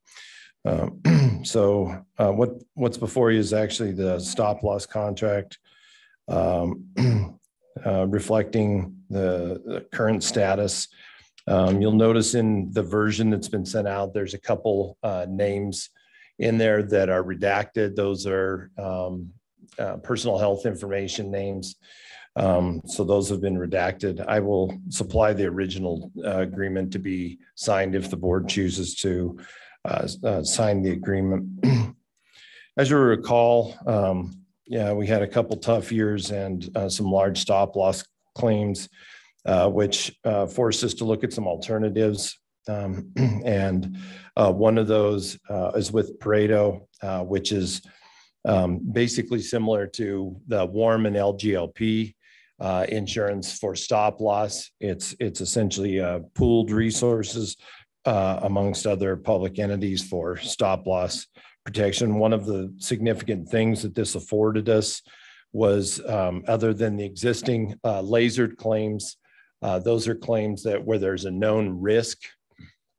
Uh, So uh, what, what's before you is actually the stop loss contract um, uh, reflecting the the current status. Um, You'll notice in the version that's been sent out, there's a couple uh, names in there that are redacted. Those are um, uh, personal health information names. Um, So those have been redacted. I will supply the original uh, agreement to be signed if the board chooses to uh, uh, sign the agreement. As you recall, um, yeah, we had a couple tough years and uh, some large stop loss claims, uh, which uh, forced us to look at some alternatives. Um, and one of those is with Pareto, which is um, basically similar to the WARM and LGLP uh, insurance for stop loss. It's it's essentially uh, pooled resources uh, amongst other public entities for stop loss protection. One of the significant things that this afforded us was um, other than the existing uh, lasered claims, uh, those are claims that where there's a known risk.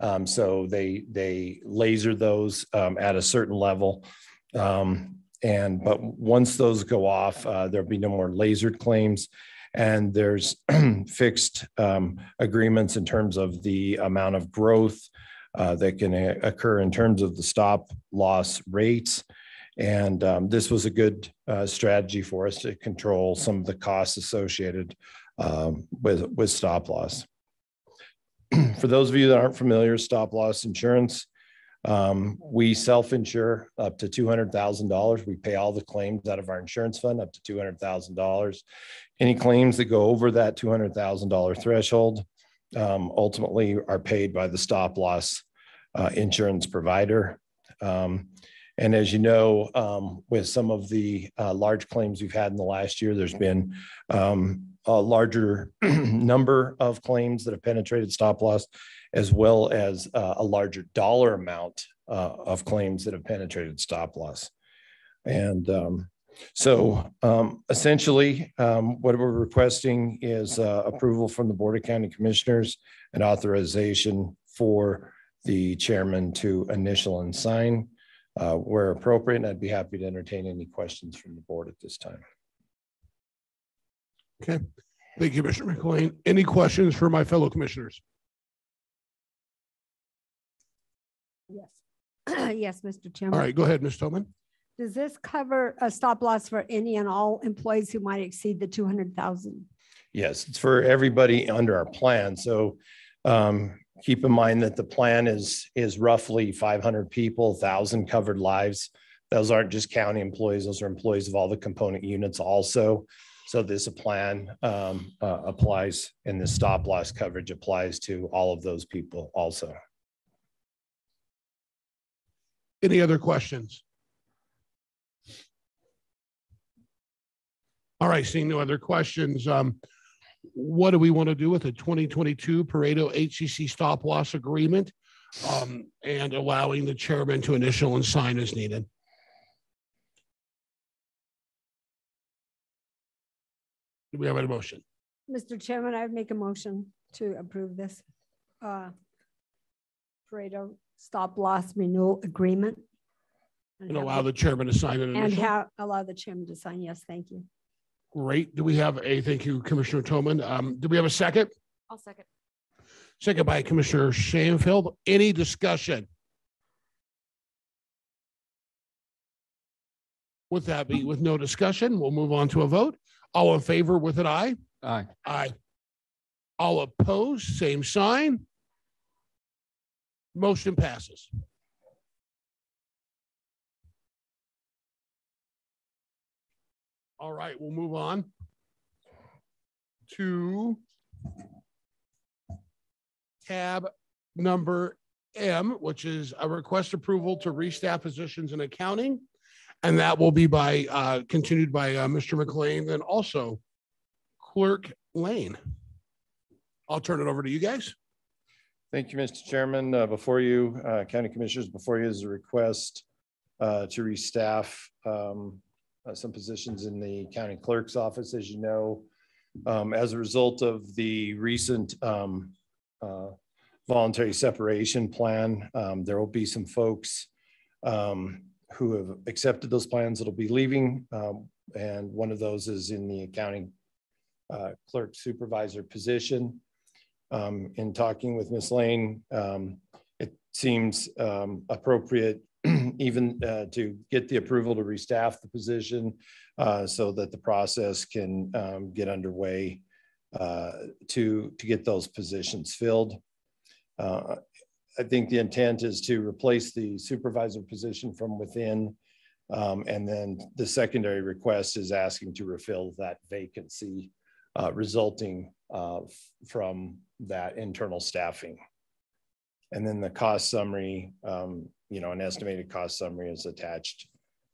Um, so they they laser those um, at a certain level. Um, and but once those go off, uh, there'll be no more lasered claims and there's fixed um, agreements in terms of the amount of growth uh, that can uh, occur in terms of the stop loss rates. And um, this was a good uh, strategy for us to control some of the costs associated um, with, with stop loss. for those of you that aren't familiar, stop loss insurance um, we self-insure up to $200,000. We pay all the claims out of our insurance fund up to $200,000. Any claims that go over that $200,000 threshold um, ultimately are paid by the stop loss uh, insurance provider. Um, and as you know, um, with some of the uh, large claims we've had in the last year, there's been um, a larger number of claims that have penetrated stop loss as well as uh, a larger dollar amount uh, of claims that have penetrated stop loss. And um, so um, essentially, um, what we're requesting is uh, approval from the Board of County Commissioners and authorization for the chairman to initial and sign uh, where appropriate. And I'd be happy to entertain any questions from the board at this time. Okay. Thank you, Mr. McLean. Any questions for my fellow commissioners? Yes. Yes, Mr. Chairman. All right, go ahead, Ms. Tobin. Does this cover a stop loss for any and all employees who might exceed the two hundred thousand? Yes, it's for everybody under our plan. So um, keep in mind that the plan is, is roughly 500 people, 1,000 covered lives. Those aren't just county employees, those are employees of all the component units also. So this a plan um, uh, applies and the stop loss coverage applies to all of those people also. Any other questions? All right, seeing no other questions, um, what do we want to do with the 2022 Pareto HCC stop loss agreement? Um, and allowing the chairman to initial and sign as needed. Do we have a motion? Mr. Chairman, I would make a motion to approve this. uh, Pareto stop loss renewal agreement. And allow the chairman to sign an And allow the chairman to sign. Yes, thank you. Great. Do we have a, thank you, Commissioner Thoman. Um, do we have a second? I'll second. Second by Commissioner Schoenfeld. Any discussion? With that be, with no discussion, we'll move on to a vote. All in favor with an aye? Aye. Aye. All opposed, same sign. Motion passes. All right, we'll move on to tab number M, which is a request approval to restaff positions in accounting. And that will be by, uh, continued by, uh, Mr. McLean, then also Clerk Lane. I'll turn it over to you guys. Thank you, Mr. Chairman. Uh, Before you, uh, County Commissioners, before you is a request uh, to restaff um, uh, some positions in the county clerk's office, as you know. um, As a result of the recent um, uh, voluntary separation plan, um, there will be some folks um, who have accepted those plans that'll be leaving. Um, and one of those is in the accounting uh, clerk supervisor position. Um, in talking with Ms. Lane, it seems appropriate even uh, to get the approval to restaff the position uh, so that the process can um, get underway uh, to, to get those positions filled. Uh, I think the intent is to replace the supervisor position from within. Um, and then the secondary request is asking to refill that vacancy uh, resulting uh, from that internal staffing. And then the cost summary, um, you know, an estimated cost summary is attached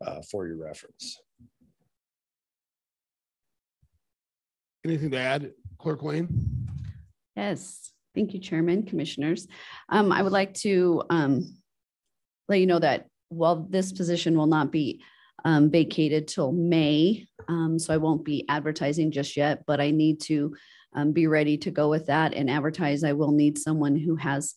uh, for your reference. Anything to add, Clerk Lane? Yes, thank you, Chairman, Commissioners. Um, I would like to um, let you know that while this position will not be um, vacated till May, um, so I won't be advertising just yet, but I need to um, be ready to go with that and advertise. I will need someone who has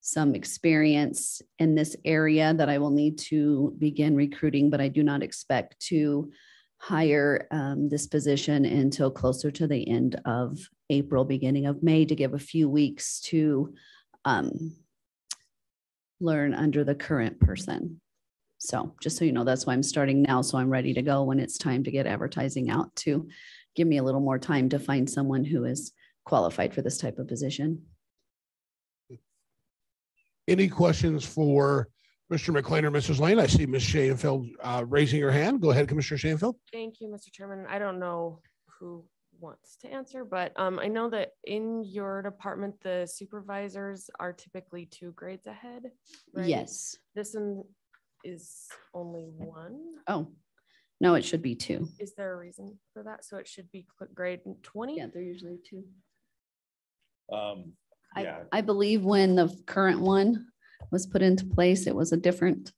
some experience in this area that I will need to begin recruiting, but I do not expect to hire um, this position until closer to the end of April, beginning of May, to give a few weeks to um, learn under the current person. So just so you know, that's why I'm starting now. So I'm ready to go when it's time to get advertising out to give me a little more time to find someone who is qualified for this type of position. Any questions for Mr. McLean or Mrs. Lane? I see Ms. Schoenfeld uh, raising her hand. Go ahead, Commissioner Schoenfeld. Thank you, Mr. Chairman. I don't know who wants to answer, but um, I know that in your department, the supervisors are typically two grades ahead. right? Yes. This one is only one. Oh, no, it should be two. Is there a reason for that? So it should be cl- grade twenty? Yeah, they're usually two. Um, I, I believe when the current one was put into place, it was a different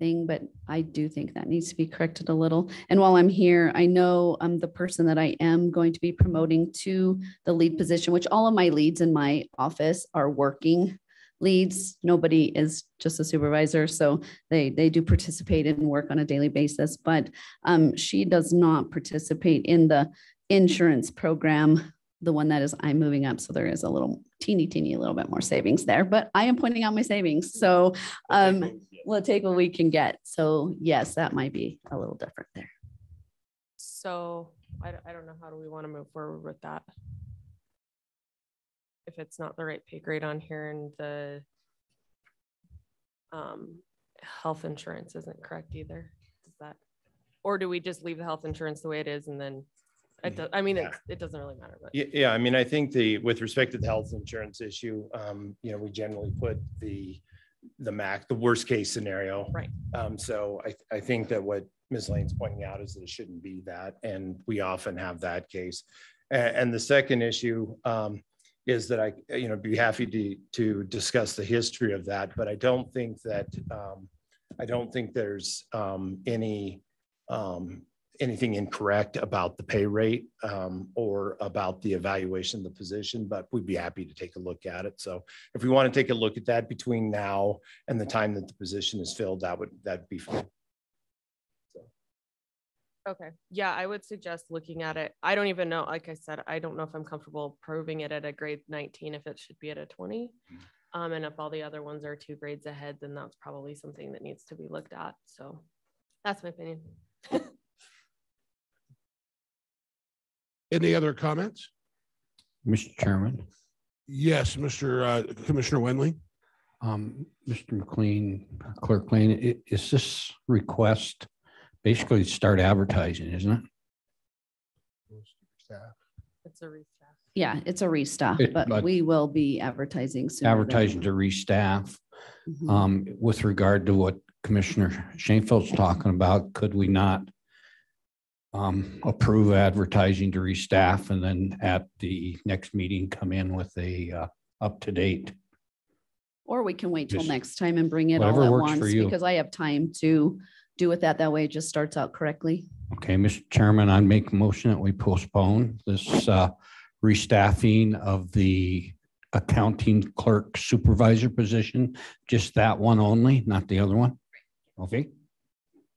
thing, but I do think that needs to be corrected a little. And while I'm here, I know I'm the person that I am going to be promoting to the lead position, which all of my leads in my office are working leads. Nobody is just a supervisor, so they they do participate and work on a daily basis. But um, she does not participate in the insurance program the one that is I'm moving up. So there is a little teeny, teeny, a little bit more savings there, but I am pointing out my savings. So um, we'll take what we can get. So yes, that might be a little different there. So I, don't- I don't know, how do we want to move forward with that? If it's not the right pay grade on here and the um, health insurance isn't correct either, is that? Or do we just leave the health insurance the way it is and then, it does, I mean, it, it doesn't really matter, but. Yeah, yeah, I mean, I think the, with respect to the health insurance issue, um, you know, we generally put the, the MAC, the worst case scenario. Right. Um, so I, I think that what Ms. Lane's pointing out is that it shouldn't be that, and we often have that case. And, and the second issue, um, is that I, you know, be happy to, to discuss the history of that, but I don't think that, um, I don't think there's, um, any, um, anything incorrect about the pay rate um, or about the evaluation of the position, but we'd be happy to take a look at it. So if we want to take a look at that between now and the time that the position is filled, that would, that'd be fine. Okay, yeah, I would suggest looking at it. I don't even know, like I said, I don't know if I'm comfortable proving it at a grade nineteen, if it should be at a twenty. Um, and if all the other ones are two grades ahead, then that's probably something that needs to be looked at. So that's my opinion. Any other comments? Mr. Chairman, Yes, Mr. uh, Commissioner Wendling. um, Mr. McLean, Clerk Lane, is this request basically to start advertising, isn't it? It's a restaff. Yeah, it's a restaff, It- but but- we will be advertising soon. Advertising to restaff. Mhm. Um, with regard to what Commissioner Schoenfeld's talking about, could we not um, approve advertising to restaff and then at the next meeting come in with a uh, up-to-date? Or we can wait till Just next time and bring it all whatever at works for once you. because I have time to do it that, that way it just starts out correctly. Okay, Mr. Chairman, I make a motion that we postpone this uh, restaffing of the accounting clerk supervisor position, just that one only, not the other one. Okay,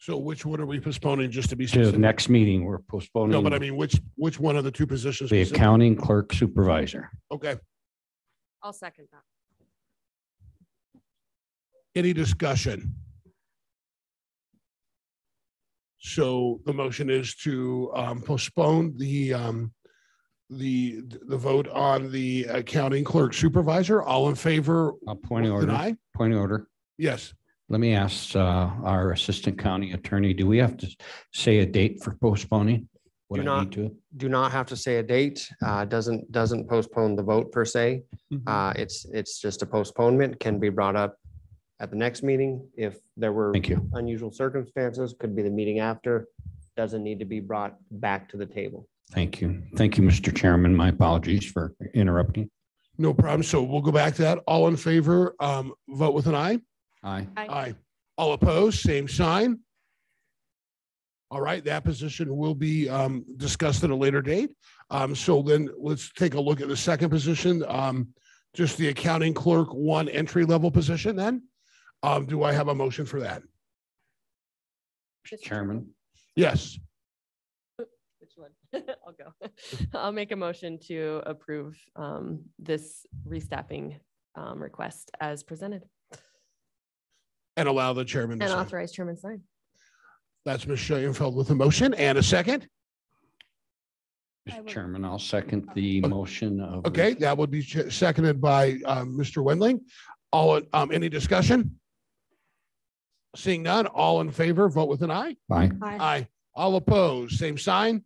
So which one are we postponing, just to be to the specific? next meeting, we're postponing. No, but I mean, which, which one of the two positions? The specific- accounting clerk supervisor. Okay, I'll second that. any discussion? So the motion is to um, postpone the, um, the, the vote on the accounting clerk supervisor. All in favor? Uh, Point of with order, aye? point of order. Yes. Let me ask uh, our assistant county attorney, do we have to say a date for postponing? Would Do I not, need to? do not have to say a date, uh, doesn't, doesn't postpone the vote per se. Mm-hmm. Uh, it's, it's just a postponement, can be brought up at the next meeting if there were Thank you. unusual circumstances, could be the meeting after, doesn't need to be brought back to the table. Thank you. Thank you, Mr. Chairman. My apologies for interrupting. No problem. So we'll go back to that. All in favor, um, vote with an eye? Aye. Aye. All opposed, same sign. All right, that position will be um, discussed at a later date. Um, So then let's take a look at the second position, um, just the accounting clerk, one entry level position then. Um, Do I have a motion for that? Chairman, Yes. Which one? I'll go. I'll make a motion to approve um, this restaffing um, request as presented And allow the chairman to and sign. authorize chairman sign. That's Ms. Schoenfeld with a motion and a second. Mr. Chairman, I'll second the motion of. Okay, that would be ch- seconded by um, Mr. Wendling. All, um, any discussion? Seeing none, all in favor, vote with an eye. Aye. Aye. All opposed, same sign.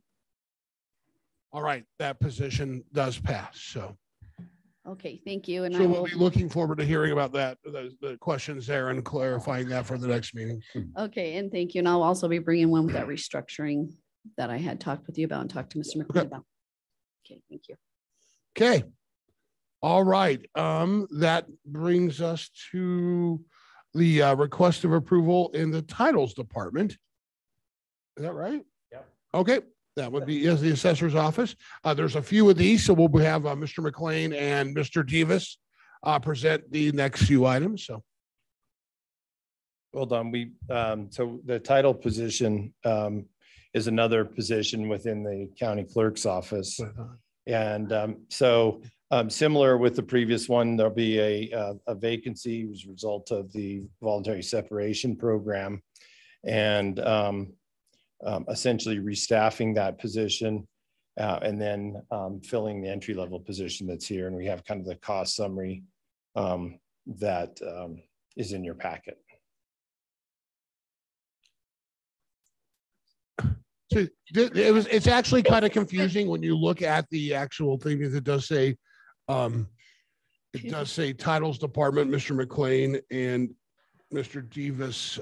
All right, that position does pass. So, Okay, thank you. And I so we'll be looking forward to hearing about that, the, the questions there and clarifying that for the next meeting. okay, and thank you. And I'll also be bringing one with that restructuring that I had talked with you about and talked to Mr. McLean about. Okay, thank you. Okay. All right, um, that brings us to the uh, request of approval in the titles department. Is that right? Yep. Okay, that would be, is the assessor's office. Uh, there's a few of these, so we'll have uh, Mr. McLean and Mr. Davis uh, present the next few items, so. Well done. We, um, so the title position, um, is another position within the county clerk's office. And, um, so, um, similar with the previous one, there'll be a, uh, a vacancy as a result of the voluntary separation program. And, um, um, essentially restaffing that position. Uh, and then, um, filling the entry level position that's here. And we have kind of the cost summary, um, that, um, is in your packet. So it was, it's actually kind of confusing when you look at the actual thing, because it does say, um, it does say titles department, Mr. McLean and Mr. Davis.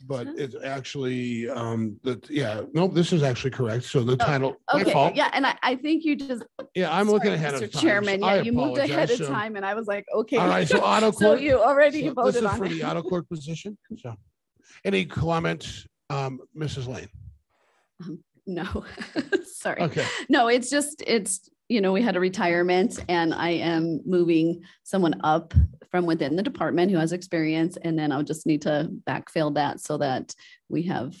Um, but it's actually, um, that, yeah, no, this is actually correct. So the title, my Okay, fault. yeah, and I, I think you just. Yeah, I'm looking ahead of Mr. time. Chairman, I yeah, you moved ahead of So- time and I was like, okay. All right, so auto So you already so voted This on is for it. the auto clerk position. So any comments, um, Mrs. Lane? No, sorry. Okay. No, it's just, it's, you know, we had a retirement and I am moving someone up from within the department who has experience. And then I'll just need to backfill that so that we have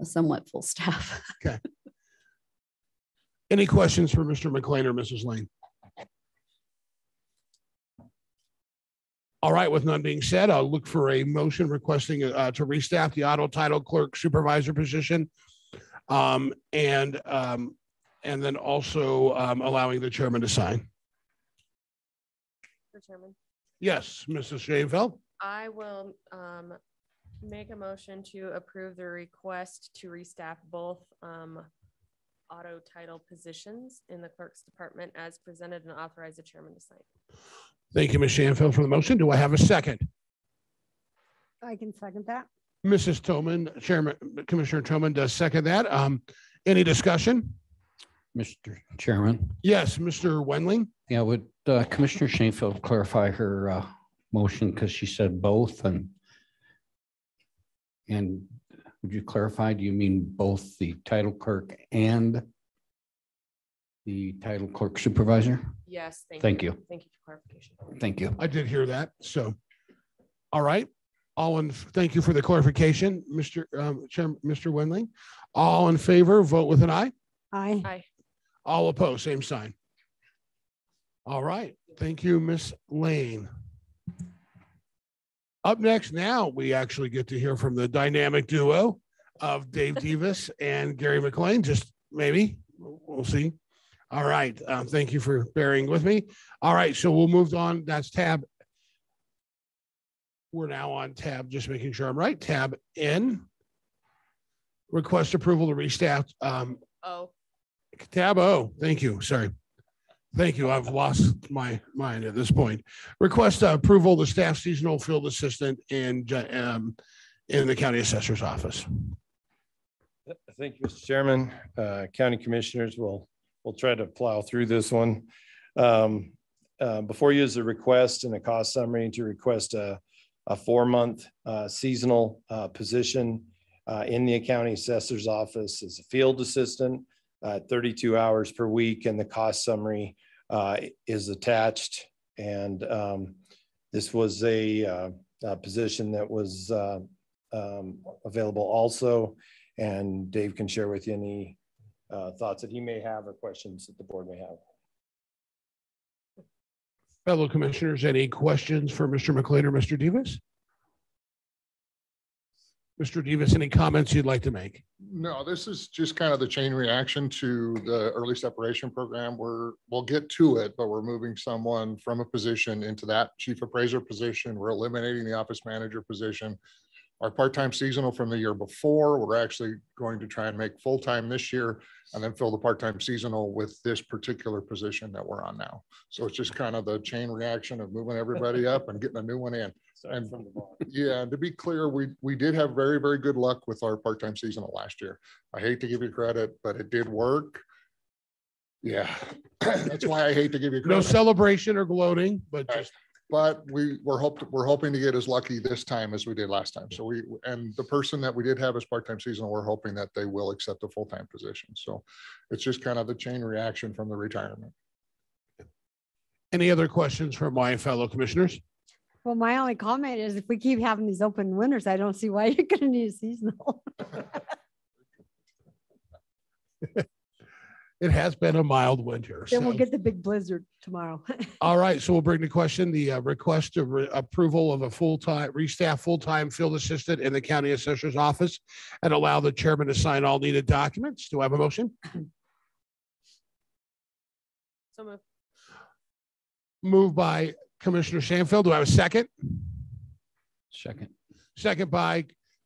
a somewhat full staff. Okay. Any questions for Mr. McLean or Mrs. Lane? All right, with none being said, I'll look for a motion requesting uh, to restaff the auto title clerk supervisor position. Um, and, um, and then also um, allowing the chairman to sign. Mr. Chairman, Yes, Mrs. Schoenfeld? I will um, make a motion to approve the request to restaff both um, auto title positions in the clerk's department as presented and authorize the chairman to sign. Thank you, Ms. Schoenfeld, for the motion. Do I have a second? I can second that. Mrs. Thoman, Chairman, Commissioner Thoman does second that. Um, any discussion? Mr. Chairman, Yes, Mr. Wendling? yeah, would uh, Commissioner Schoenfeld clarify her uh, motion because she said both and and would you clarify, do you mean both the title clerk and the title clerk supervisor? Yes, thank you. Thank you. Thank you for clarification. Thank you. I did hear that. So, all right. All in, thank you for the clarification, Mr. um, Chair, Mr. Wendling. All in favor, vote with an eye. Aye. Aye. All opposed, same sign. All right, thank you, Miss Lane. Up next now, we actually get to hear from the dynamic duo of Dave Davis and Gary McLean, just maybe, we'll see. All right, um, thank you for bearing with me. All right, so we'll move on. That's tab. We're now on tab, just making sure I'm right. Tab N. Request approval to restaff, um, Oh, Tab O, thank you, sorry. Thank you, I've lost my mind at this point. Request uh, approval the staff seasonal field assistant in, um, in the county assessor's office. Thank you, Mr. Chairman. Uh, County Commissioners will, will try to plow through this one. Um, uh, Before you is a request and a cost summary to request a, a four-month uh, seasonal uh, position uh, in the county assessor's office as a field assistant, uh, 32 hours per week, and the cost summary uh, is attached. And um, this was a, uh, a position that was uh, um, available also. And Dave can share with you any uh, thoughts that he may have or questions that the board may have. Fellow commissioners, any questions for Mr. McLean or Mr. Davis? Mr. Davis, any comments you'd like to make? No, this is just kind of the chain reaction to the early separation program. We're, we'll get to it, but we're moving someone from a position into that chief appraiser position. We're eliminating the office manager position. Our part-time seasonal from the year before, we're actually going to try and make full-time this year and then fill the part-time seasonal with this particular position that we're on now. So it's just kind of the chain reaction of moving everybody up and getting a new one in. And yeah, and to be clear, we, we did have very, very good luck with our part-time seasonal last year. I hate to give you credit, but it did work. Yeah, that's why I hate to give you credit. No celebration or gloating, but just But we, we're hoping, we're hoping to get as lucky this time as we did last time. So we, and the person that we did have as part-time seasonal, we're hoping that they will accept a full-time position. So it's just kind of the chain reaction from the retirement. any other questions from my fellow commissioners? Well, my only comment is if we keep having these open winters, I don't see why you're gonna need a seasonal. It has been a mild winter. Then we'll get the big blizzard tomorrow. All right, so we'll bring the question the uh, request of re- approval of a full-time, restaff full-time field assistant in the county assessor's office and allow the chairman to sign all needed documents. Do I have a motion? so moved. Moved by Commissioner Schoenfeld. Do I have a second? Second. Second by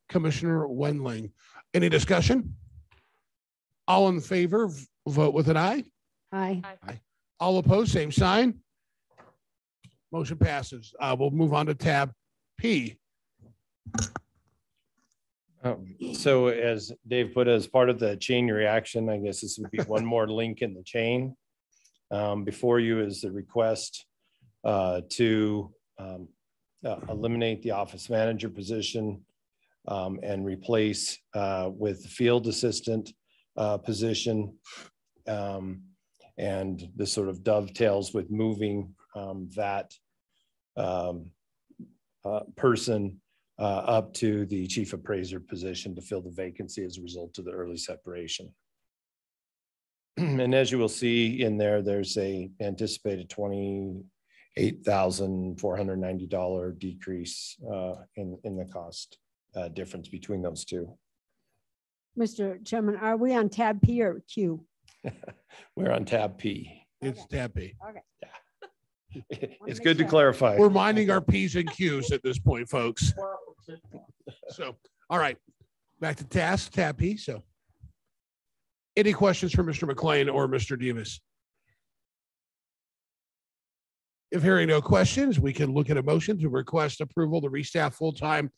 Commissioner Wendling. Any discussion? All in favor, v- vote with an eye. Aye. All opposed, same sign. Motion passes. Uh, we'll move on to tab P. Um, So as Dave put, as part of the chain reaction, I guess this would be one more link in the chain. Um, Before you is the request uh, to um, uh, eliminate the office manager position um, and replace uh, with the field assistant uh, position. Um, And this sort of dovetails with moving um, that um, uh, person uh, up to the chief appraiser position to fill the vacancy as a result of the early separation. And as you will see in there, there's a anticipated twenty-eight thousand four hundred ninety dollar decrease uh, in, in the cost uh, difference between those two. Mr. Chairman, are we on tab P or Q? We're on tab P. It's tab P. Okay. It's good to clarify. We're minding our Ps and Qs at this point, folks. So, all right, back to task, tab P, so. Any questions for Mr. McLean or Mr. Davis? If hearing no questions, we can look at a motion to request approval to restaff full-time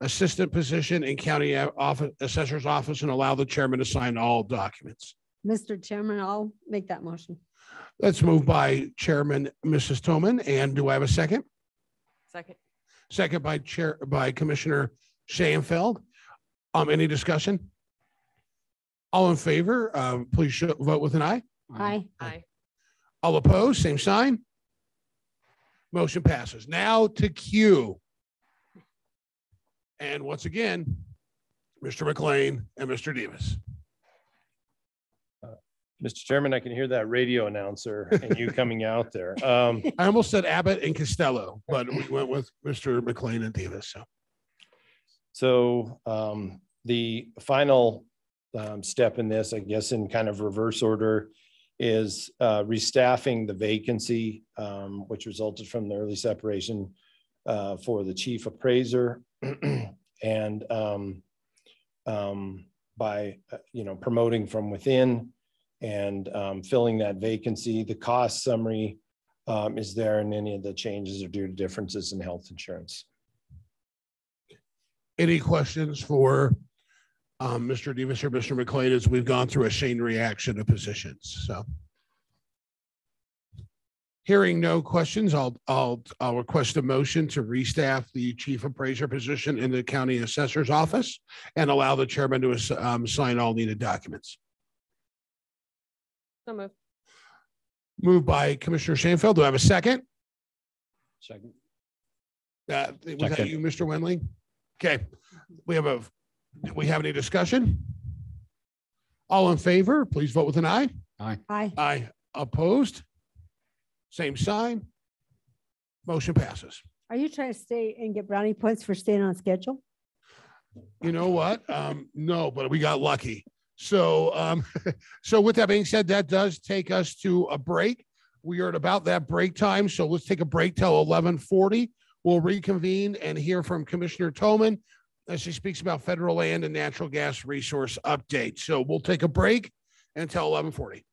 assistant position in county office, assessor's office and allow the chairman to sign all documents. Mr. Chairman, I'll make that motion. Let's move by Chairman Mrs. Thoman, and do I have a second? Second. Second by Chair, by Commissioner Schoenfeld. Um, any discussion? All in favor, um, please show, vote with an eye. Aye. Aye. All opposed, same sign. Motion passes. Now to Q. And once again, Mr. McLean and Mr. Davis. Mr. Chairman, I can hear that radio announcer and you coming out there. Um, I almost said Abbott and Costello, but we went with Mr. McLean and Davis. So So um, the final um, step in this, I guess, in kind of reverse order, is uh, restaffing the vacancy, um, which resulted from the early separation uh, for the chief appraiser. And um, um, by, uh, you know, promoting from within and um, filling that vacancy, the cost summary um, is there and any of the changes are due to differences in health insurance. any questions for um, Mr. Davis or Mr. McLean as we've gone through a chain reaction of positions? So hearing no questions, I'll, I'll, I'll request a motion to restaff the chief appraiser position in the county assessor's office and allow the chairman to um, sign all needed documents. So moved. Moved by Commissioner Schoenfeld. Do I have a second? Second. Uh, was that you, Mr. Wendling? Okay, we have a, do we have any discussion? All in favor, please vote with an eye. Aye. Aye. Aye. Opposed? Same sign. Motion passes. Are you trying to stay and get brownie points for staying on schedule? You know what? Um, no, but we got lucky. So, um, so with that being said, that does take us to a break. We are at about that break time, so let's take a break till eleven forty. We'll reconvene and hear from Commissioner Thoman as she speaks about federal land and natural gas resource update. So we'll take a break until eleven forty.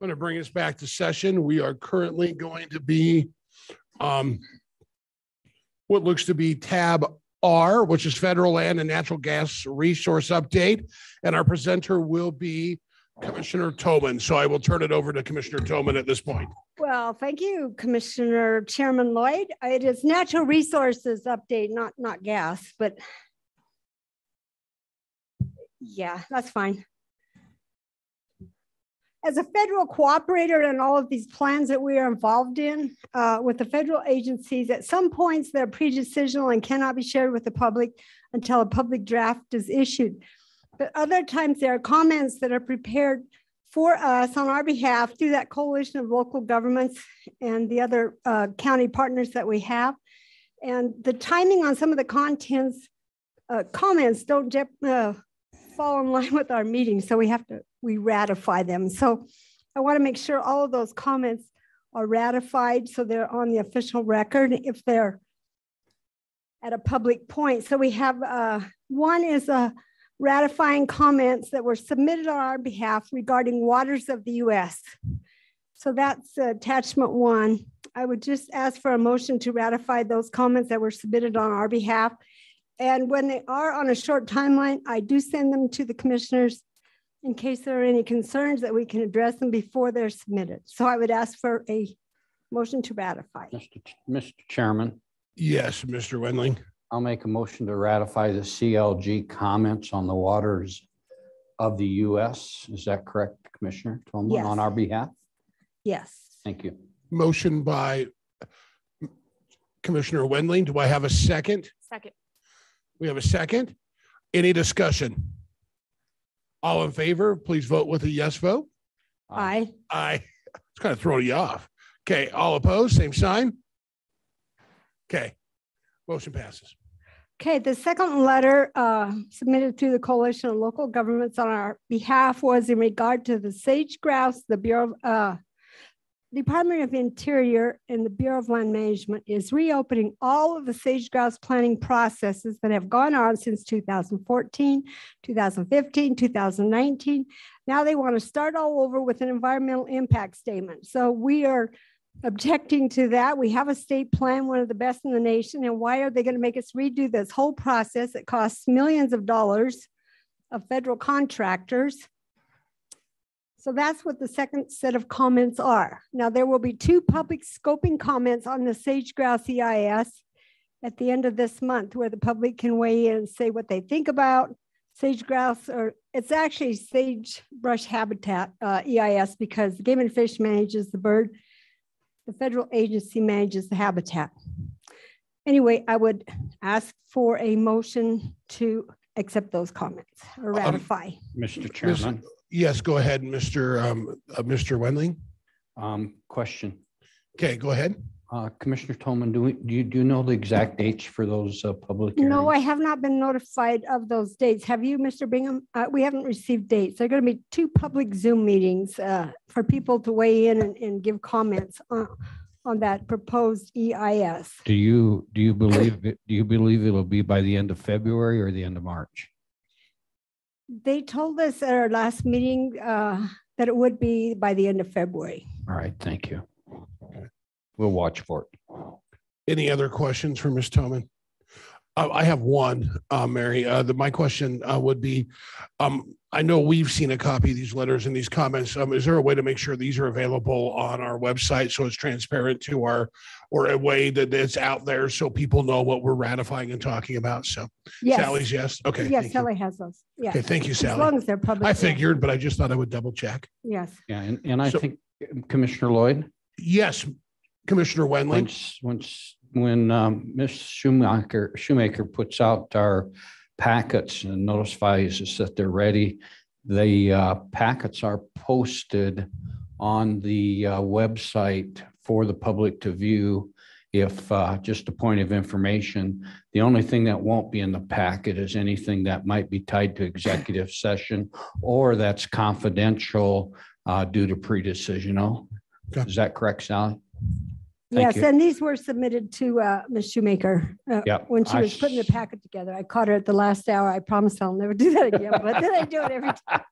I'm going to bring us back to session. We are currently going to be um, what looks to be tab R, which is federal land and natural gas resource update. And our presenter will be Commissioner Thoman. So I will turn it over to Commissioner Thoman at this point. Well, thank you, Commissioner Chairman Lloyd. It is natural resources update, not, not gas, but yeah, that's fine. As a federal cooperator in all of these plans that we are involved in uh, with the federal agencies, at some points they're pre-decisional and cannot be shared with the public until a public draft is issued. But other times there are comments that are prepared for us on our behalf through that coalition of local governments and the other uh, county partners that we have. And the timing on some of the contents, uh, comments don't uh, fall in line with our meeting. So we have to, we ratify them. So I wanna make sure all of those comments are ratified so they're on the official record if they're at a public point. So we have, uh, one is a ratifying comments that were submitted on our behalf regarding waters of the US. So that's attachment one. I would just ask for a motion to ratify those comments that were submitted on our behalf. And when they are on a short timeline, I do send them to the commissioners in case there are any concerns that we can address them before they're submitted. So I would ask for a motion to ratify. Mr. Ch- Mr. Chairman, Yes, Mr. Wendling. I'll make a motion to ratify the CLG comments on the waters of the US. Is that correct, Commissioner Thoman, Yes. on our behalf? Yes. Thank you. Motion by Commissioner Wendling. Do I have a second? Second. We have a second. Any discussion? All in favor, please vote with a yes vote. Aye. Aye. It's kind of throwing you off. Okay, all opposed, same sign. Okay, motion passes. Okay, the second letter uh, submitted to the Coalition of Local Governments on our behalf was in regard to the sage grouse. The Bureau, of, uh, Department of Interior and the Bureau of Land Management is reopening all of the sage grouse planning processes that have gone on since 2014, 2015, 2019. Now they want to start all over with an environmental impact statement. So we are objecting to that. We have a state plan, one of the best in the nation. And why are they going to make us redo this whole process? It costs millions of dollars of federal contractors. So that's what the second set of comments are. Now, there will be two public scoping comments on the sage grouse EIS at the end of this month where the public can weigh in and say what they think about sage grouse or it's actually sagebrush habitat uh, EIS because Game and Fish manages the bird the federal agency manages the habitat. Anyway, I would ask for a motion to accept those comments or ratify. Mr. Chairman, Yes, go ahead, Mr. Um, uh, Mr. Wendling. um, question. Okay, go ahead. Uh, Commissioner Thoman, do we, do you, do you know the exact dates for those uh, public hearings? No, I have not been notified of those dates. Have you, Mr. Bingham? Uh, we haven't received dates. There are going to be two public Zoom meetings uh, for people to weigh in and, and give comments on, on that proposed EIS. Do you, do you believe, it? do you believe it'll be by the end of February or the end of March? They told us at our last meeting uh, that it would be by the end of February. All right, thank you. We'll watch for it. Any other questions for Ms. Thoman? Uh, I have one, uh, Mary. Uh, the, my question uh, would be, um, I know we've seen a copy of these letters and these comments. Um, is there a way to make sure these are available on our website so it's transparent to our, or a way that it's out there so people know what we're ratifying and talking about? So Yes. Sally's yes. Okay. Yes, thank you. Sally has those. Yeah. Okay, thank you, Sally. As long as they're public. I yeah. figured, but I just thought I would double check. Yes. Yeah, and, and I So- think Commissioner Lloyd, Yes, Commissioner Wendling. once, once, when um, Ms. Schumacher, Shoemaker puts out our packets and notifies us that they're ready, the uh, packets are posted on the uh, website for the public to view. If, uh, just a point of information, the only thing that won't be in the packet is anything that might be tied to executive session or that's confidential uh, due to pre-decisional. Is that correct, Sally? Thank Yes, you. and these were submitted to uh, Ms. Shoemaker uh, Yep, when she I was putting the packet together. I caught her at the last hour. I promise I'll never do that again, but then I do it every time.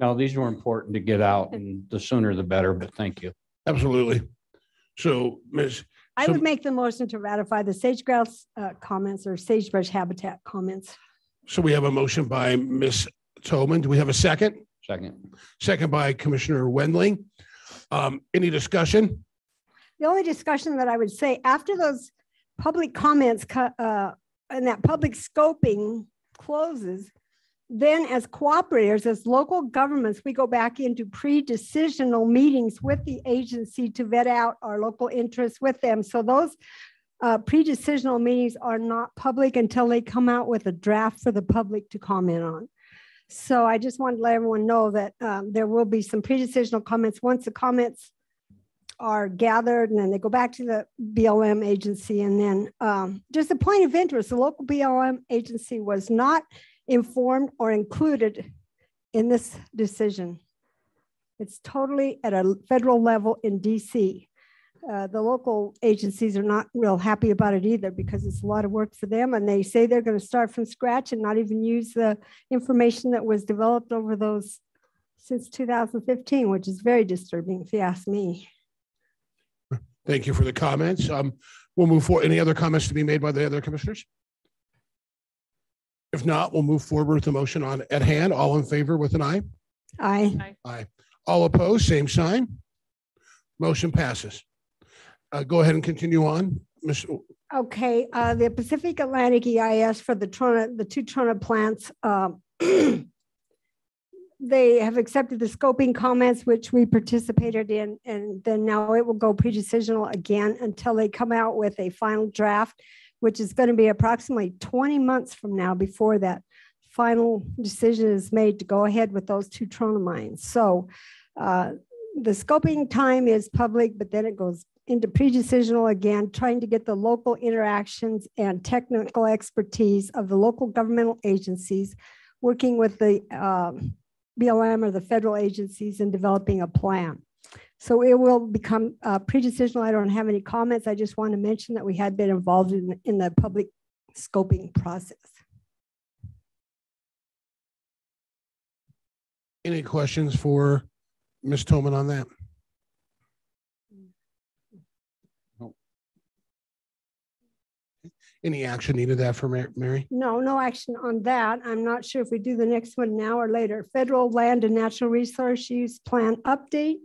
No, these were important to get out and the sooner the better, but thank you. Absolutely. So, Ms. I so- would make the motion to ratify the sage grouse uh, comments or sagebrush habitat comments. So we have a motion by Ms. Thoman. Do we have a second? Second. Second by Commissioner Wendling. Um, any discussion? The only discussion that I would say after those public comments uh, and that public scoping closes, then as cooperators, as local governments, we go back into pre-decisional meetings with the agency to vet out our local interests with them. So those uh, pre-decisional meetings are not public until they come out with a draft for the public to comment on. So I just wanted to let everyone know that um, there will be some pre-decisional comments. Once the comments are gathered and then they go back to the BLM agency. And then um, just a point of interest, the local BLM agency was not informed or included in this decision. It's totally at a federal level in DC. Uh, the local agencies are not real happy about it either because it's a lot of work for them and they say they're going to start from scratch and not even use the information that was developed over those since 2015 which is very disturbing if you ask me Thank you for the comments. Um, we'll move forward. Any other comments to be made by the other commissioners? If not, we'll move forward with the motion on at hand. All in favor with an eye? Aye. Aye. All opposed, same sign. Motion passes. Uh, go ahead and continue on. Ms. Okay, uh, the Pacific Atlantic EIS for the Trona, the two Trona plants, um, they have accepted the scoping comments, which we participated in, and then now it will go pre-decisional again until they come out with a final draft, which is going to be approximately 20 months from now before that final decision is made to go ahead with those two Trona mines. So uh, the scoping time is public, but then it goes into pre-decisional again, trying to get the local interactions and technical expertise of the local governmental agencies, working with the um, BLM or the federal agencies in developing a plan. So it will become uh, pre-decisional. I don't have any comments. I just want to mention that we had been involved in, in the public scoping process. Any questions for Ms. Thoman on that? Any action needed that for Mary? No, no action on that. I'm not sure if we do the next one now or later. Federal Land and Natural Resource Use Plan update.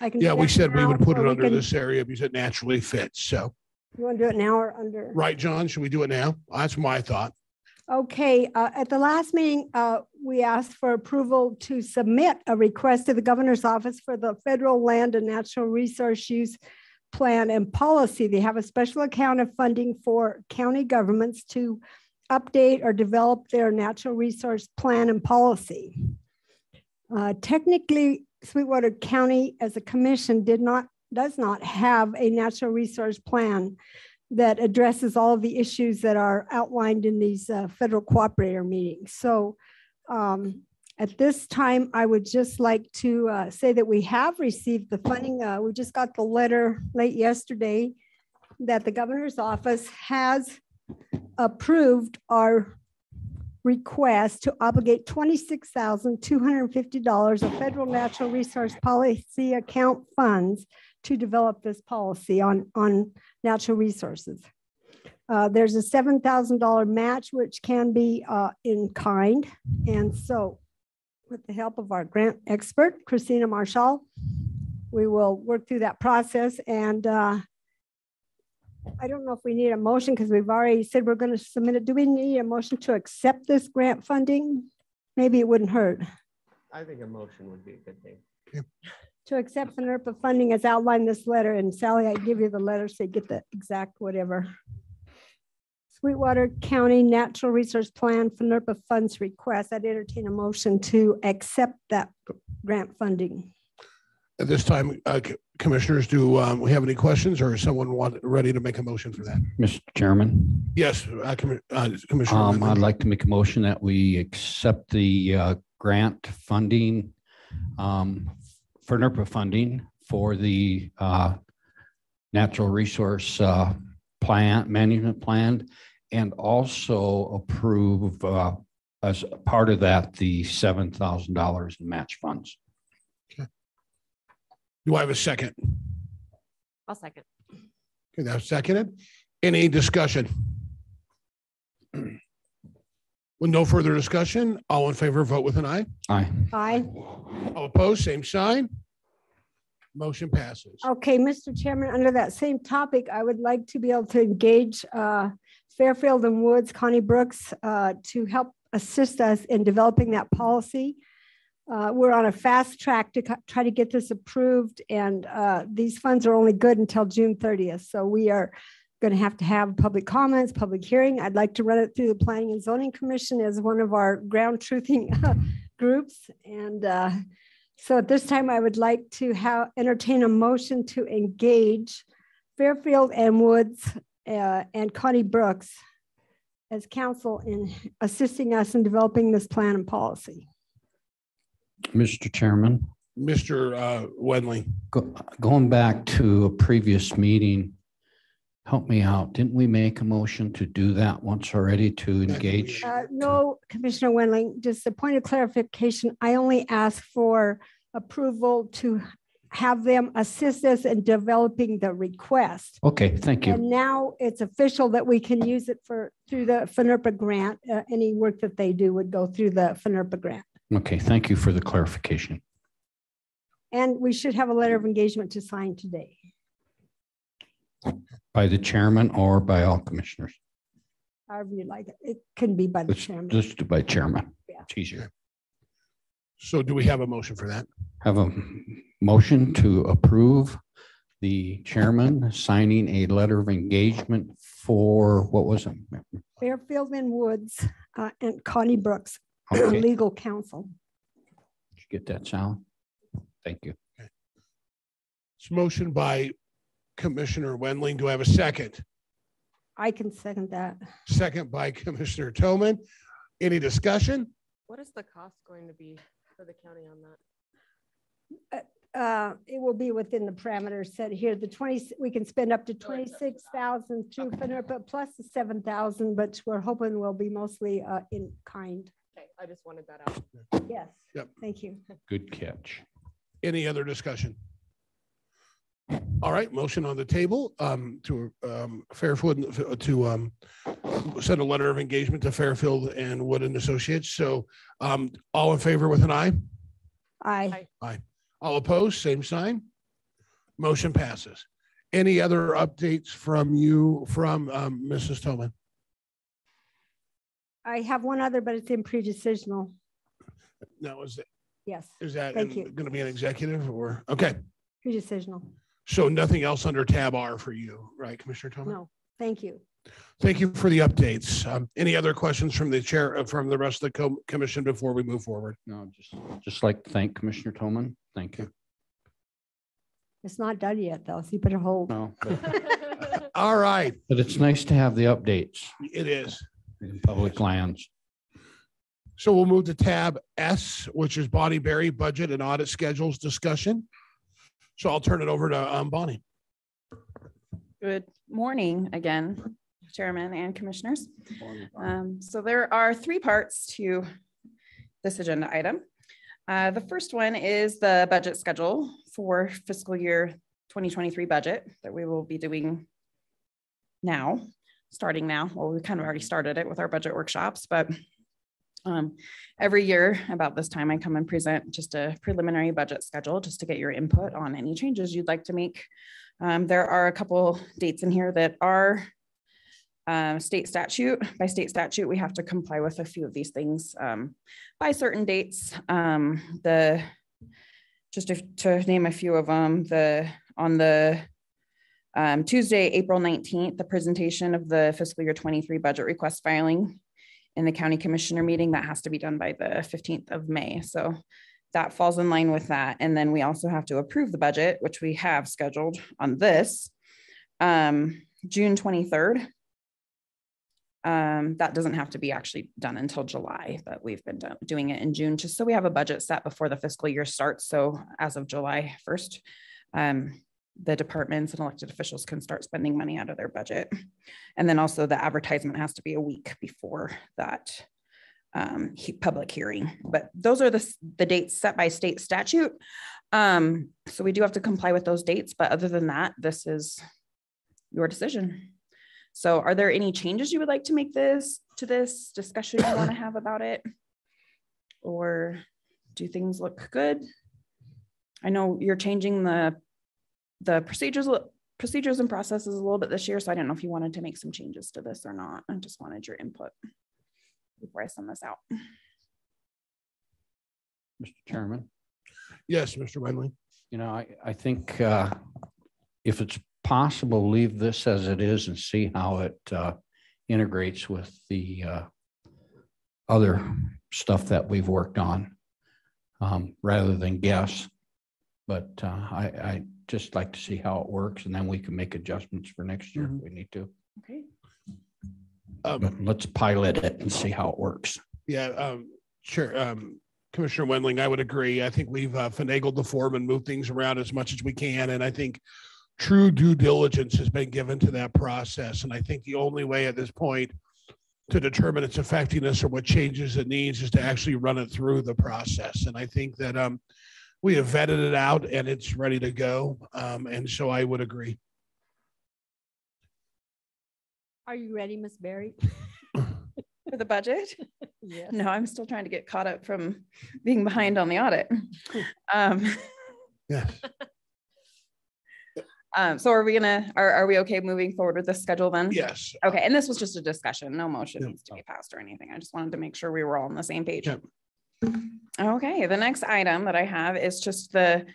I can. Yeah, we said we would put it under can- this area because it naturally fits. So, You want to do it now or under? right, John, should we do it now? That's my thought. Okay, uh, at the last meeting, uh, we asked for approval to submit a request to the governor's office for the federal land and natural resource use plan and policy. They have a special account of funding for county governments to update or develop their natural resource plan and policy. Uh, technically, Sweetwater County as a commission did not, does not have a natural resource plan that addresses all of the issues that are outlined in these uh, federal cooperator meetings. So um, at this time, I would just like to uh, say that we have received the funding. Uh, we just got the letter late yesterday that the governor's office has approved our request to obligate $26,250 of federal natural resource policy account funds to develop this policy on, on natural resources. Uh, there's a $7,000 match, which can be uh, in kind. And so with the help of our grant expert, Christina Marshall, we will work through that process. And uh, I don't know if we need a motion because we've already said we're going to submit it. Do we need a motion to accept this grant funding? Maybe it wouldn't hurt I think a motion would be a good thing. to accept the NERPA funding as outlined in this letter. And Sally, I give you the letter so you get the exact whatever. Sweetwater County Natural Resource Plan for NERPA funds request. I'd entertain a motion to accept that grant funding. At this time, uh, commissioners, do um, we have any questions or is someone want, ready to make a motion for that? Mr. Chairman, Yes, uh, Commi- uh, Commissioner. um, I'd like to make a motion that we accept the uh, grant funding um, for NERPA funding for the uh, natural resource uh, plan, management plan, and also approve uh, as part of that, the seven thousand dollars in match funds. Okay. Do I have a second? I'll second. Okay, that's seconded. Any discussion? With no further discussion, all in favor, vote with an eye. Aye. Aye. All opposed, same sign. Motion passes. Okay, Mr. Chairman, under that same topic, I would like to be able to engage uh, Fairfield and Woods, Connie Brooks, uh, to help assist us in developing that policy. Uh, We're on a fast track to try to get this approved, and uh, these funds are only good until June 30th. So we are going to have to have public comments, public hearing. I'd like to run it through the Planning and Zoning Commission as one of our ground truthing groups. And uh, so at this time, I would like to entertain a motion to engage Fairfield and Woods uh, and Connie Brooks as counsel in assisting us in developing this plan and policy. Mr. Chairman, Mr. uh, Wendling. go- going back to a previous meeting, help me out. Didn't we make a motion to do that once already to engage? Uh, No, Commissioner Wendling, just a point of clarification. I only asked for approval to have them assist us in developing the request. Okay, thank you. And now it's official that we can use it for, through the FNRPA grant. Uh, Any work that they do would go through the FNRPA grant. Okay, thank you for the clarification. And we should have a letter of engagement to sign today. By the chairman or by all commissioners? However you like it. It can be by the Let's chairman. just do by chairman. Yeah. It's easier. So do we have a motion for that? Have a motion to approve the chairman signing a letter of engagement for, what was it? Fairfield and Woods uh, and Connie Brooks, Okay. legal counsel. Did you get that, Sal? Thank you. It's motion by Commissioner Wendling. Do I have a second? I can second that. Second by Commissioner Thoman. Any discussion? What is the cost going to be for the county on that? Uh, It will be within the parameters set here. The 20, we can spend up to 26,000 through FNRPA plus the 7,000, but we're hoping will be mostly uh, in kind. Okay, I just wanted that out. Yes. Yep. Thank you. Good catch. Any other discussion? All right, motion on the table um, to um, Fairfield, to um, send a letter of engagement to Fairfield and Wood and Associates. So um, all in favor with an eye? Aye. Aye. All opposed, same sign. Motion passes. Any other updates from you, from um, Mrs. Thoman? I have one other, but it's in pre-decisional. No, is, it- Yes. is that Thank you. going to be an executive or, okay. Pre-decisional. So nothing else under tab R for you, right, Commissioner Thoman? No, thank you. Thank you for the updates. Um, Any other questions from the chair, uh, from the rest of the co- commission before we move forward? No, just, just like to thank Commissioner Thoman. Thank you. It's not done yet, though, so you better hold. No, but- All right, but it's nice to have the updates it is. in public lands. So we'll move to tab S, which is Bonnie Berry Budget and Audit Schedules Discussion. So I'll turn it over to um, Bonnie. Good morning again, Chairman and Commissioners. Um, So there are three parts to this agenda item. Uh, The first one is the budget schedule for fiscal year 2023 budget that we will be doing now, starting now. Well, we kind of already started it with our budget workshops, but um, every year about this time, I come and present just a preliminary budget schedule just to get your input on any changes you'd like to make. Um, there are a couple dates in here that are uh, state statute. By state statute, we have to comply with a few of these things um, by certain dates. Um, the just to, to name a few of them, the on the um, Tuesday, April 19th, the presentation of the fiscal year 23 budget request filing in the county commissioner meeting that has to be done by the 15th of May. So that falls in line with that. And then we also have to approve the budget, which we have scheduled on this um, June 23rd. Um, that doesn't have to be actually done until July, but we've been do- doing it in June, just so we have a budget set before the fiscal year starts. So as of July 1st, um, the departments and elected officials can start spending money out of their budget. And then also the advertisement has to be a week before that um, he- public hearing. But those are the, the dates set by state statute. Um, so we do have to comply with those dates, but other than that, this is your decision. So are there any changes you would like to make this, to this discussion you want to have about it? Or do things look good? I know you're changing the, the procedures, procedures and processes a little bit this year, so I don't know if you wanted to make some changes to this or not. I just wanted your input before I send this out. Mr. Chairman. Yes, Mr. Wendling. You know, I, I think uh, if it's possible, leave this as it is and see how it uh, integrates with the uh, other stuff that we've worked on, um, rather than guess. But uh, I, I just like to see how it works and then we can make adjustments for next year if we need to. Okay. But let's pilot it and see how it works. Yeah, um, sure. Um, Commissioner Wendling, I would agree. I think we've uh, finagled the form and moved things around as much as we can. And I think true due diligence has been given to that process. And I think the only way at this point to determine its effectiveness or what changes it needs is to actually run it through the process. And I think that um, we have vetted it out and it's ready to go. Um, and so I would agree. Are you ready, Miss Berry? For the budget? Yes. No, I'm still trying to get caught up from being behind on the audit. Um, Yes. um, so are we gonna, are, are we okay moving forward with the schedule then? Yes. Okay, and this was just a discussion, no motion needs to be passed or anything. I just wanted to make sure we were all on the same page. Okay, the next item that I have is just the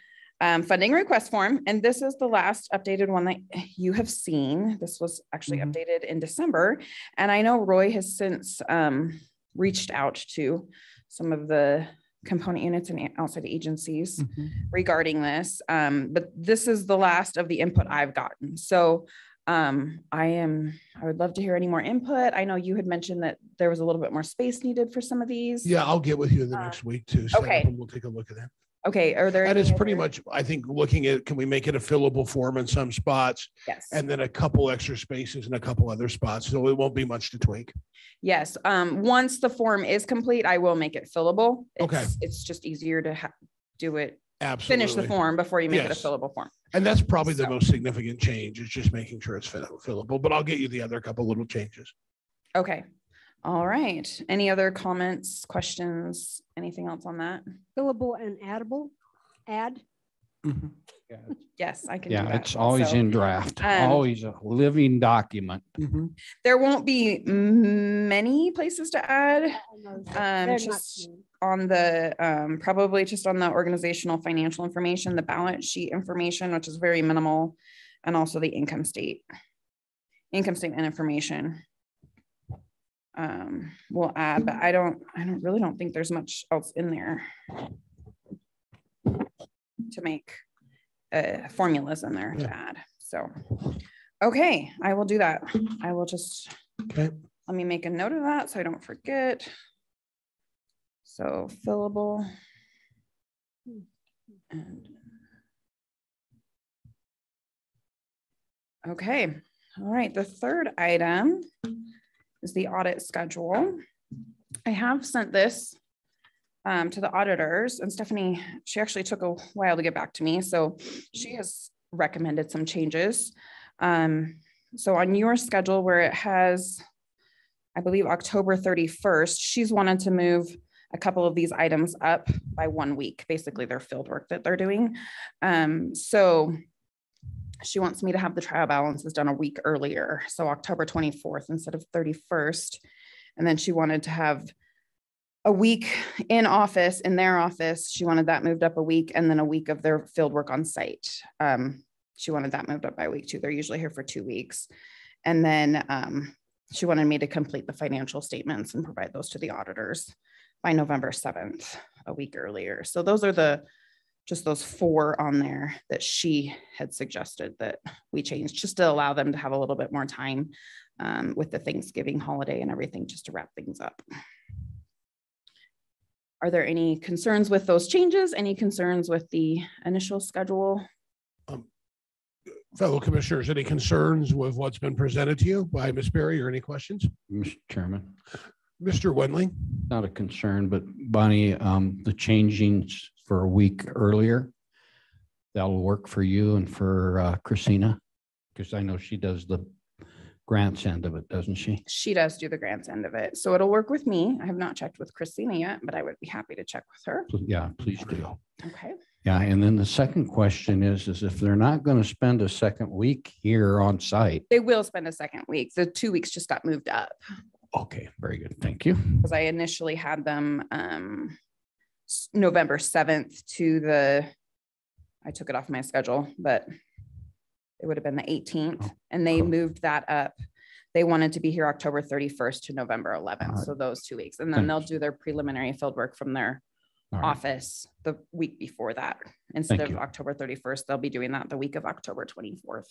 um, funding request form, and this is the last updated one that you have seen. This was actually updated in December, and I know Roy has since um, reached out to some of the component units and outside agencies regarding this. Um, but this is the last of the input I've gotten. So um, I am, I would love to hear any more input. I know you had mentioned that there was a little bit more space needed for some of these. Yeah, I'll get with you in the next week too. up okay. We'll take a look at that. Okay, are there? And any it's pretty other- much, I think, looking at, can we make it a fillable form in some spots? Yes. And then a couple extra spaces in a couple other spots. So it won't be much to tweak. Yes, um, once the form is complete, I will make it fillable. Okay. It's- It's just easier to ha- do it. Absolutely. Finish the form before you make it a fillable form. And that's probably the most significant change is just making sure it's fill- fillable, but I'll get you the other couple little changes. Okay. All right. Any other comments, questions, anything else on that? Fillable and addable, add. Yes, I can do Yeah, that. it's always also. in draft, Um, always a living document. There won't be many places to add. Um, just on the, um, probably just on the organizational financial information, the balance sheet information, which is very minimal, and also the income state, income statement information. Um, we'll add, but I don't, I don't, really don't think there's much else in there to make, uh, formulas in there to add, so. Okay, I will do that. I will just, Okay. let me make a note of that so I don't forget. So fillable. And- Okay, all right, the third item is the audit schedule. I have sent this um, to the auditors and Stephanie, she actually took a while to get back to me, so she has recommended some changes. Um, so on your schedule where it has, I believe October thirty-first, she's wanted to move a couple of these items up by one week, basically their field work that they're doing. Um, so she wants me to have the trial balances done a week earlier, so October twenty-fourth instead of thirty-first. And then she wanted to have a week in office, in their office. She wanted that moved up a week and then a week of their field work on site. Um, she wanted that moved up by a week too. They're usually here for two weeks. And then um, she wanted me to complete the financial statements and provide those to the auditors by November 7th, a week earlier. So those are the, just those four on there that she had suggested that we change, just to allow them to have a little bit more time um, with the Thanksgiving holiday and everything, just to wrap things up. Are there any concerns with those changes? Any concerns with the initial schedule? Um, Fellow commissioners, any concerns with what's been presented to you by Ms. Berry or any questions? Mr. Chairman. Mr. Wendling? Not a concern, but Bonnie, um, the changings for a week earlier, that'll work for you and for uh, Christina? Because I know she does the grants end of it, doesn't she? She does do the grants end of it. So it'll work with me. I have not checked with Christina yet, but I would be happy to check with her. Yeah, please do. Okay. Yeah, and then the second question is, is if they're not going to spend a second week here on site. They will spend a second week. The two weeks just got moved up Okay, very good. Thank you. because I initially had them um November seventh to the, I took it off my schedule, but it would have been the eighteenth oh. and they moved that up. They wanted to be here October thirty-first to November eleventh. Alright. So those two weeks. And then they'll do their preliminary field work from their office the week before that. Instead Thank of you. October thirty-first, they'll be doing that the week of October twenty-fourth.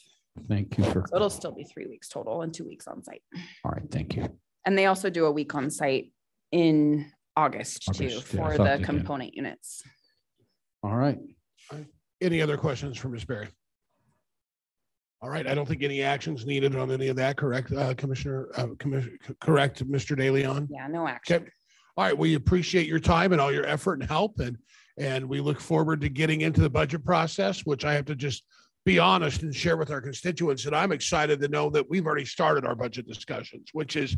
Thank you for, So it'll still be three weeks total and two weeks on site. all right, thank you. And they also do a week on site in August too yeah, for the they did. component units. All right. Any other questions for Ms. Berry? All right, I don't think any actions needed on any of that, correct, uh, Commissioner, uh, Commissioner, correct, Mr. DeLeon? Yeah, no action. Okay. All right, we appreciate your time and all your effort and help and, and we look forward to getting into the budget process, which I have to just be honest and share with our constituents. And I'm excited to know that we've already started our budget discussions, which is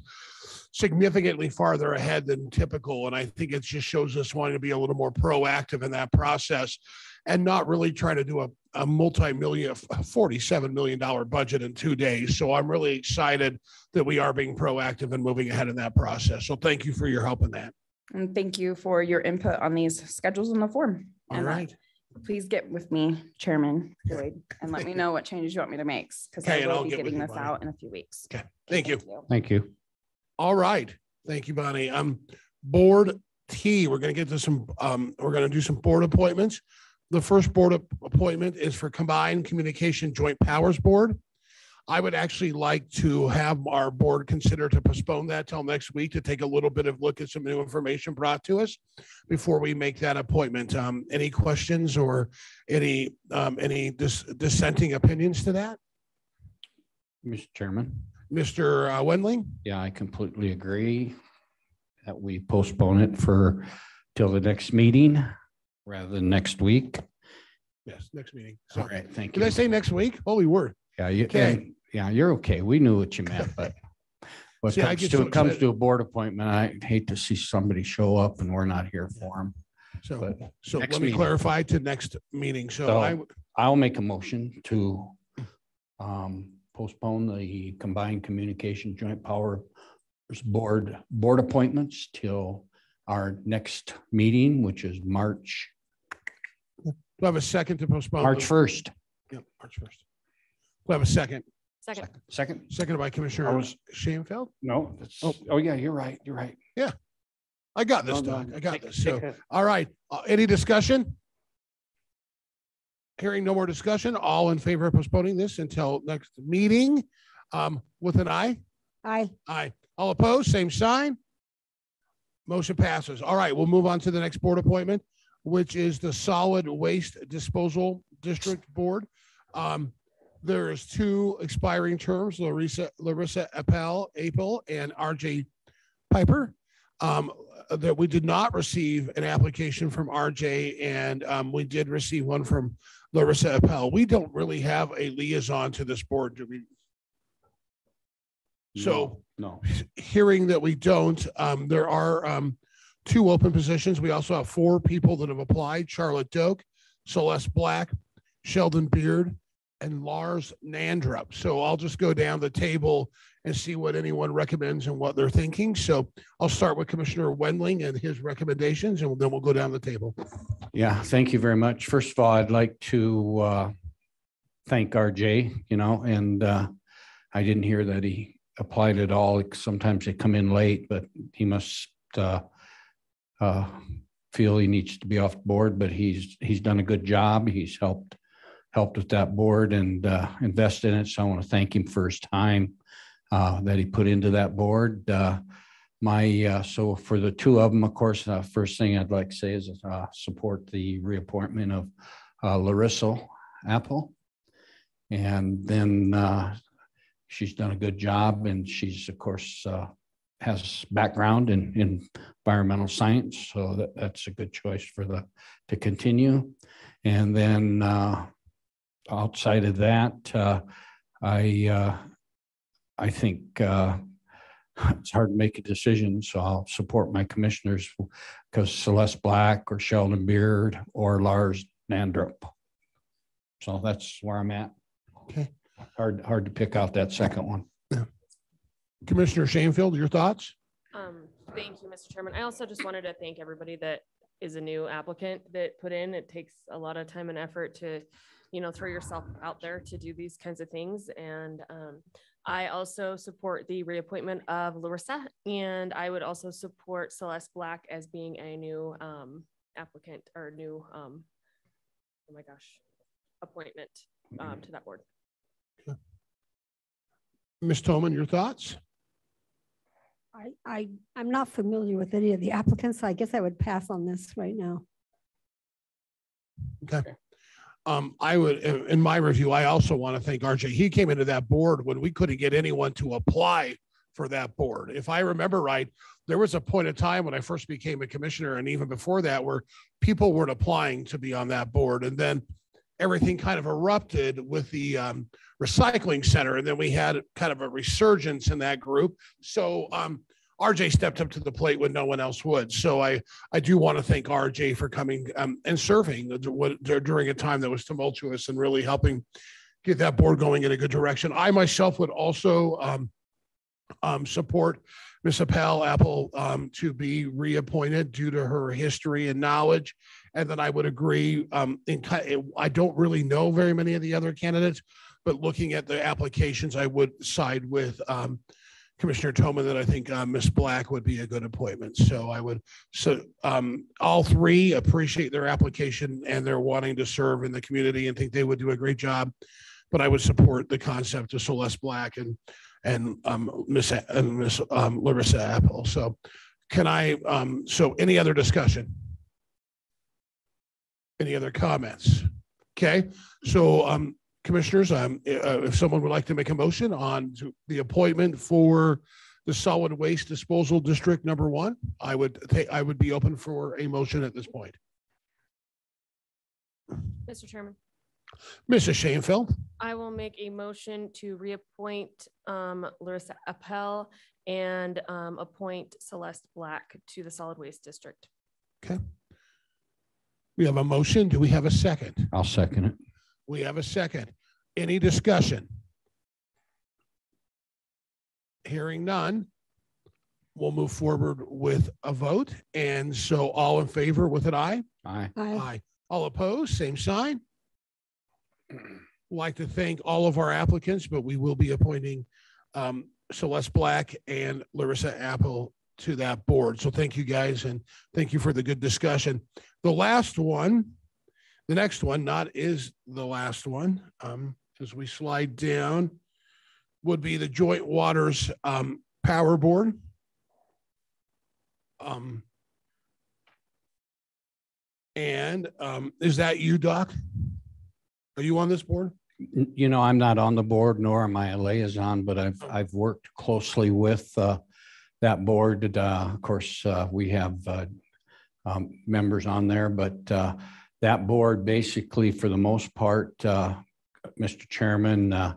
significantly farther ahead than typical. And I think it just shows us wanting to be a little more proactive in that process and not really try to do a, a multi-million, $47 million budget in two days. So I'm really excited that we are being proactive and moving ahead in that process. So thank you for your help in that. And thank you for your input on these schedules in the form. All And, right. Please get with me, Chairman Lloyd, and let me know what changes you want me to make, because Okay, I will I'll be get getting this Bonnie. out in a few weeks. Okay, thank you. Thank you. All right. Thank you, Bonnie. Um, board T, we're gonna get to some, um, we're gonna do some board appointments. The first board appointment is for Combined Communication Joint Powers Board. I would actually like to have our board consider to postpone that till next week to take a little bit of look at some new information brought to us before we make that appointment. Um, any questions or any, um, any dis- dissenting opinions to that? Mr. Chairman. Mr. uh, Wendling? Yeah, I completely agree that we postpone it for till the next meeting rather than next week. Yes, next meeting. All Sorry. right, thank Did I say next week? Holy word. Yeah, you, Okay. and- yeah, you're okay. We knew what you meant, but when it See, I comes get to, so it comes excited. to a board appointment, I hate to see somebody show up and we're not here for them. So, But so next let me meeting. clarify to next meeting. So I, So I'll make a motion to um, postpone the combined communication joint powers board, board appointments till our next meeting, which is March, do I have a second to postpone? March the- first. Yep, March first. Do I have a second? Second. Second? Seconded by I Commissioner was- Schoenfeld? No, that's, oh, yeah, you're right. You're right. Yeah. I got this, No, no, I got take- this. So, all right. Uh, Any discussion? Hearing no more discussion, all in favor of postponing this until next meeting, um, with an eye? Aye. Aye. All opposed, same sign. Motion passes. All right, we'll move on to the next board appointment, which is the Solid Waste Disposal District Board. Um, there's two expiring terms, Larissa, Larissa Appel, Apel, and RJ Piper. Um, that we did not receive an application from RJ and, um, we did receive one from Larissa Appel. We don't really have a liaison to this board, do we? So No. hearing that we don't, um, there are, um, two open positions. We also have four people that have applied, Charlotte Doak, Celeste Black, Sheldon Beard, and Lars Nandrup. So I'll just go down the table and see what anyone recommends and what they're thinking. So I'll start with Commissioner Wendling and his recommendations, and then we'll go down the table. Yeah, thank you very much. First of all, I'd like to uh, thank RJ, you know, and uh, I didn't hear that he applied at all. Sometimes they come in late, but he must uh, uh, feel he needs to be off board, but he's, he's done a good job. He's helped, helped with that board and uh, invested in it. So I want to thank him for his time uh, that he put into that board. Uh, my, uh, so for the two of them, of course, uh, first thing I'd like to say is, uh, support the reappointment of, Larissa Apple. And then, she's done a good job and she's, of course, has background in, in environmental science, so that, that's a good choice for the, to continue. And then uh, outside of that, uh, I, uh, I think uh, it's hard to make a decision, so I'll support my commissioners because Celeste Black or Sheldon Beard or Lars Nandrup. So that's where I'm at. Okay. Hard, hard to pick out that second one. Commissioner Schoenfeld, your thoughts? Um, thank you, Mr. Chairman. I also just wanted to thank everybody that is a new applicant that put in. It takes a lot of time and effort to, you know, throw yourself out there to do these kinds of things. And um, I also support the reappointment of Larissa, and I would also support Celeste Black as being a new um, applicant or new, um, oh my gosh, appointment um, to that board. Ms. Thoman, your thoughts? I, I, I'm not familiar with any of the applicants, so I guess I would pass on this right now. Okay. Um, I would, in my review, I also want to thank RJ. He came into that board when we couldn't get anyone to apply for that board. If I remember right, there was a point of time when I first became a commissioner and even before that where people weren't applying to be on that board. And then everything kind of erupted with the um, recycling center. And then we had kind of a resurgence in that group. So um, RJ stepped up to the plate when no one else would. So I, I do want to thank RJ for coming um, and serving during a time that was tumultuous and really helping get that board going in a good direction. I myself would also um, um, support Ms. Appel Apple um, to be reappointed due to her history and knowledge. And then I would agree, um, in, I don't really know very many of the other candidates, but looking at the applications, I would side with um, Commissioner Thoman that I think uh, Ms. Black would be a good appointment. So I would, so um, all three appreciate their application and they're wanting to serve in the community and think they would do a great job. But I would support the concept of Celeste Black and, and um, Miss, and Miss um, Larissa Apple. So can I, um, so any other discussion? Any other comments? Okay, so um, commissioners, um, uh, if someone would like to make a motion on to the appointment for the solid waste disposal district number one, I would take, I would be open for a motion at this point. Mr. Chairman, Mrs. Schoenfeld, I will make a motion to reappoint um, Larissa Appel and um, appoint Celeste Black to the Solid Waste District. okay. We have a motion. Do we have a second? I'll second it. We have a second. Any discussion? Hearing none, we'll move forward with a vote. And so all in favor with an aye? Aye. Aye. All opposed, same sign. Like to thank all of our applicants, but we will be appointing um, Celeste Black and Larissa Apple to that board. So thank you guys and thank you for the good discussion. The last one, the next one, not is the last one, um, as we slide down, would be the Joint Waters um, Power Board. Um, and um, is that you, Doc? Are you on this board? You know, I'm not on the board nor am I a liaison, but I've, I've worked closely with uh, that board. Uh, Of course, uh, we have uh, um, members on there, but uh, that board basically, for the most part, uh, Mr. Chairman, uh,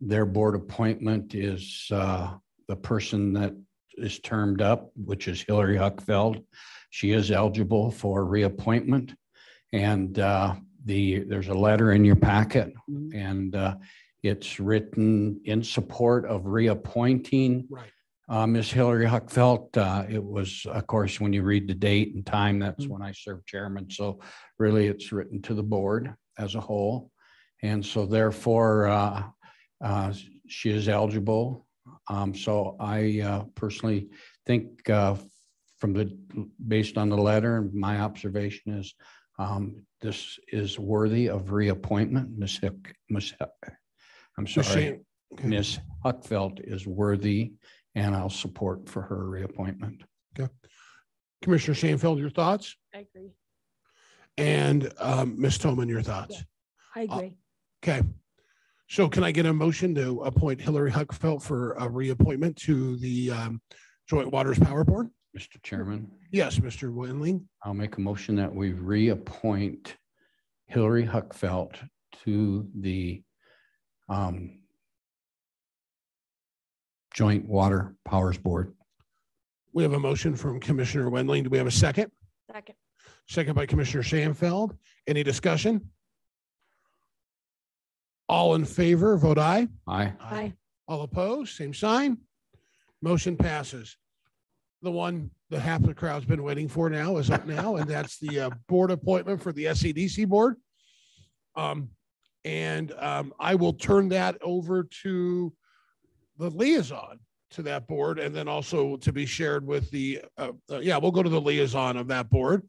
their board appointment is uh, the person that is termed up, which is Hillary Huckfeld. She is eligible for reappointment. And uh, the, there's a letter in your packet and uh, it's written in support of reappointing Right. Uh, Ms. Hillary Huckfelt. Uh, It was, of course, when you read the date and time, that's when I served chairman. So really, it's written to the board as a whole. And so therefore, uh, uh, she is eligible. Um, So I uh, personally think uh, from the, based on the letter, and my observation is um, this is worthy of reappointment. Ms. Hick, Ms. I'm sorry, Ms. Huckfelt is worthy and I'll support for her reappointment. Okay. Commissioner Schoenfeld, your thoughts? I agree. And um, Ms. Thoman, your thoughts? I agree. Okay. So can I get a motion to appoint Hillary Huckfelt for a reappointment to the um, Joint Waters Power Board. Mr. Chairman, Yes, Mr. Wendling. I'll make a motion that we reappoint Hillary Huckfelt to the um, Joint Water Powers Board. We have a motion from Commissioner Wendling. Do we have a second? Second. Second by Commissioner Schoenfeld. Any discussion? All in favor, vote aye. Aye. Aye. All opposed, same sign. Motion passes. The one the half the crowd's been waiting for now is up now, and that's the uh, board appointment for the SEDC board. Um, and um, I will turn that over to the liaison to that board, and then also to be shared with the, uh, uh, yeah, we'll go to the liaison of that board,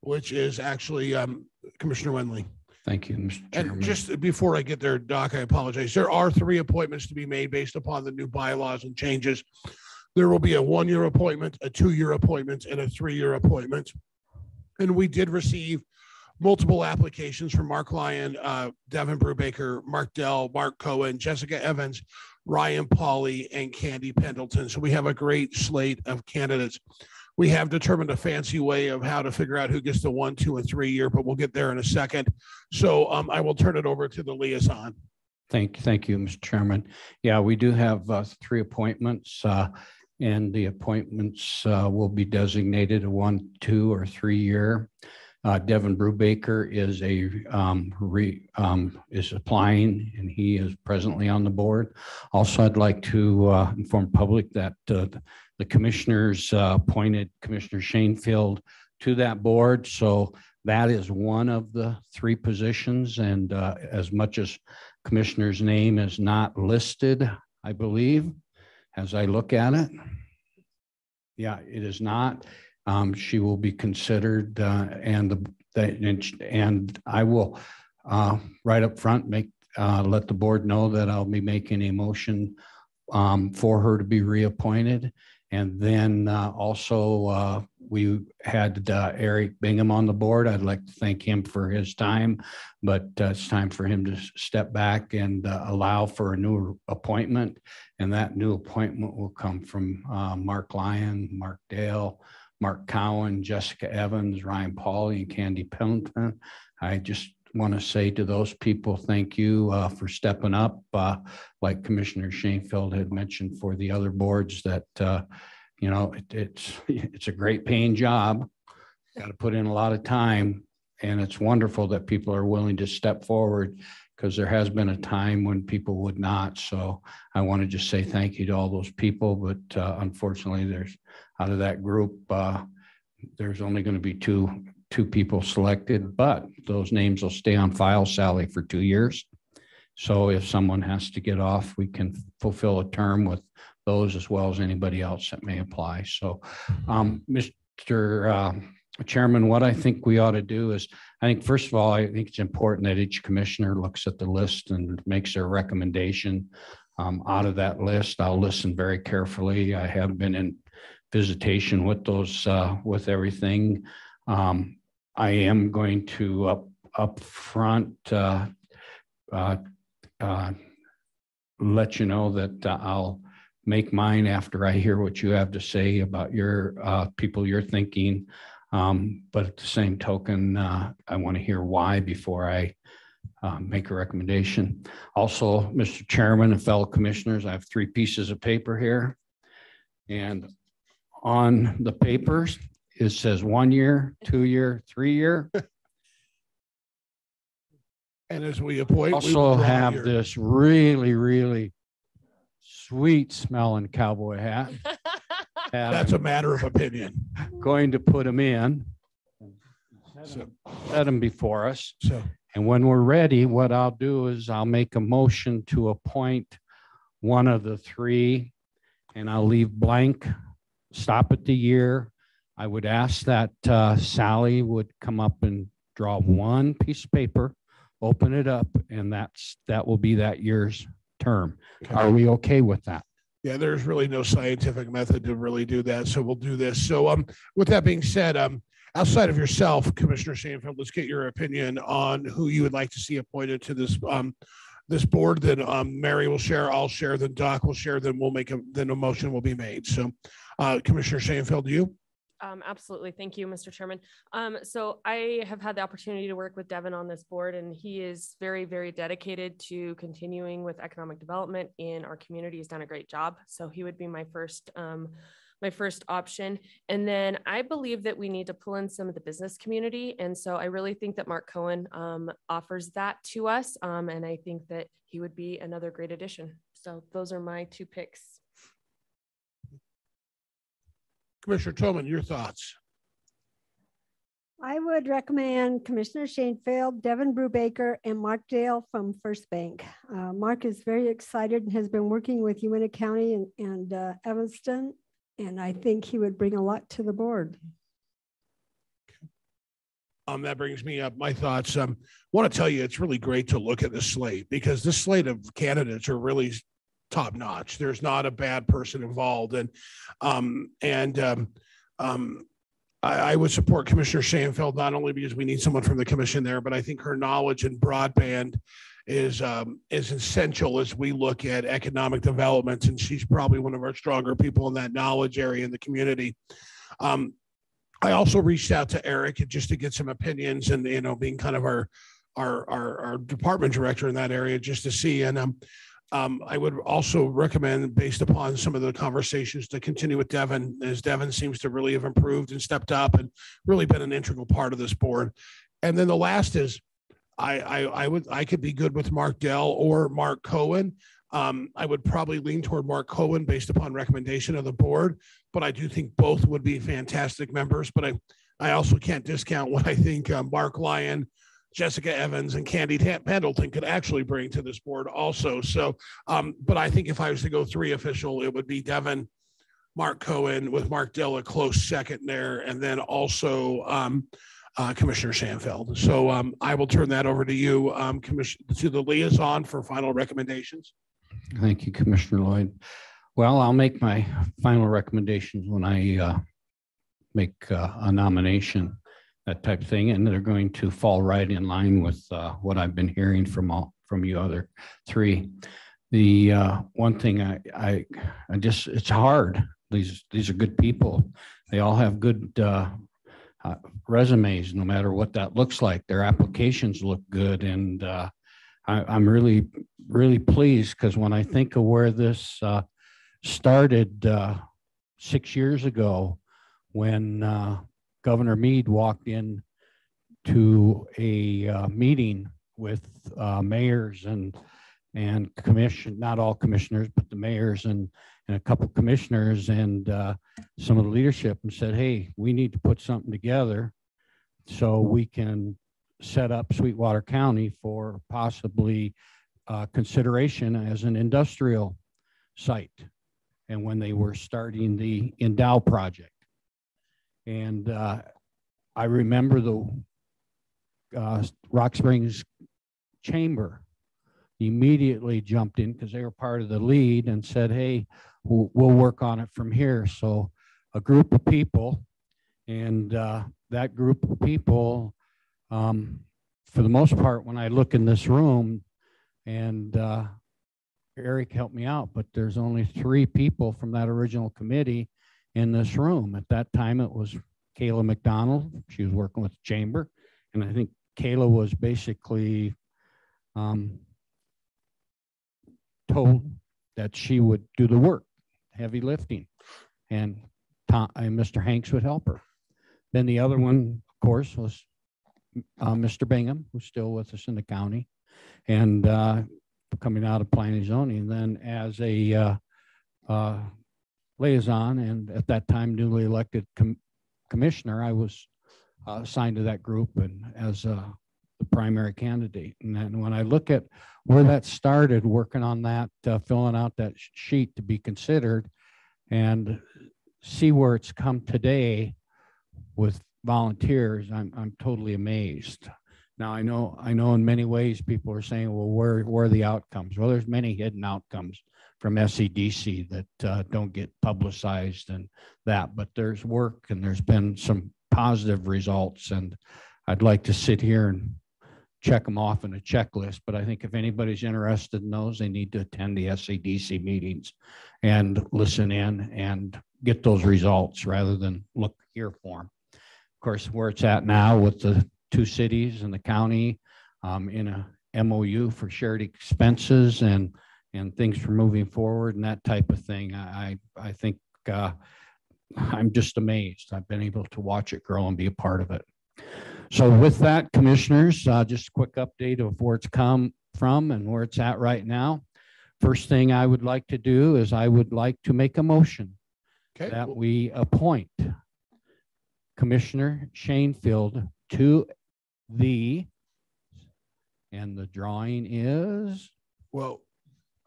which is actually um, Commissioner Wendling. Thank you, Mr. And just before I get there, Doc, I apologize. There are three appointments to be made based upon the new bylaws and changes. There will be a one-year appointment, a two-year appointment, and a three-year appointment. And we did receive multiple applications from Mark Lyon, uh, Devin Brubaker, Mark Dell, Mark Cohen, Jessica Evans, Ryan Pauly, and Candy Pendleton. So we have a great slate of candidates. We have determined a fancy way of how to figure out who gets the one, two, and three year, but we'll get there in a second. So um, I will turn it over to the liaison. Thank, you, thank you, Mr. Chairman. Yeah, we do have uh, three appointments. uh, And the appointments uh, will be designated a one, two, or three-year. Uh, Devin Brubaker is a um, re, um, is applying and he is presently on the board. Also, I'd like to uh, inform public that uh, the commissioners uh, appointed Commissioner Schoenfeld to that board. So that is one of the three positions. And uh, as much as commissioner's name is not listed, I believe, as I look at it. Yeah, it is not. Um, she will be considered, uh, and the, the- and, and I will, uh, right up front, make, uh, let the board know that I'll be making a motion, um, for her to be reappointed. And then, uh, also, uh, we had, uh, Eric Bingham on the board. I'd like to thank him for his time. But, it's time for him to step back and, allow for a new appointment. And that new appointment will come from, Mark Lyon, Mark Dale, Mark Cowan, Jessica Evans, Ryan Pauly, and Candy Pendleton. I just want to say to those people, thank you uh, for stepping up. Uh, Like Commissioner Schoenfeld had mentioned for the other boards that, uh, you know, it- it's, it's a great paying job. Got to put in a lot of time. And it's wonderful that people are willing to step forward because there has been a time when people would not. So I want to just say thank you to all those people, but uh, unfortunately, there's, out of that group, uh, there's only going to be two, two people selected, but those names will stay on file, Sally, for two years. So if someone has to get off, we can fulfill a term with those as well as anybody else that may apply. So, um, Mr. uh, Chairman, what I think we ought to do is, I think, first of all, I think it's important that each commissioner looks at the list and makes their recommendation um, out of that list. I'll listen very carefully. I have been in visitation with those, uh, with everything. Um, I am going to up, up front, uh, uh, uh, let you know that uh, I'll make mine after I hear what you have to say about your, uh, people you're thinking. Um, but at the same token, uh, I want to hear why before I, uh, make a recommendation. Also, Mr. Chairman and fellow commissioners, I have three pieces of paper here. And on the papers, it says one year, two year, three year. And as we appoint. Also draw have here. this really, really sweet smelling cowboy hat. That's a matter of opinion. Going to put them in. So- Set them before us. So And when we're ready, what I'll do is I'll make a motion to appoint one of the three and I'll leave blank, stop at the year. I would ask that uh, Sally would come up and draw one piece of paper, open it up, and that's, that will be that year's term. Are we okay with that? Yeah, there's really no scientific method to really do that. So we'll do this. So um, with that being said, um, outside of yourself, Commissioner Schoenfeld, let's get your opinion on who you would like to see appointed to this um, this board, then um, Mary will share, I'll share, then Doc will share, then we'll make a, then a motion will be made. So uh, Commissioner Schoenfeld, you? Um, absolutely. Thank you, Mr. Chairman. Um, so I have had the opportunity to work with Devin on this board and he is very, very dedicated to continuing with economic development in our community. He's done a great job. So he would be my first, um, my first option. And then I believe that we need to pull in some of the business community. And so I really think that Mark Cohen, um, offers that to us. Um, and I think that he would be another great addition. So those are my two picks. Commissioner Tillman, your thoughts? I would recommend Commissioner Schoenfeld, Devin Brubaker, and Mark Dale from First Bank. Uh, Mark is very excited and has been working with Uinta County and, and uh, Evanston, and I think he would bring a lot to the board. Um, that brings me up my thoughts. Um, want to tell you, it's really great to look at the slate because this slate of candidates are really top notch. There's not a bad person involved, and um, and um, um, I, I would support Commissioner Schoenfeld not only because we need someone from the commission there, but I think her knowledge in broadband is um, is essential as we look at economic development, and she's probably one of our stronger people in that knowledge area in the community. Um, I also reached out to Eric just to get some opinions, and you know, being kind of our our our, our department director in that area, just to see. And um, um, I would also recommend, based upon some of the conversations, to continue with Devin, as Devin seems to really have improved and stepped up and really been an integral part of this board. And then the last is, I I, I would I could be good with Mark Dell or Mark Cohen. Um, I would probably lean toward Mark Cohen based upon recommendation of the board, but I do think both would be fantastic members. But I, I also can't discount what I think uh, Mark Lyon, Jessica Evans, and Candy Pendleton could actually bring to this board also. So, um, but I think if I was to go three official, it would be Devin, Mark Cohen with Mark Dill a close second there, and then also um, uh, Commissioner Schoenfeld. So um, I will turn that over to you, um, Commission, to the liaison for final recommendations. Thank you, Commissioner Lloyd. Well, I'll make my final recommendations when I uh, make uh, a nomination, that type of thing, and they're going to fall right in line with uh, what I've been hearing from all from you other three. The uh, one thing I, I, I just it's hard. These these are good people. They all have good uh, uh, resumes, no matter what that looks like. Their applications look good, and uh, I, I'm really, really pleased because when I think of where this uh, started six years ago, when Governor Mead walked in to a uh, meeting with uh, mayors and and commission, not all commissioners, but the mayors and and a couple commissioners and uh, some of the leadership, and said, "Hey, we need to put something together so we can set up Sweetwater County for possibly uh, consideration as an industrial site. And when they were starting the Endow project. And uh, I remember the uh, Rock Springs Chamber immediately jumped in because they were part of the lead and said, hey, we'll, we'll work on it from here. So a group of people, and uh, that group of people um, for the most part, when I look in this room, and uh, Eric helped me out, but there's only three people from that original committee in this room. At that time, it was Kayla McDonald. She was working with the chamber, and I think Kayla was basically um, told that she would do the work, heavy lifting, and Tom, and Mr. Hanks would help her. Then the other one, of course, was uh, Mr. Bingham, who's still with us in the county, and uh, coming out of planning zoning. And then as a uh, uh, liaison and at that time newly elected com commissioner, I was uh, assigned to that group and as uh, the primary candidate. And then when I look at where that started, working on that, uh, filling out that sheet to be considered, and see where it's come today with volunteers, I'm, I'm totally amazed. Now I know I know in many ways people are saying, well, where where are the outcomes? Well, there's many hidden outcomes from SCDC that uh, don't get publicized and that, but there's work and there's been some positive results. And I'd like to sit here and check them off in a checklist, but I think if anybody's interested in those, they need to attend the SADC meetings and listen in and get those results rather than look here for them. Of course, where it's at now with the two cities and the county um, in a MOU for shared expenses and, and things for moving forward and that type of thing. I, I I think uh, I'm just amazed. I've been able to watch it grow and be a part of it. So with that, commissioners, uh, just a quick update of where it's come from and where it's at right now. First thing I would like to do is I would like to make a motion Okay. that we appoint Commissioner Schoenfeld to the, and the drawing is, Well,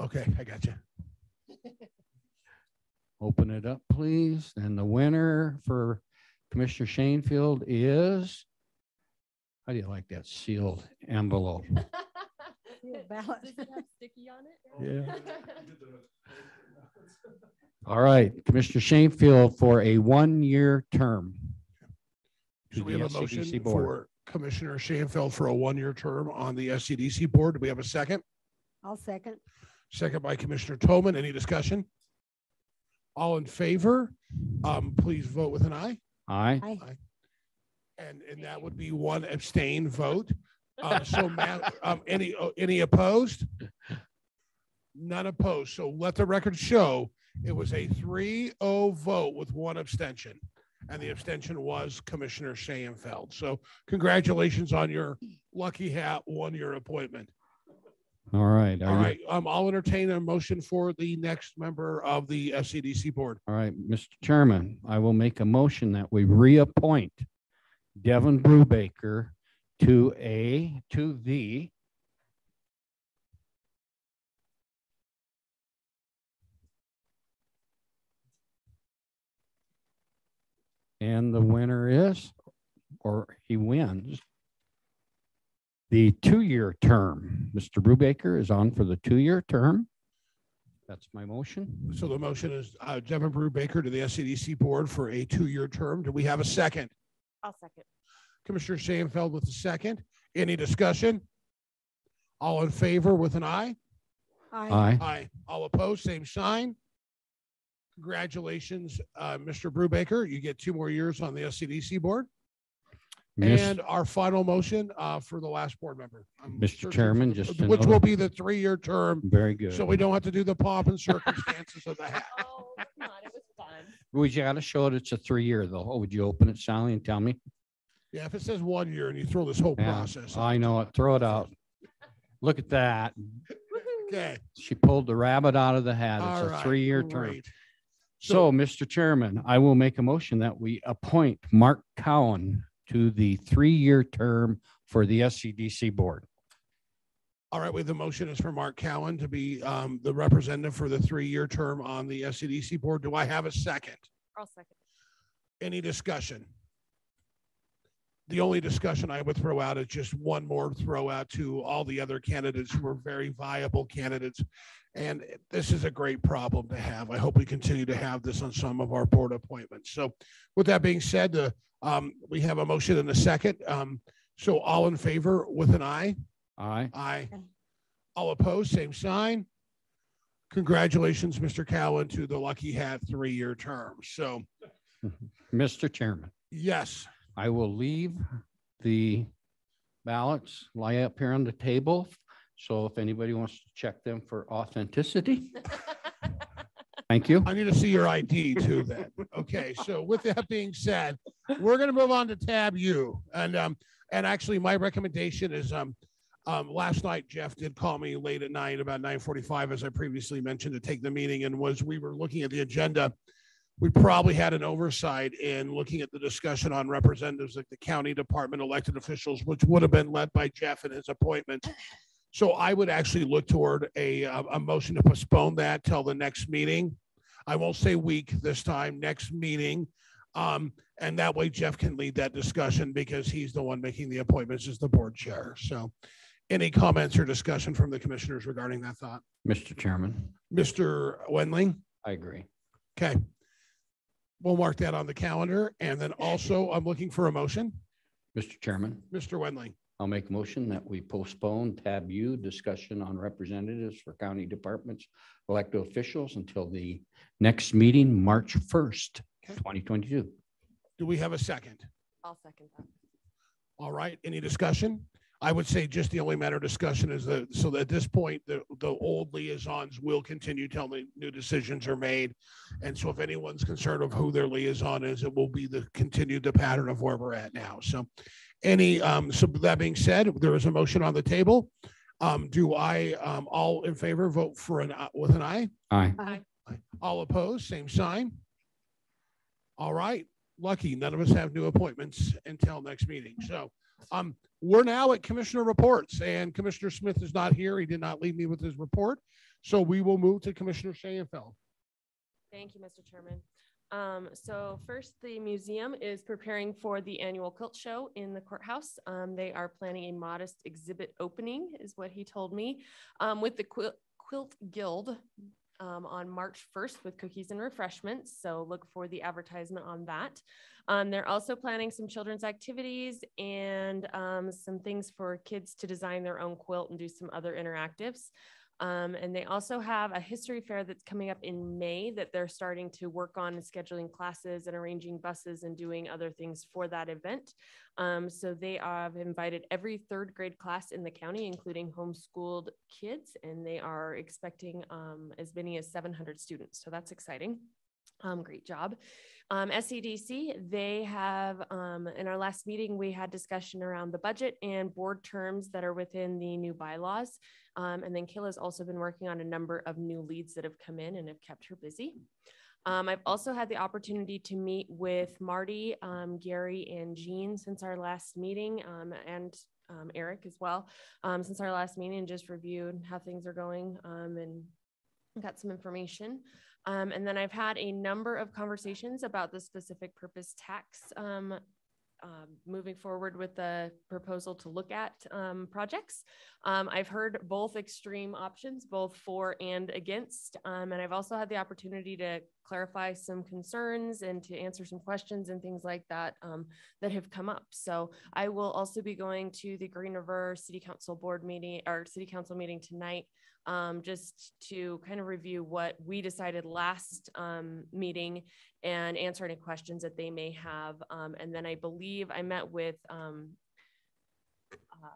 okay, I got you. open it up, please. And the winner for Commissioner Schoenfeld is, how do you like that sealed envelope? ballot. sticky on it? Yeah. All right, Commissioner Schoenfeld for a one-year term. to So we the have a motion SCDC board. for Commissioner Schoenfeld for a one-year term on the SCDC board. Do we have a second? I'll second. Second by Commissioner Thoman. Any discussion? All in favor, um, please vote with an eye. Aye. Aye. And, and that would be one abstain vote. Uh, so Matt, um, any, uh, any opposed? None opposed. So let the record show it was a 3-0 vote with one abstention. And the abstention was Commissioner Schoenfeld. So congratulations on your lucky hat one-year appointment. All right. are you- um, I'll entertain a motion for the next member of the SCDC board. All right, Mr. Chairman, I will make a motion that we reappoint Devin Brubaker to a, to the and the winner is, or he wins, the two-year term. Mr. Brubaker is on for the two-year term. That's my motion. So the motion is, uh, Devin Brubaker to the SCDC board for a two-year term. Do we have a second? I'll second. Commissioner Schoenfeld with the second. Any discussion? All in favor with an eye? Aye. Aye. All opposed, same sign. Congratulations, uh, Mr. Brubaker. You get two more years on the SCDC board. Miss- And our final motion uh, for the last board member. I'm Mr. searching Chairman, for just Which will be the three-year term. Very good. So we don't have to do the pomp and circumstances of the hat. Oh, come on, it was fun. We gotta show it it's a three-year though. Oh, would you open it, Sally, and tell me? Yeah, if it says one year and you throw this whole Yeah, process. I know it. Throw it out. Look at that. Okay. She pulled the rabbit out of the hat. All It's a right, three-year term. great. So, Mr. Chairman, I will make a motion that we appoint Mark Cowan to the three-year term for the SCDC board. All right, with the motion is for Mark Cowan to be um, the representative for the three-year term on the SCDC board. Do I have a second? I'll second. Any discussion? The only discussion I would throw out is just one more throw out to all the other candidates who are very viable candidates. And this is a great problem to have. I hope we continue to have this on some of our board appointments. So with that being said, the, um, we have a motion and a second. Um, so all in favor with an eye? Aye. Aye. All opposed, same sign. Congratulations, Mr. Cowan, to the Lucky Hat three-year term. So, Mr. Chairman, yes, I will leave the ballots lie up here on the table. So if anybody wants to check them for authenticity. Thank you. I need to see your ID too then. Okay, so with that being said, we're gonna move on to tab U. And um, and actually my recommendation is um, um, last night Jeff did call me late at night about nine forty-five, as I previously mentioned, to take the meeting and was, we were looking at the agenda. We probably had an oversight in looking at the discussion on representatives like the county department elected officials, which would have been led by Jeff in his appointment. So I would actually look toward a, a motion to postpone that till the next meeting. I won't say week this time, next meeting. Um, and that way Jeff can lead that discussion because he's the one making the appointments as the board chair. So any comments or discussion from the commissioners regarding that thought? Mr. Chairman, Mr. Wendling? I agree. Okay. We'll mark that on the calendar. And then also I'm looking for a motion. Mr. Chairman, Mr. Wendling? I'll make a motion that we postpone tab U, discussion on representatives for county departments, elected officials until the next meeting, March first, twenty twenty-two. Do we have a second? I'll second that. All right, any discussion? I would say just the only matter of discussion is that, so that at this point, the, the old liaisons will continue till the new decisions are made. And so if anyone's concerned of who their liaison is, it will be the continued the pattern of where we're at now. So any, um, so that being said, there is a motion on the table. Um, do I, um, all in favor, vote for an, uh, with an aye? Aye. Aye. All opposed, same sign. All right, lucky, none of us have new appointments until next meeting. So um, we're now at commissioner reports and Commissioner Smith is not here. He did not leave me with his report. So we will move to Commissioner Schoenfeld. Thank you, Mr. Chairman. Um, so first, the museum is preparing for the annual quilt show in the courthouse. Um, they are planning a modest exhibit opening, is what he told me, um, with the Quilt, Quilt Guild um, on March 1st with cookies and refreshments. So look for the advertisement on that. Um, they're also planning some children's activities and um, some things for kids to design their own quilt and do some other interactives. Um, and they also have a history fair that's coming up in May that they're starting to work on and scheduling classes and arranging buses and doing other things for that event. Um, so they have invited every third grade class in the county, including homeschooled kids, and they are expecting um, as many as 700 students. So that's exciting. Um, great job. Um, SCDC, they have, um, in our last meeting, we had discussion around the budget and board terms that are within the new bylaws. Um, and then Kayla's also been working on a number of new leads that have come in and have kept her busy. Um, I've also had the opportunity to meet with Marty, um, Gary, and Jean since our last meeting, um, and Eric as well, since our last meeting, just reviewed how things are going um, and got some information. Um, and then I've had a number of conversations about the specific purpose tax um, um, moving forward with the proposal to look at um, projects. Um, I've heard both extreme options, both for and against. Um, and I've also had the opportunity to clarify some concerns and to answer some questions and things like that that have come up. So I will also be going to the Green River City Council board meeting or City Council meeting tonight um, just to kind of review what we decided last um, meeting and answer any questions that they may have. Um, and then I believe I met with um, uh,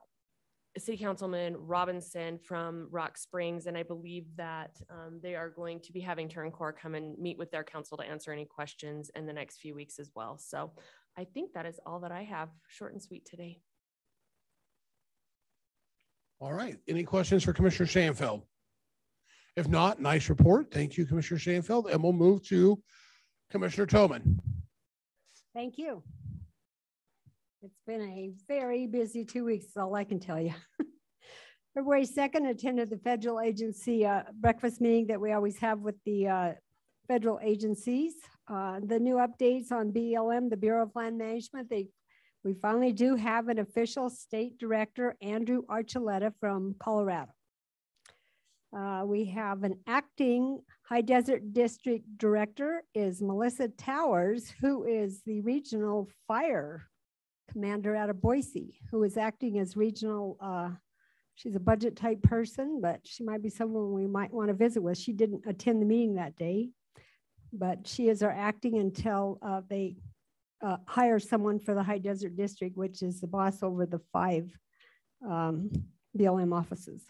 City Councilman Robinson from Rock Springs, and I believe that um, they are going to be having TurnCore come and meet with their council to answer any questions in the next few weeks as well. So I think that is all that I have, short and sweet today. All right. Any questions for Commissioner Schoenfeld? If not, nice report. Thank you, Commissioner Schoenfeld. And we'll move to Commissioner Thoman. Thank you. It's been a very busy two weeks, is all I can tell you. February 2nd, attended the federal agency uh, breakfast meeting that we always have with the uh, federal agencies. Uh, the new updates on BLM, the Bureau of Land Management, they we finally do have an official state director, Andrew Archuleta from Colorado. Uh, we have an acting High Desert District Director is Melissa Towers, who is the regional fire commander out of Boise, who is acting as regional, uh, she's a budget type person, but she might be someone we might want to visit with. She didn't attend the meeting that day, but she is our acting until uh, they uh, hire someone for the High Desert District, which is the boss over the five um, BLM offices.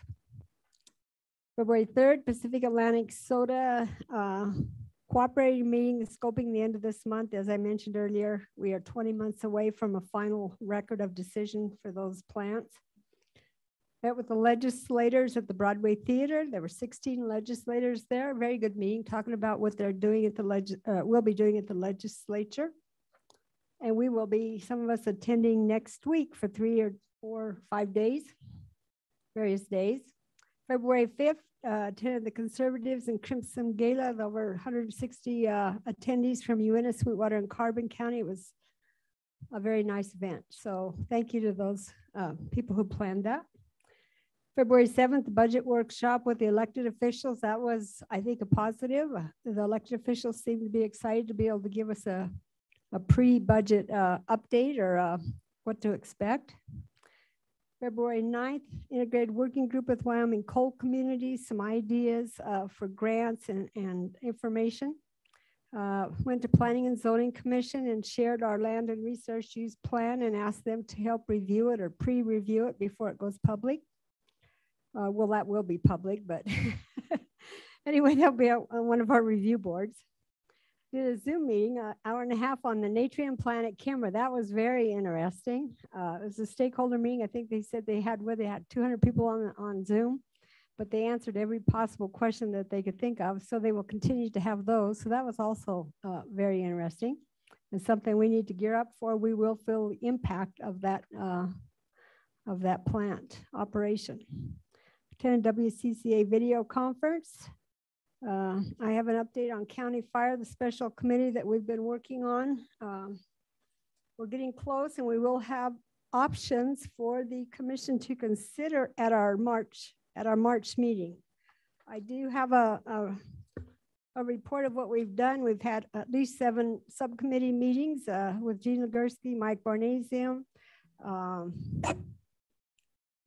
February 3rd, Pacific Atlantic Soda uh, cooperating meeting, scoping the end of this month. As I mentioned earlier, we are 20 months away from a final record of decision for those plants. Met with the legislators at the Broadway Theater. There were 16 legislators there. Very good meeting, talking about what they're doing at the leg. Uh, will be doing at the legislature. And we will be, some of us attending next week for three or four, five days, various days. February 5th, uh, attended the Conservatives and Crimson Gala. There were 160 uh, attendees from Uinta, Sweetwater, and Carbon County. It was a very nice event. So thank you to those uh, people who planned that. February 7th, the budget workshop with the elected officials. That was, I think, a positive. The elected officials seemed to be excited to be able to give us a, a pre-budget uh, update or uh, what to expect. February 9th, integrated working group with Wyoming coal communities, some ideas uh, for grants and, and information. Uh, went to Planning and Zoning Commission and shared our land and resource use plan and asked them to help review it or pre-review it before it goes public. Uh, well, that will be public, but anyway, that'll be on one of our review boards. Did a Zoom meeting, an hour and a half on the Natrium Planet Kemmerer. That was very interesting. Uh, it was a stakeholder meeting. I think they said they had, where they had 200 people on, on Zoom but they answered every possible question that they could think of. So they will continue to have those. So that was also uh, very interesting and something we need to gear up for. We will feel the impact of that uh, of that plant operation. Attended WCCA video conference. Uh, I have an update on county fire, the special committee that we've been working on. Um, we're getting close and we will have options for the commission to consider at our March at our March meeting. I do have a, a, a, report of what we've done. We've had at least seven subcommittee meetings uh, with Gene Legursky, Mike Barnesium, um,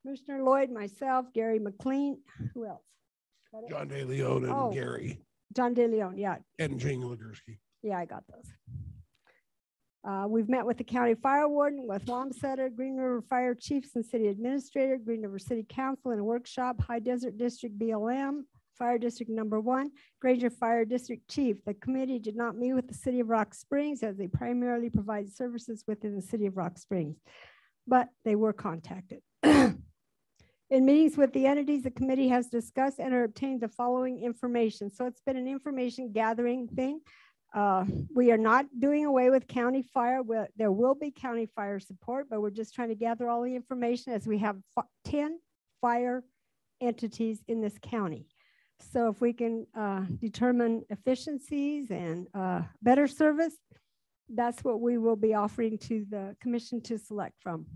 Commissioner Lloyd, myself, Gary McLean, who else? John DeLeon and oh, Gary. John DeLeon, yeah. And Jane Legursky. Yeah, I got those. Uh, we've met with the county fire warden, with Wamsutter, Green River Fire Chiefs and City Administrator, Green River City Council in a workshop, High Desert District BLM, Fire District Number One, Granger Fire District Chief. The committee did not meet with the City of Rock Springs as they primarily provide services within the City of Rock Springs, but they were contacted. In meetings with the entities, the committee has discussed and obtained the following information. So it's been an information gathering thing. Uh, we are not doing away with county fire. We're, there will be county fire support, but we're just trying to gather all the information as we have 10 fire entities in this county. So if we can uh, determine efficiencies and uh, better service, that's what we will be offering to the commission to select from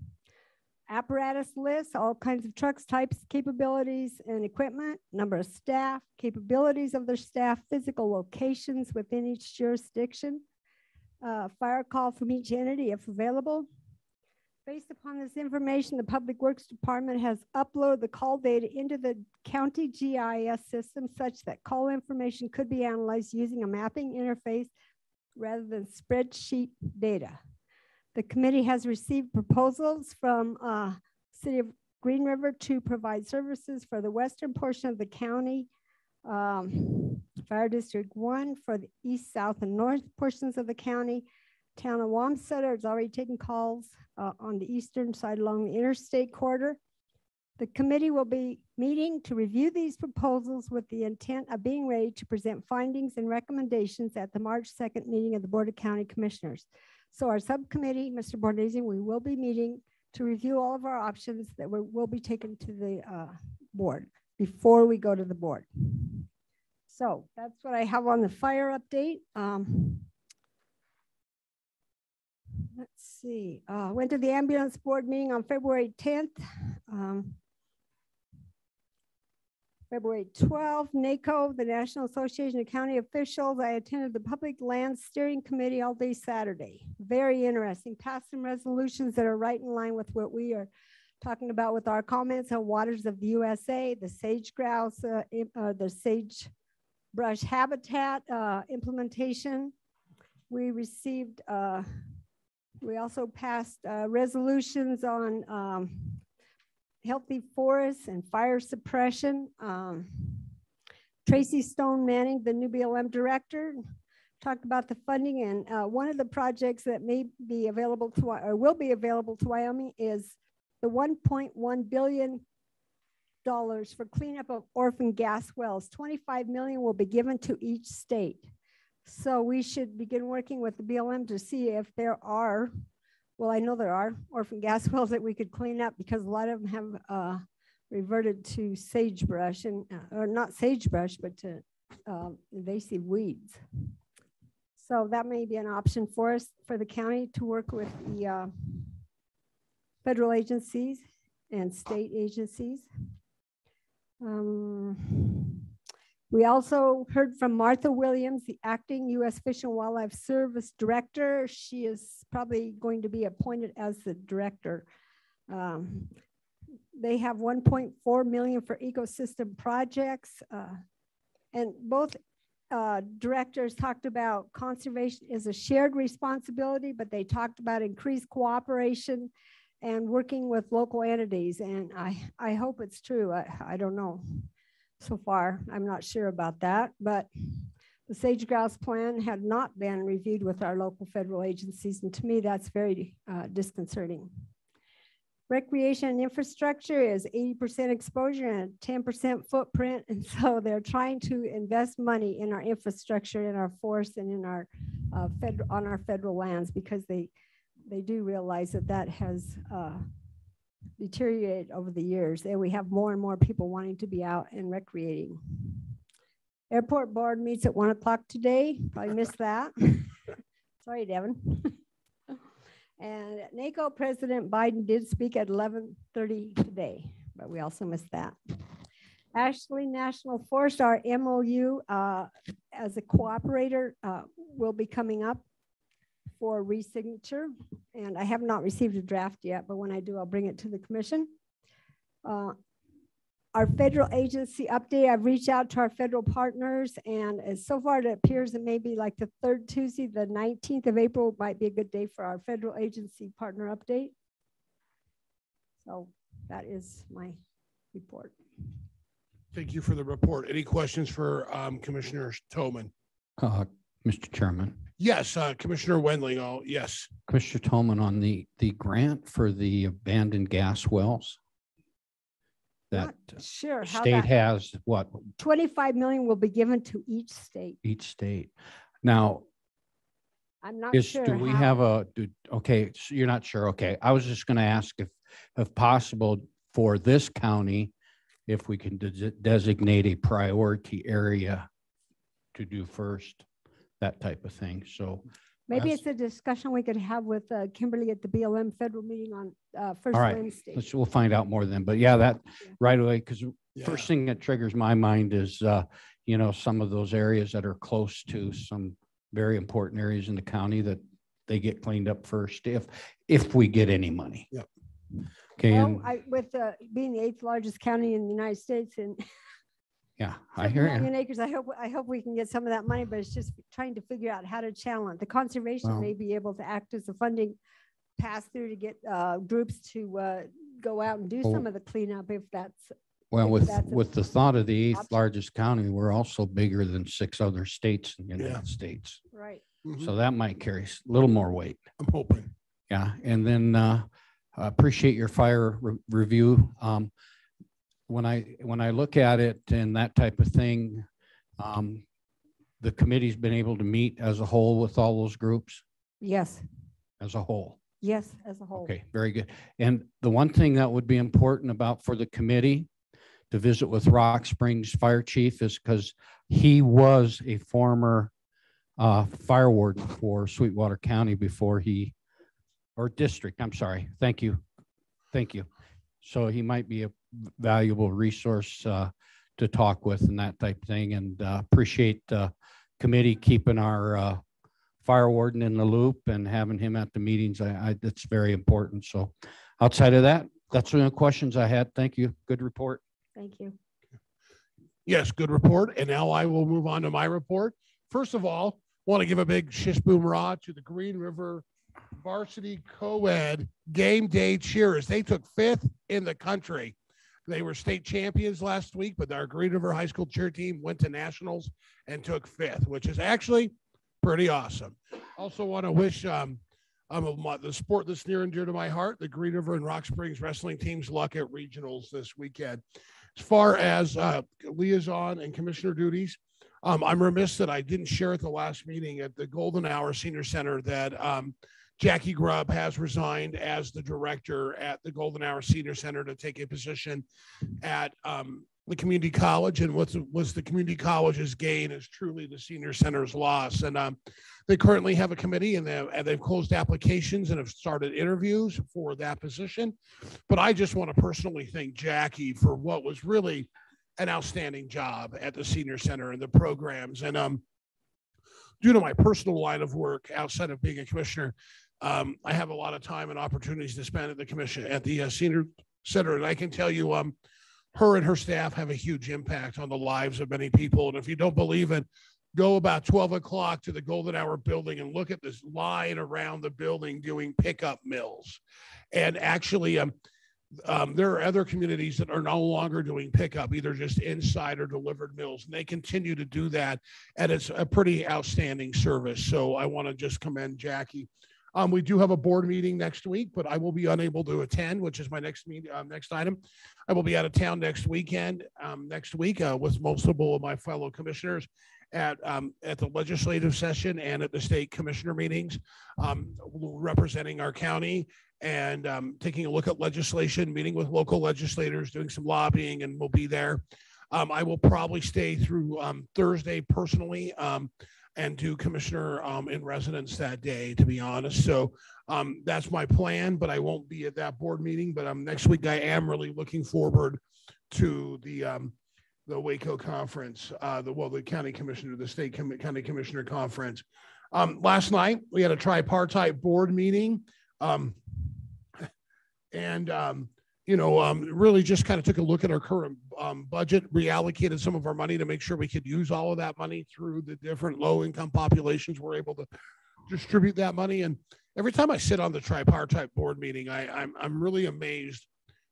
apparatus lists, all kinds of trucks, types, capabilities, and equipment, number of staff, capabilities of their staff, physical locations within each jurisdiction, uh, fire call from each entity if available. Based upon this information, the Public Works Department has uploaded the call data into the county GIS system such that call information could be analyzed using a mapping interface rather than spreadsheet data. The committee has received proposals from uh, City of Green River to provide services for the western portion of the county, um, Fire District 1 for the east, south, and north portions of the county. Town of Wamsutter is already taking calls uh, on the eastern side along the interstate corridor. The committee will be meeting to review these proposals with the intent of being ready to present findings and recommendations at the March 2nd meeting of the Board of County Commissioners. So our subcommittee, Mr. Bornesi, we will be meeting to review all of our options that will be taken to the uh, board before we go to the board. So that's what I have on the fire update. Um, let's see, uh, went to the ambulance board meeting on February 10th. Um, February 12th, NACO, the National Association of County Officials. I attended the Public Land Steering Committee all day Saturday. Very interesting. Passed some resolutions that are right in line with what we are talking about with our comments on waters of the USA, the sage grouse, uh, uh, the sage brush habitat uh, implementation. We received, uh, we also passed uh, resolutions on um, healthy forests and fire suppression. Um, Tracy Stone Manning, the new BLM director, talked about the funding and uh, one of the projects that may be available to or will be available to Wyoming is the 1.1 billion dollars for cleanup of orphan gas wells. 25 million will be given to each state. So we should begin working with the BLM to see if there are well, I know there are orphan gas wells that we could clean up because a lot of them have uh, reverted to sagebrush and uh, or not sagebrush, but to uh, invasive weeds. So that may be an option for us for the county to work with the uh, federal agencies and state agencies. Um, we also heard from Martha Williams, the acting U.S. Fish and Wildlife Service Director. She is probably going to be appointed as the director. Um, they have 1.4 million for ecosystem projects. uh, And both uh, directors talked about conservation is a shared responsibility, but they talked about increased cooperation and working with local entities. And I, I hope it's true. I, I don't know so far. I'm not sure about that, but the sage grouse plan had not been reviewed with our local federal agencies. And to me, that's very uh, disconcerting. Recreation infrastructure is 80% exposure and 10% footprint. And so they're trying to invest money in our infrastructure, in our forests and in our uh, on our federal lands because they, they do realize that that has uh, deteriorated over the years. And we have more and more people wanting to be out and recreating. Airport board meets at one o'clock today. Probably missed that. Sorry, Devin. And NACO President Biden did speak at 11:30 today, but we also missed that. Ashley National Forest, our MOU uh, as a cooperator uh, will be coming up for resignature. And I have not received a draft yet, but when I do, I'll bring it to the commission. Uh, our federal agency update, I've reached out to our federal partners and as so far it appears it may be like the third Tuesday, the 19th of April might be a good day for our federal agency partner update. So that is my report. Thank you for the report. Any questions for um, Commissioner Thoman? Uh, Mr. Chairman, Yes, uh, Commissioner Wendling, oh, yes. Commissioner Thoman on the, the grant for the abandoned gas wells. That Sure. how state that- has what, 25 million will be given to each state. each state. Now, I'm not is, sure. do we how- have a, do- okay, so you're not sure, okay. I was just gonna ask if, if possible for this county, if we can des- designate a priority area to do first, that type of thing, so. Maybe it's a discussion we could have with uh, Kimberly at the BLM federal meeting on uh, first All right, Wednesday. let's, we'll find out more then, but yeah, that right away, because first thing that triggers my mind is, uh, you know, some of those areas that are close to some very important areas in the county that they get cleaned up first, if, if we get any money. Yep. Okay, Well, and, I, with uh, being the eighth largest county in the United States and yeah, I seven hear million you. acres, I hope, I hope we can get some of that money, but it's just trying to figure out how to channel it. The conservation Well- may be able to act as a funding pass through to get uh, groups to uh, go out and do Well- some of the cleanup if that's. Well, if with, that's with the thought of the eighth largest county, we're also bigger than six other states in the United States. Right. So that might carry a little more weight. I'm hoping. Yeah, and then uh, I appreciate your fire re- review. Um, When I, when I look at it and that type of thing, um, the committee's been able to meet as a whole with all those groups, Yes, as a whole. yes, as a whole. Okay, very good. And the one thing that would be important about for the committee to visit with Rock Springs Fire Chief is because he was a former uh, fire warden for Sweetwater County before he, or district, I'm sorry. Thank you. Thank you. So he might be a valuable resource uh, to talk with and that type of thing. And uh, appreciate uh, committee keeping our uh, fire warden in the loop and having him at the meetings. I, I, that's very important. So outside of that, that's the questions I had. Thank you. Good report. Thank you. Yes, good report. And now I will move on to my report. First of all, want to give a big shish boom rah to the Green River varsity co-ed game day cheers. They took fifth in the country. They were state champions last week, but our Green River High School cheer team went to nationals and took fifth, which is actually pretty awesome. Also want to wish um, um, the sport that's near and dear to my heart, the Green River and Rock Springs wrestling teams luck at regionals this weekend. As far as uh, liaison and commissioner duties, um, I'm remiss that I didn't share at the last meeting at the Golden Hour Senior Center that um, Jackie Grubb has resigned as the director at the Golden Hour Senior Center to take a position at um, the community college. And what's was the community college's gain is truly the senior center's loss. And um, they currently have a committee and they've, and they've closed applications and have started interviews for that position. But I just want to personally thank Jackie for what was really an outstanding job at the senior center and the programs. And um, due to my personal line of work outside of being a commissioner, um, I have a lot of time and opportunities to spend at the commission at the uh, senior center. And I can tell you, um, her and her staff have a huge impact on the lives of many people. And if you don't believe it, go about 12 o'clock to the Golden Hour building and look at this line around the building doing pickup mills. And actually, um, um, there are other communities that are no longer doing pickup, either just inside or delivered mills, and they continue to do that. And it's a pretty outstanding service. So I want to just commend Jackie. Um, we do have a board meeting next week, but I will be unable to attend, which is my next uh, next item. I will be out of town next weekend, um, next week uh, with multiple of my fellow commissioners at um, at the legislative session and at the state commissioner meetings, um, representing our county and um, taking a look at legislation, meeting with local legislators, doing some lobbying, and we'll be there. I will probably stay through Thursday personally and do commissioner um, in residence that day, to be honest. So um, that's my plan, but I won't be at that board meeting. But um, next week, I am really looking forward to the um, the Waco conference, uh, the well, the county commissioner, the state com- county commissioner conference. Um, last night, we had a tripartite board meeting. Um, and you know, really just kind of took a look at our current um, budget, reallocated some of our money to make sure we could use all of that money through the different low income populations. We're able to distribute that money. And every time I sit on the tripartite board meeting, I, I'm, I'm really amazed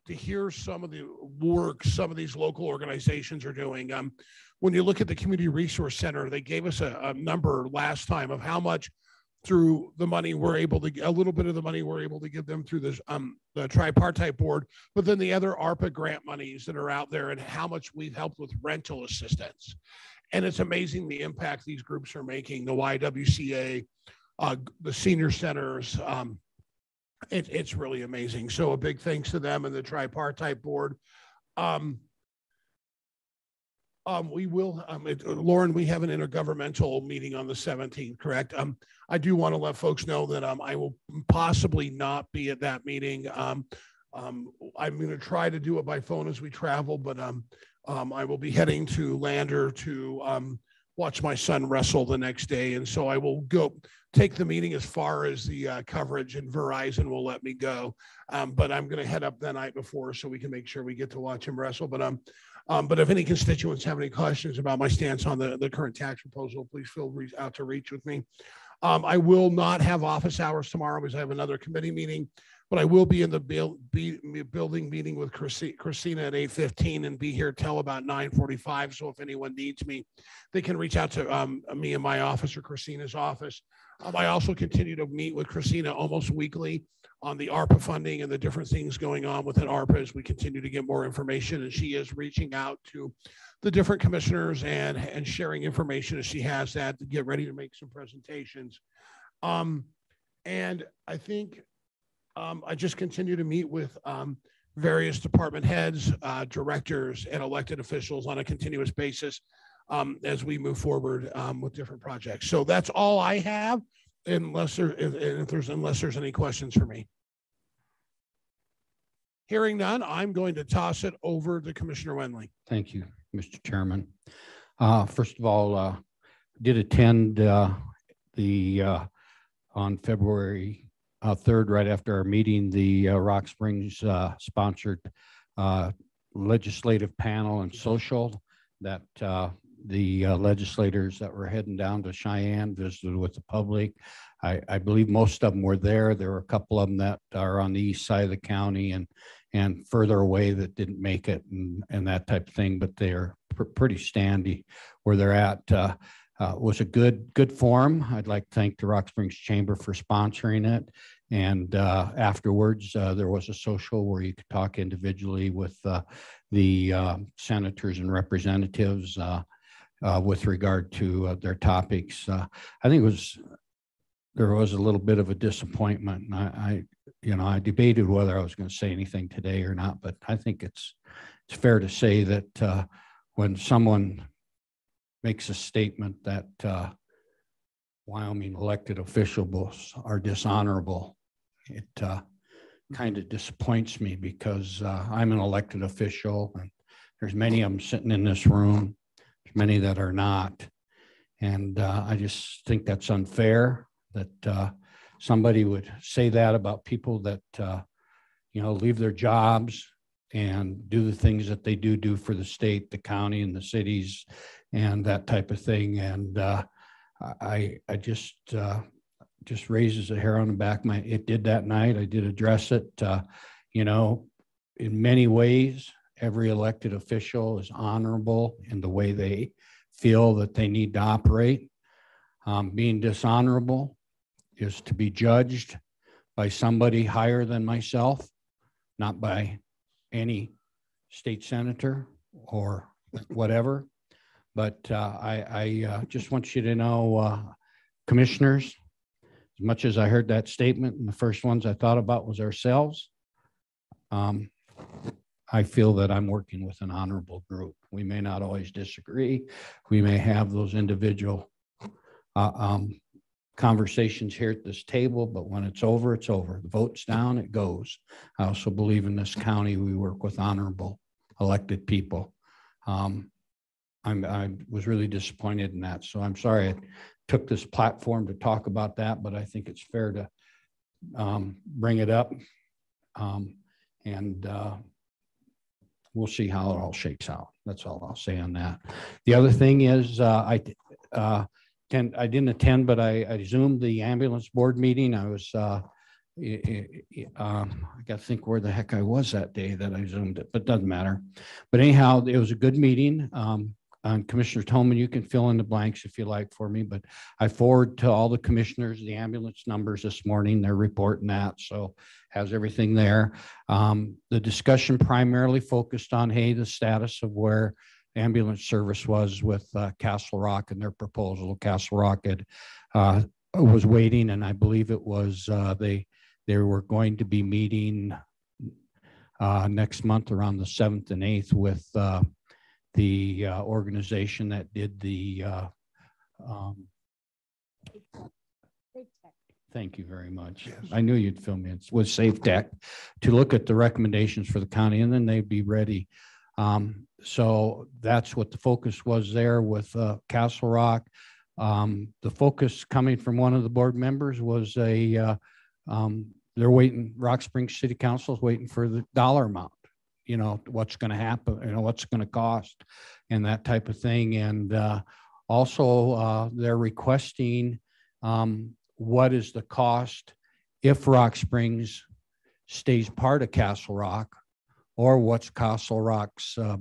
to hear some of the work some of these local organizations are doing. Um, when you look at the Community Resource Center, they gave us a, a number last time of how much through the money we're able to get a little bit of the money we're able to give them through this um the tripartite board but then the other arpa grant monies that are out there and how much we've helped with rental assistance. And it's amazing the impact these groups are making the ywca uh, the senior centers um, it, it's really amazing. So a big thanks to them and the tripartite board. Um, um, we will, um, it, Lauren, we have an intergovernmental meeting on the 17th, correct? Um, I do want to let folks know that um, I will possibly not be at that meeting. Um, um, I'm going to try to do it by phone as we travel, but um, um, I will be heading to Lander to um, watch my son wrestle the next day. And so I will go take the meeting as far as the uh, coverage, and Verizon will let me go. Um, but I'm going to head up the night before so we can make sure we get to watch him wrestle. But um, um, but if any constituents have any questions about my stance on the, the current tax proposal, please feel re- out to reach with me. Um, I will not have office hours tomorrow because I have another committee meeting, but I will be in the build, be, building meeting with Christina at 8.15 and be here till about 9.45. So if anyone needs me, they can reach out to um, me in my office or Christina's office. Um, I also continue to meet with Christina almost weekly on the ARPA funding and the different things going on within ARPA as we continue to get more information. And she is reaching out to the different commissioners and, and sharing information as she has that to get ready to make some presentations. Um, and I think um, I just continue to meet with um, various department heads, uh, directors, and elected officials on a continuous basis um, as we move forward um, with different projects. So that's all I have, unless there, if, if there's unless there's any questions for me. Hearing none, I'm going to toss it over to Commissioner Wendling. Thank you, Mr. Chairman. Uh, first of all, uh, did attend uh, the uh, on February uh, 3rd, right after our meeting, the uh, Rock Springs uh, sponsored uh, legislative panel and social that uh, the uh, legislators that were heading down to Cheyenne visited with the public. I, I believe most of them were there. There were a couple of them that are on the east side of the county and and further away that didn't make it and, and that type of thing, but they're pr- pretty standy where they're at. Uh, uh, was a good good forum. I'd like to thank the Rock Springs Chamber for sponsoring it. And uh, afterwards, uh, there was a social where you could talk individually with uh, the uh, senators and representatives with regard to their topics. I think it was there was a little bit of a disappointment. I, I you know, I debated whether I was going to say anything today or not, but I think it's it's fair to say that uh, when someone makes a statement that uh, Wyoming elected officials are dishonorable, it uh, kind of disappoints me because uh, I'm an elected official and there's many of them sitting in this room, there's many that are not. And uh, I just think that's unfair that uh, somebody would say that about people that, uh, you know, leave their jobs, and do the things that they do do for the state, the county and the cities and that type of thing. And uh, I, I just, uh, just raises a hair on the back. My, it did that night. I did address it. Uh, you know, in many ways, every elected official is honorable in the way they feel that they need to operate. Um, being dishonorable is to be judged by somebody higher than myself, not by any state senator or whatever. But uh, I, I uh, just want you to know, uh, commissioners, as much as I heard that statement, and the first ones I thought about was ourselves. Um, I feel that I'm working with an honorable group. We may not always disagree. We may have those individual uh, um, conversations here at this table, but when it's over, it's over. The vote's down, it goes. I also believe in this county, we work with honorable elected people. Um, I'm, I was really disappointed in that. So I'm sorry I took this platform to talk about that, but I think it's fair to um, bring it up. Um, and uh, we'll see how it all shakes out. That's all I'll say on that. The other thing is, uh, I, uh, I didn't attend, but I, I zoomed the ambulance board meeting. I was, uh, i- um, I got to think where the heck I was that day that I zoomed it, but doesn't matter. But anyhow, it was a good meeting. Um, and Commissioner Thoman, you can fill in the blanks if you like for me, but I forward to all the commissioners, the ambulance numbers this morning, they're reporting that, so has everything there. Um, the discussion primarily focused on, hey, the status of where ambulance service was with uh, Castle Rock and their proposal. Castle Rock had, uh, was waiting, and I believe it was, uh, they, they were going to be meeting uh, next month around the seventh and eighth with uh, the uh, organization that did the uh, um, Thank you very much. I knew you'd fill me in with Safe Tech to look at the recommendations for the county and then they'd be ready. Um, so that's what the focus was there with uh, Castle Rock. Um, the focus coming from one of the board members was a, uh, um, they're waiting, Rock Springs City Council is waiting for the dollar amount. You know, what's going to happen, you know, what's going to cost and that type of thing. And uh, also uh, they're requesting um, what is the cost if Rock Springs stays part of Castle Rock, or what's Castle Rock's uh,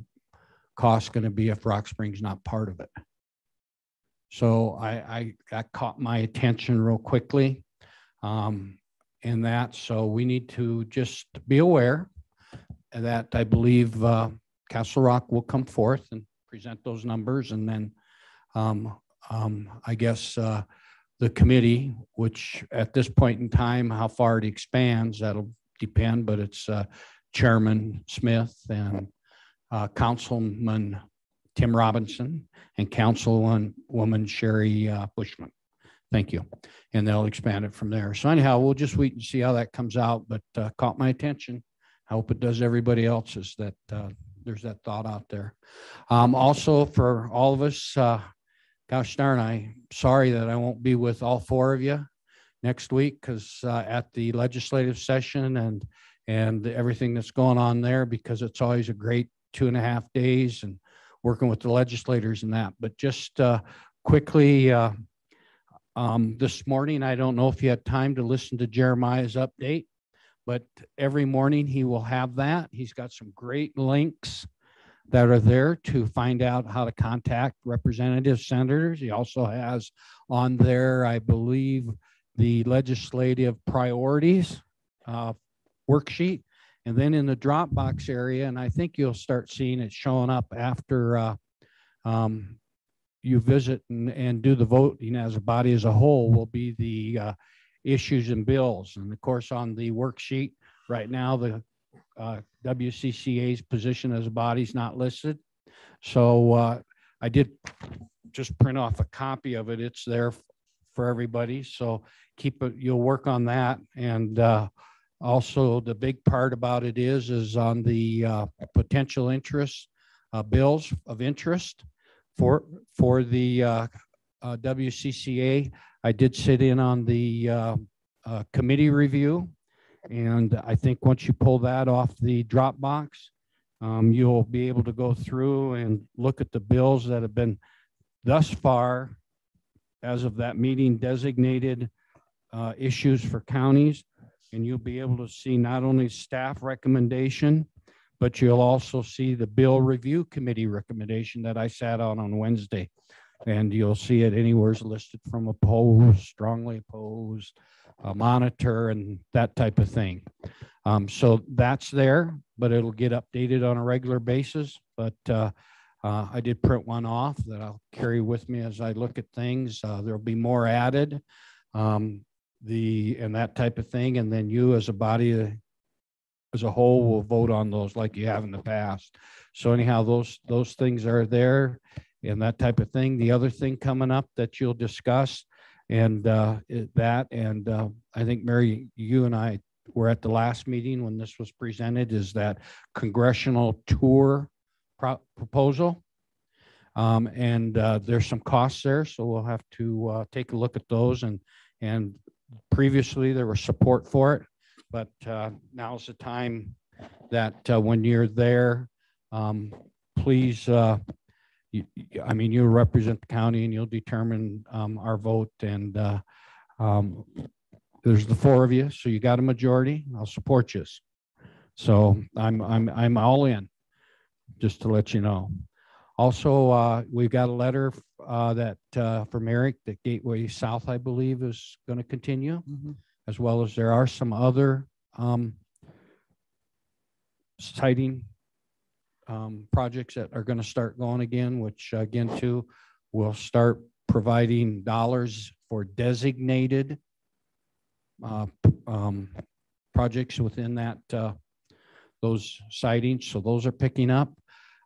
cost going to be if Rock Springs not part of it? So I, I that caught my attention real quickly, um, in that. So we need to just be aware that I believe uh, Castle Rock will come forth and present those numbers, and then um, um, I guess. Uh, the committee, which at this point in time, how far it expands, that'll depend, but it's uh, Chairman Smith and uh, Councilman Tim Robinson and Councilwoman Sherry uh, Bushman. Thank you. And they'll expand it from there. So anyhow, we'll just wait and see how that comes out, but uh, caught my attention. I hope it does everybody else's that uh, there's that thought out there. Um, also for all of us, uh, gosh darn, I sorry that I won't be with all four of you next week because uh, at the legislative session and and everything that's going on there because it's always a great two and a half days and working with the legislators and that. But just uh, quickly, uh, um, this morning, I don't know if you had time to listen to Jeremiah's update, but every morning he will have that. He's got some great links that are there to find out how to contact representative senators. He also has on there, I believe, the legislative priorities uh, worksheet. And then in the Dropbox area, and I think you'll start seeing it showing up after uh, um, you visit and, and do the voting as a body as a whole will be the uh, issues and bills. And of course, on the worksheet right now, the uh, WCCA's position as a body is not listed. So uh, I did just print off a copy of it. It's there for everybody. So keep it, you'll work on that. And uh, also the big part about it is, is on the uh, potential interest, uh, bills of interest for, for the uh, uh, WCCA. I did sit in on the uh, uh, committee review and I think once you pull that off the Dropbox, Um, you'll be able to go through and look at the bills that have been thus far, as of that meeting, designated issues for counties. And you'll be able to see not only staff recommendation, but you'll also see the bill review committee recommendation that I sat on on Wednesday. And you'll see it anywhere's listed from opposed, strongly opposed, uh, monitor and that type of thing. Um, so that's there, but it'll get updated on a regular basis. But uh, uh, I did print one off that I'll carry with me as I look at things. Uh, there'll be more added, um, the and that type of thing. And then you, as a body, uh, as a whole, will vote on those like you have in the past. So anyhow, those those things are there, and that type of thing. The other thing coming up that you'll discuss, and uh, that, and uh, I think Mary, you and I were at the last meeting when this was presented, is that congressional tour pro- proposal. Um, and uh, there's some costs there, so we'll have to uh, take a look at those. And and previously there was support for it, but uh, now's the time that uh, when you're there, um, please. Uh, you, I mean, you represent the county, and you'll determine um, our vote. And uh, um, there's the four of you, so you got a majority. I'll support you. So I'm I'm I'm all in just to let you know. Also, uh, we've got a letter uh, that uh, from Eric that Gateway South, I believe, is going to continue, as well as there are some other um, siting um, projects that are going to start going again, which again too will start providing dollars for designated uh, p- um, projects within that uh, those sightings. So those are picking up.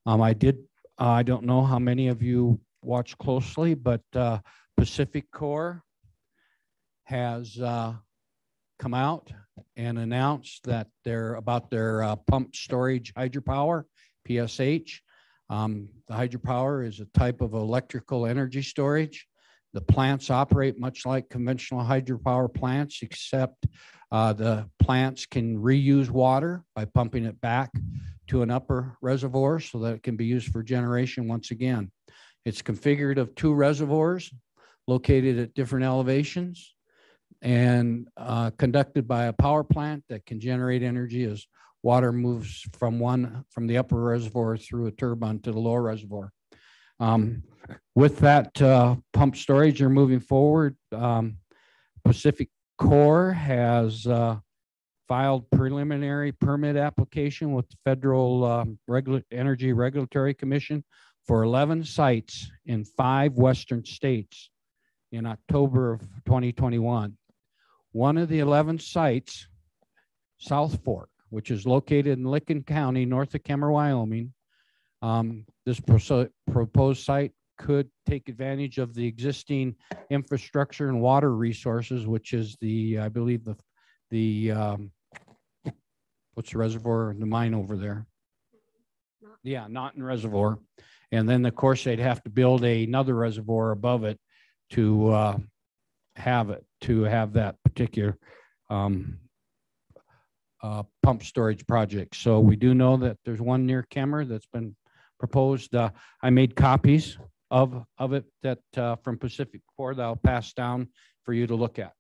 Um, I did, I don't know how many of you watch closely, but uh, PacifiCorp has uh, come out and announced that they're about their uh, pump storage hydropower, PSH. Um, the hydropower is a type of electrical energy storage. The plants operate much like conventional hydropower plants, except uh, the plants can reuse water by pumping it back to an upper reservoir so that it can be used for generation once again. It's configured of two reservoirs located at different elevations and uh, conducted by a power plant that can generate energy as water moves from one from the upper reservoir through a turbine to the lower reservoir. Um, with that uh, pump storage, you're moving forward. Um, Pacific Core has uh, filed preliminary permit application with the Federal um, Regula- Energy Regulatory Commission for 11 sites in five western states in October of 2021. One of the 11 sites, South Fork, which is located in Lincoln County, north of Kemmerer, Wyoming. Um, this proposed site could take advantage of the existing infrastructure and water resources, which is the, I believe, the, the, um, what's the reservoir, the mine over there? Yeah, not Naughton Reservoir. And then, of course, they'd have to build another reservoir above it to uh, have it, to have that particular um, uh, pump storage project. So we do know that there's one near Kemmerer that's been proposed. Uh, I made copies of, of it that uh, from Pacific Core that I'll pass down for you to look at.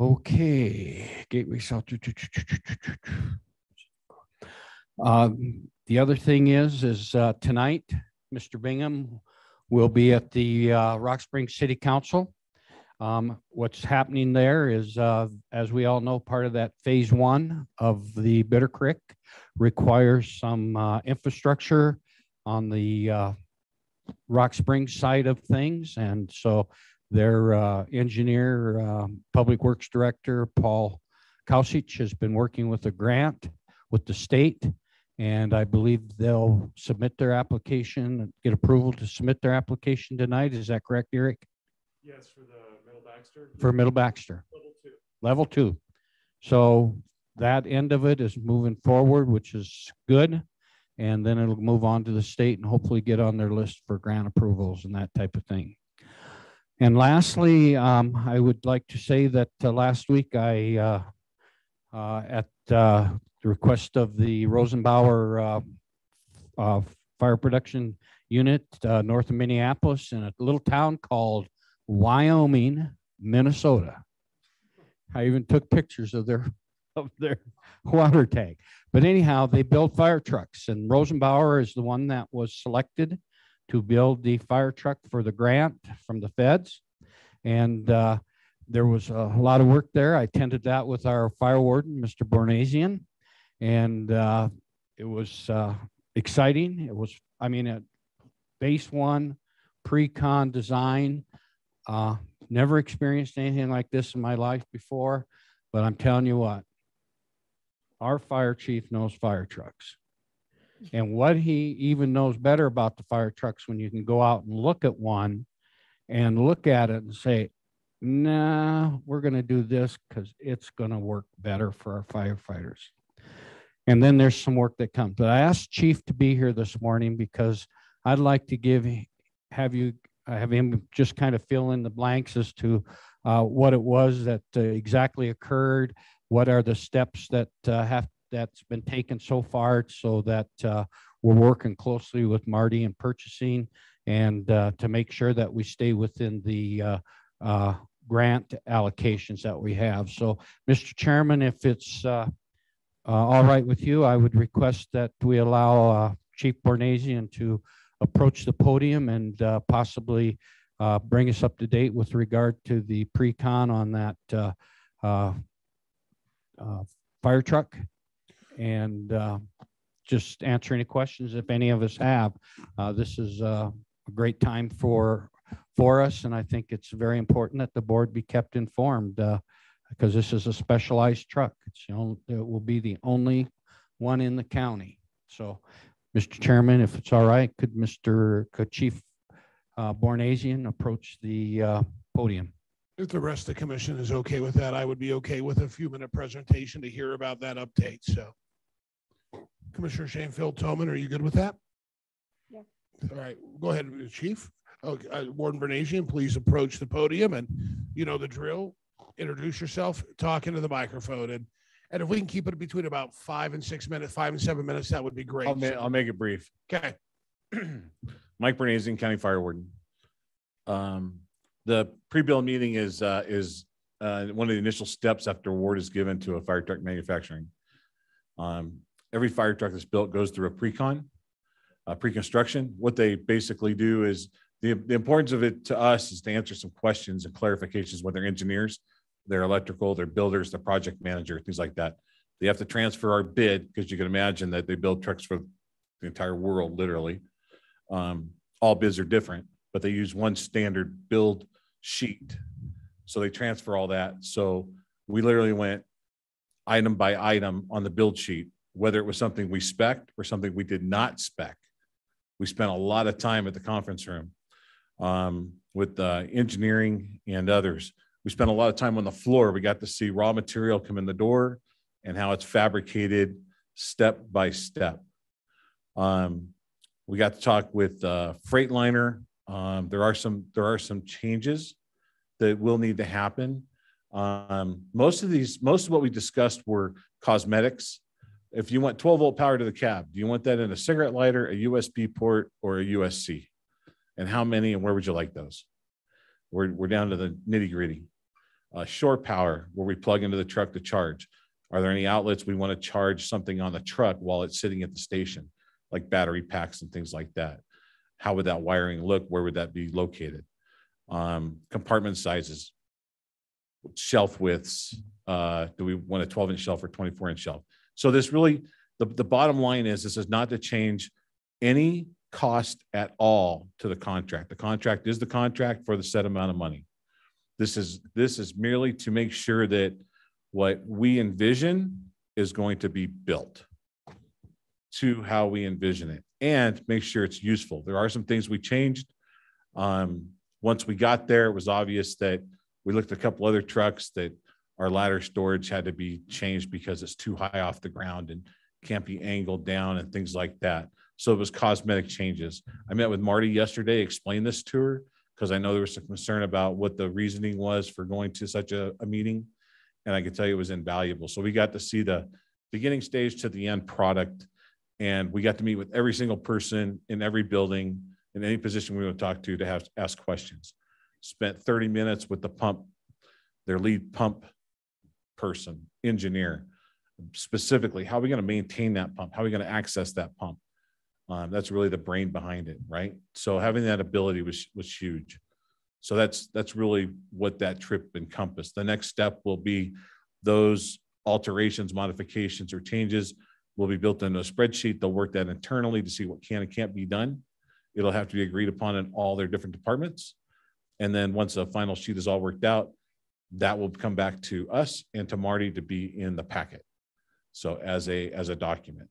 Okay, Gateway South. Uh, The other thing is, is uh, tonight, Mr. Bingham will be at the uh, Rock Springs City Council. Um, What's happening there is, uh, as we all know, part of that phase one of the Bitter Creek requires some uh, infrastructure on the uh, Rock Springs side of things. And so their uh, engineer, um, Public Works Director, Paul Kauchich, has been working with a grant with the state. And I believe they'll submit their application, get approval to submit their application tonight. Is that correct, Eric? Yes, for the Middle Baxter. For Middle Baxter? Level two. Level two. So that end of it is moving forward, which is good. And then it'll move on to the state and hopefully get on their list for grant approvals and that type of thing. And lastly, um, I would like to say that uh, last week I, uh, uh, at uh, the request of the Rosenbauer Fire Production Unit north of Minneapolis in a little town called Wyoming, Minnesota. I even took pictures of their of their water tank. But anyhow, they build fire trucks, and Rosenbauer is the one that was selected to build the fire truck for the grant from the feds. And uh, there was a lot of work there. I attended that with our fire warden, Mr. Bournazian, and uh, it was uh, exciting. It was, I mean, a base one, pre-con design. Uh, never experienced anything like this in my life before, but I'm telling you what, our fire chief knows fire trucks. And what he even knows better about the fire trucks when you can go out and look at one and look at it and say, nah, we're going to do this because it's going to work better for our firefighters. And then there's some work that comes. But I asked Chief to be here this morning because I'd like to give have you have him just kind of fill in the blanks as to uh, what it was that uh, exactly occurred, what are the steps that uh, have that's been taken so far so that uh, we're working closely with Marty in purchasing and uh, to make sure that we stay within the uh, uh, grant allocations that we have. So, Mr. Chairman, if it's uh, uh, all right with you, I would request that we allow Chief Bournazian to approach the podium and possibly bring us up to date with regard to the pre-con on that fire truck and uh, just answer any questions if any of us have. Uh, this is uh, a great time for for us, and I think it's very important that the board be kept informed uh, because this is a specialized truck. It's the only, it will be the only one in the county. So, Mr. Chairman, if it's all right, could Mr. could Chief uh, Bournazian approach the uh, podium? If the rest of the commission is okay with that, I would be okay with a few minute presentation to hear about that update. So Commissioner Shane Phil Thoman, are you good with that? Yeah. All right, go ahead, Chief. Okay, uh, Warden Bournazian, please approach the podium and you know the drill. Introduce yourself, talk into the microphone and and if we can keep it between about five and six minutes, five and seven minutes, that would be great. I'll, ma- I'll make it brief. Okay. Mike Bournazian, County Fire Warden. Um, the pre-bill meeting is, uh, is, uh, one of the initial steps after award is given to a fire truck manufacturing. Um, every fire truck that's built goes through a pre-con, uh, pre-construction. What they basically do is the, the importance of it to us is to answer some questions and clarifications with their engineers, their electrical, their builders, their project manager, things like that. They have to transfer our bid because you can imagine that they build trucks for the entire world, literally. Um, all bids are different, but they use one standard build sheet. So they transfer all that. So we literally went item by item on the build sheet, whether it was something we spec or something we did not spec. We spent a lot of time at the conference room um, with uh, engineering and others. We spent a lot of time on the floor. We got to see raw material come in the door and how it's fabricated step by step. Um, we got to talk with uh, Freightliner. Um, there are some there are some changes that will need to happen. Um, most of these, most of what we discussed were cosmetics. If you want 12 volt power to the cab, do you want that in a cigarette lighter, a USB port, or a USC? And how many and where would you like those? We're, we're down to the nitty gritty. Uh, shore power, where we plug into the truck to charge. Are there any outlets we want to charge something on the truck while it's sitting at the station, like battery packs and things like that? How would that wiring look? Where would that be located? Um, compartment sizes, shelf widths. Uh, do we want a 12 inch shelf or 24 inch shelf? So this really, the, the bottom line is this is not to change any cost at all to the contract. The contract is the contract for the set amount of money. This is this is merely to make sure that what we envision is going to be built to how we envision it and make sure it's useful. There are some things we changed. Um, once we got there, it was obvious that we looked at a couple other trucks that our ladder storage had to be changed because it's too high off the ground and can't be angled down and things like that. So it was cosmetic changes. I met with Marty yesterday, explained this to her because I know there was some concern about what the reasoning was for going to such a, a meeting. And I can tell you it was invaluable. So we got to see the beginning stage to the end product. And we got to meet with every single person in every building, in any position we would talk to, to have, ask questions. Spent thirty minutes with the pump, their lead pump person, engineer. Specifically, how are we going to maintain that pump? How are we going to access that pump? Um, that's really the brain behind it, right? So having that ability was, was huge. So that's, that's really what that trip encompassed. The next step will be those alterations, modifications, or changes will be built into a spreadsheet. They'll work that internally to see what can and can't be done. It'll have to be agreed upon in all their different departments. And then once the final sheet is all worked out, that will come back to us and to Marty to be in the packet. So as a, as a document.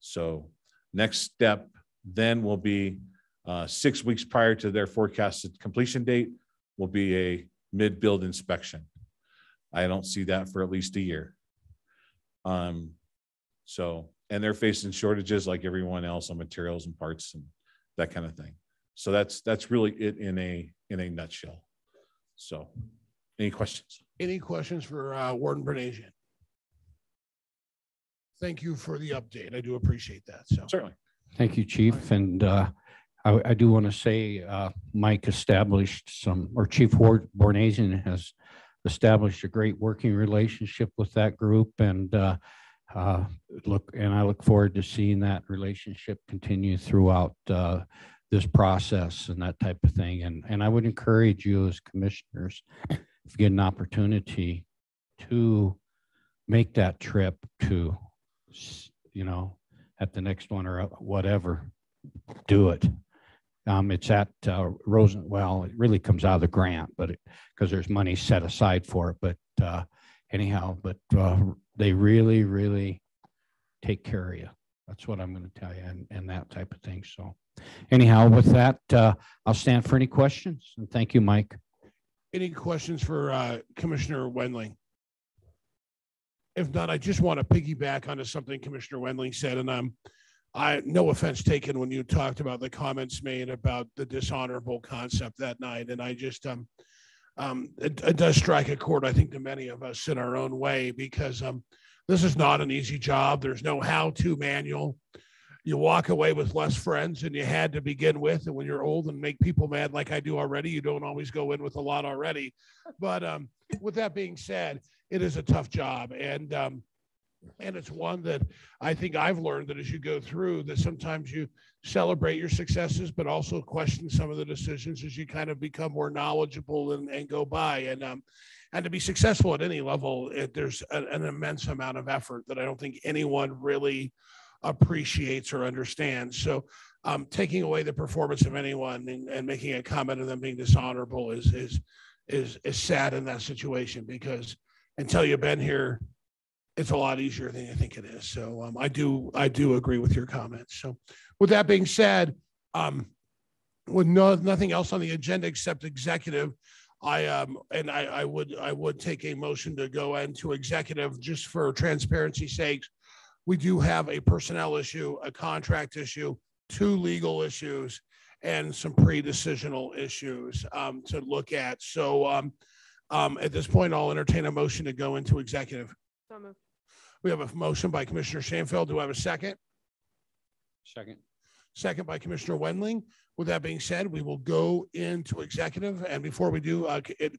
So next step then will be uh, six weeks prior to their forecasted completion date will be a mid-build inspection. I don't see that for at least a year. Um, so, and they're facing shortages like everyone else on materials and parts and that kind of thing. So that's, that's really it in a, in a nutshell. So any questions? Any questions for uh, Warden Bournazian? Thank you for the update. I do appreciate that. So certainly. Thank you, Chief. And uh, I, I do want to say uh, Mike established some, or Chief Ward Bournazian has established a great working relationship with that group. And uh, uh, look, and I look forward to seeing that relationship continue throughout uh, this process and that type of thing. And, and I would encourage you as commissioners, if you get an opportunity to make that trip to, you know, at the next one or whatever, do it. Um, it's at uh, Rosen. Well, it really comes out of the grant, but because there's money set aside for it. But uh, anyhow, but uh, they really, really take care of you. That's what I'm going to tell you, and, and that type of thing. So, anyhow, with that, uh, I'll stand for any questions. And thank you, Mike. Any questions for uh, Commissioner Wendling? If not, I just want to piggyback onto something Commissioner Wendling said, and I'm I no offense taken when you talked about the comments made about the dishonorable concept that night, and I just um um it, it does strike a chord I think to many of us in our own way because um this is not an easy job. There's no how-to manual. You walk away with less friends than you had to begin with, and when you're old and make people mad like I do already, you don't always go in with a lot already. But um, with that being said, it is a tough job, and um, and it's one that I think I've learned that as you go through, that sometimes you celebrate your successes, but also question some of the decisions as you kind of become more knowledgeable and, and go by. And um, and to be successful at any level, it, there's an immense amount of effort that I don't think anyone really appreciates or understands. So um, taking away the performance of anyone and, and making a comment of them being dishonorable is is is is sad in that situation because until you've been here it's a lot easier than you think it is. So um, I do I do agree with your comments. So with that being said, um, with no nothing else on the agenda except executive, I um and I, I would I would take a motion to go into executive just for transparency sakes. We do have a personnel issue, a contract issue, two legal issues, and some pre-decisional issues um, to look at. So um, um, at this point, I'll entertain a motion to go into executive. So. We have a motion by Commissioner Schoenfeld. Do I have a second? Second. Second by Commissioner Wendling. With that being said, we will go into executive. And before we do, uh, it,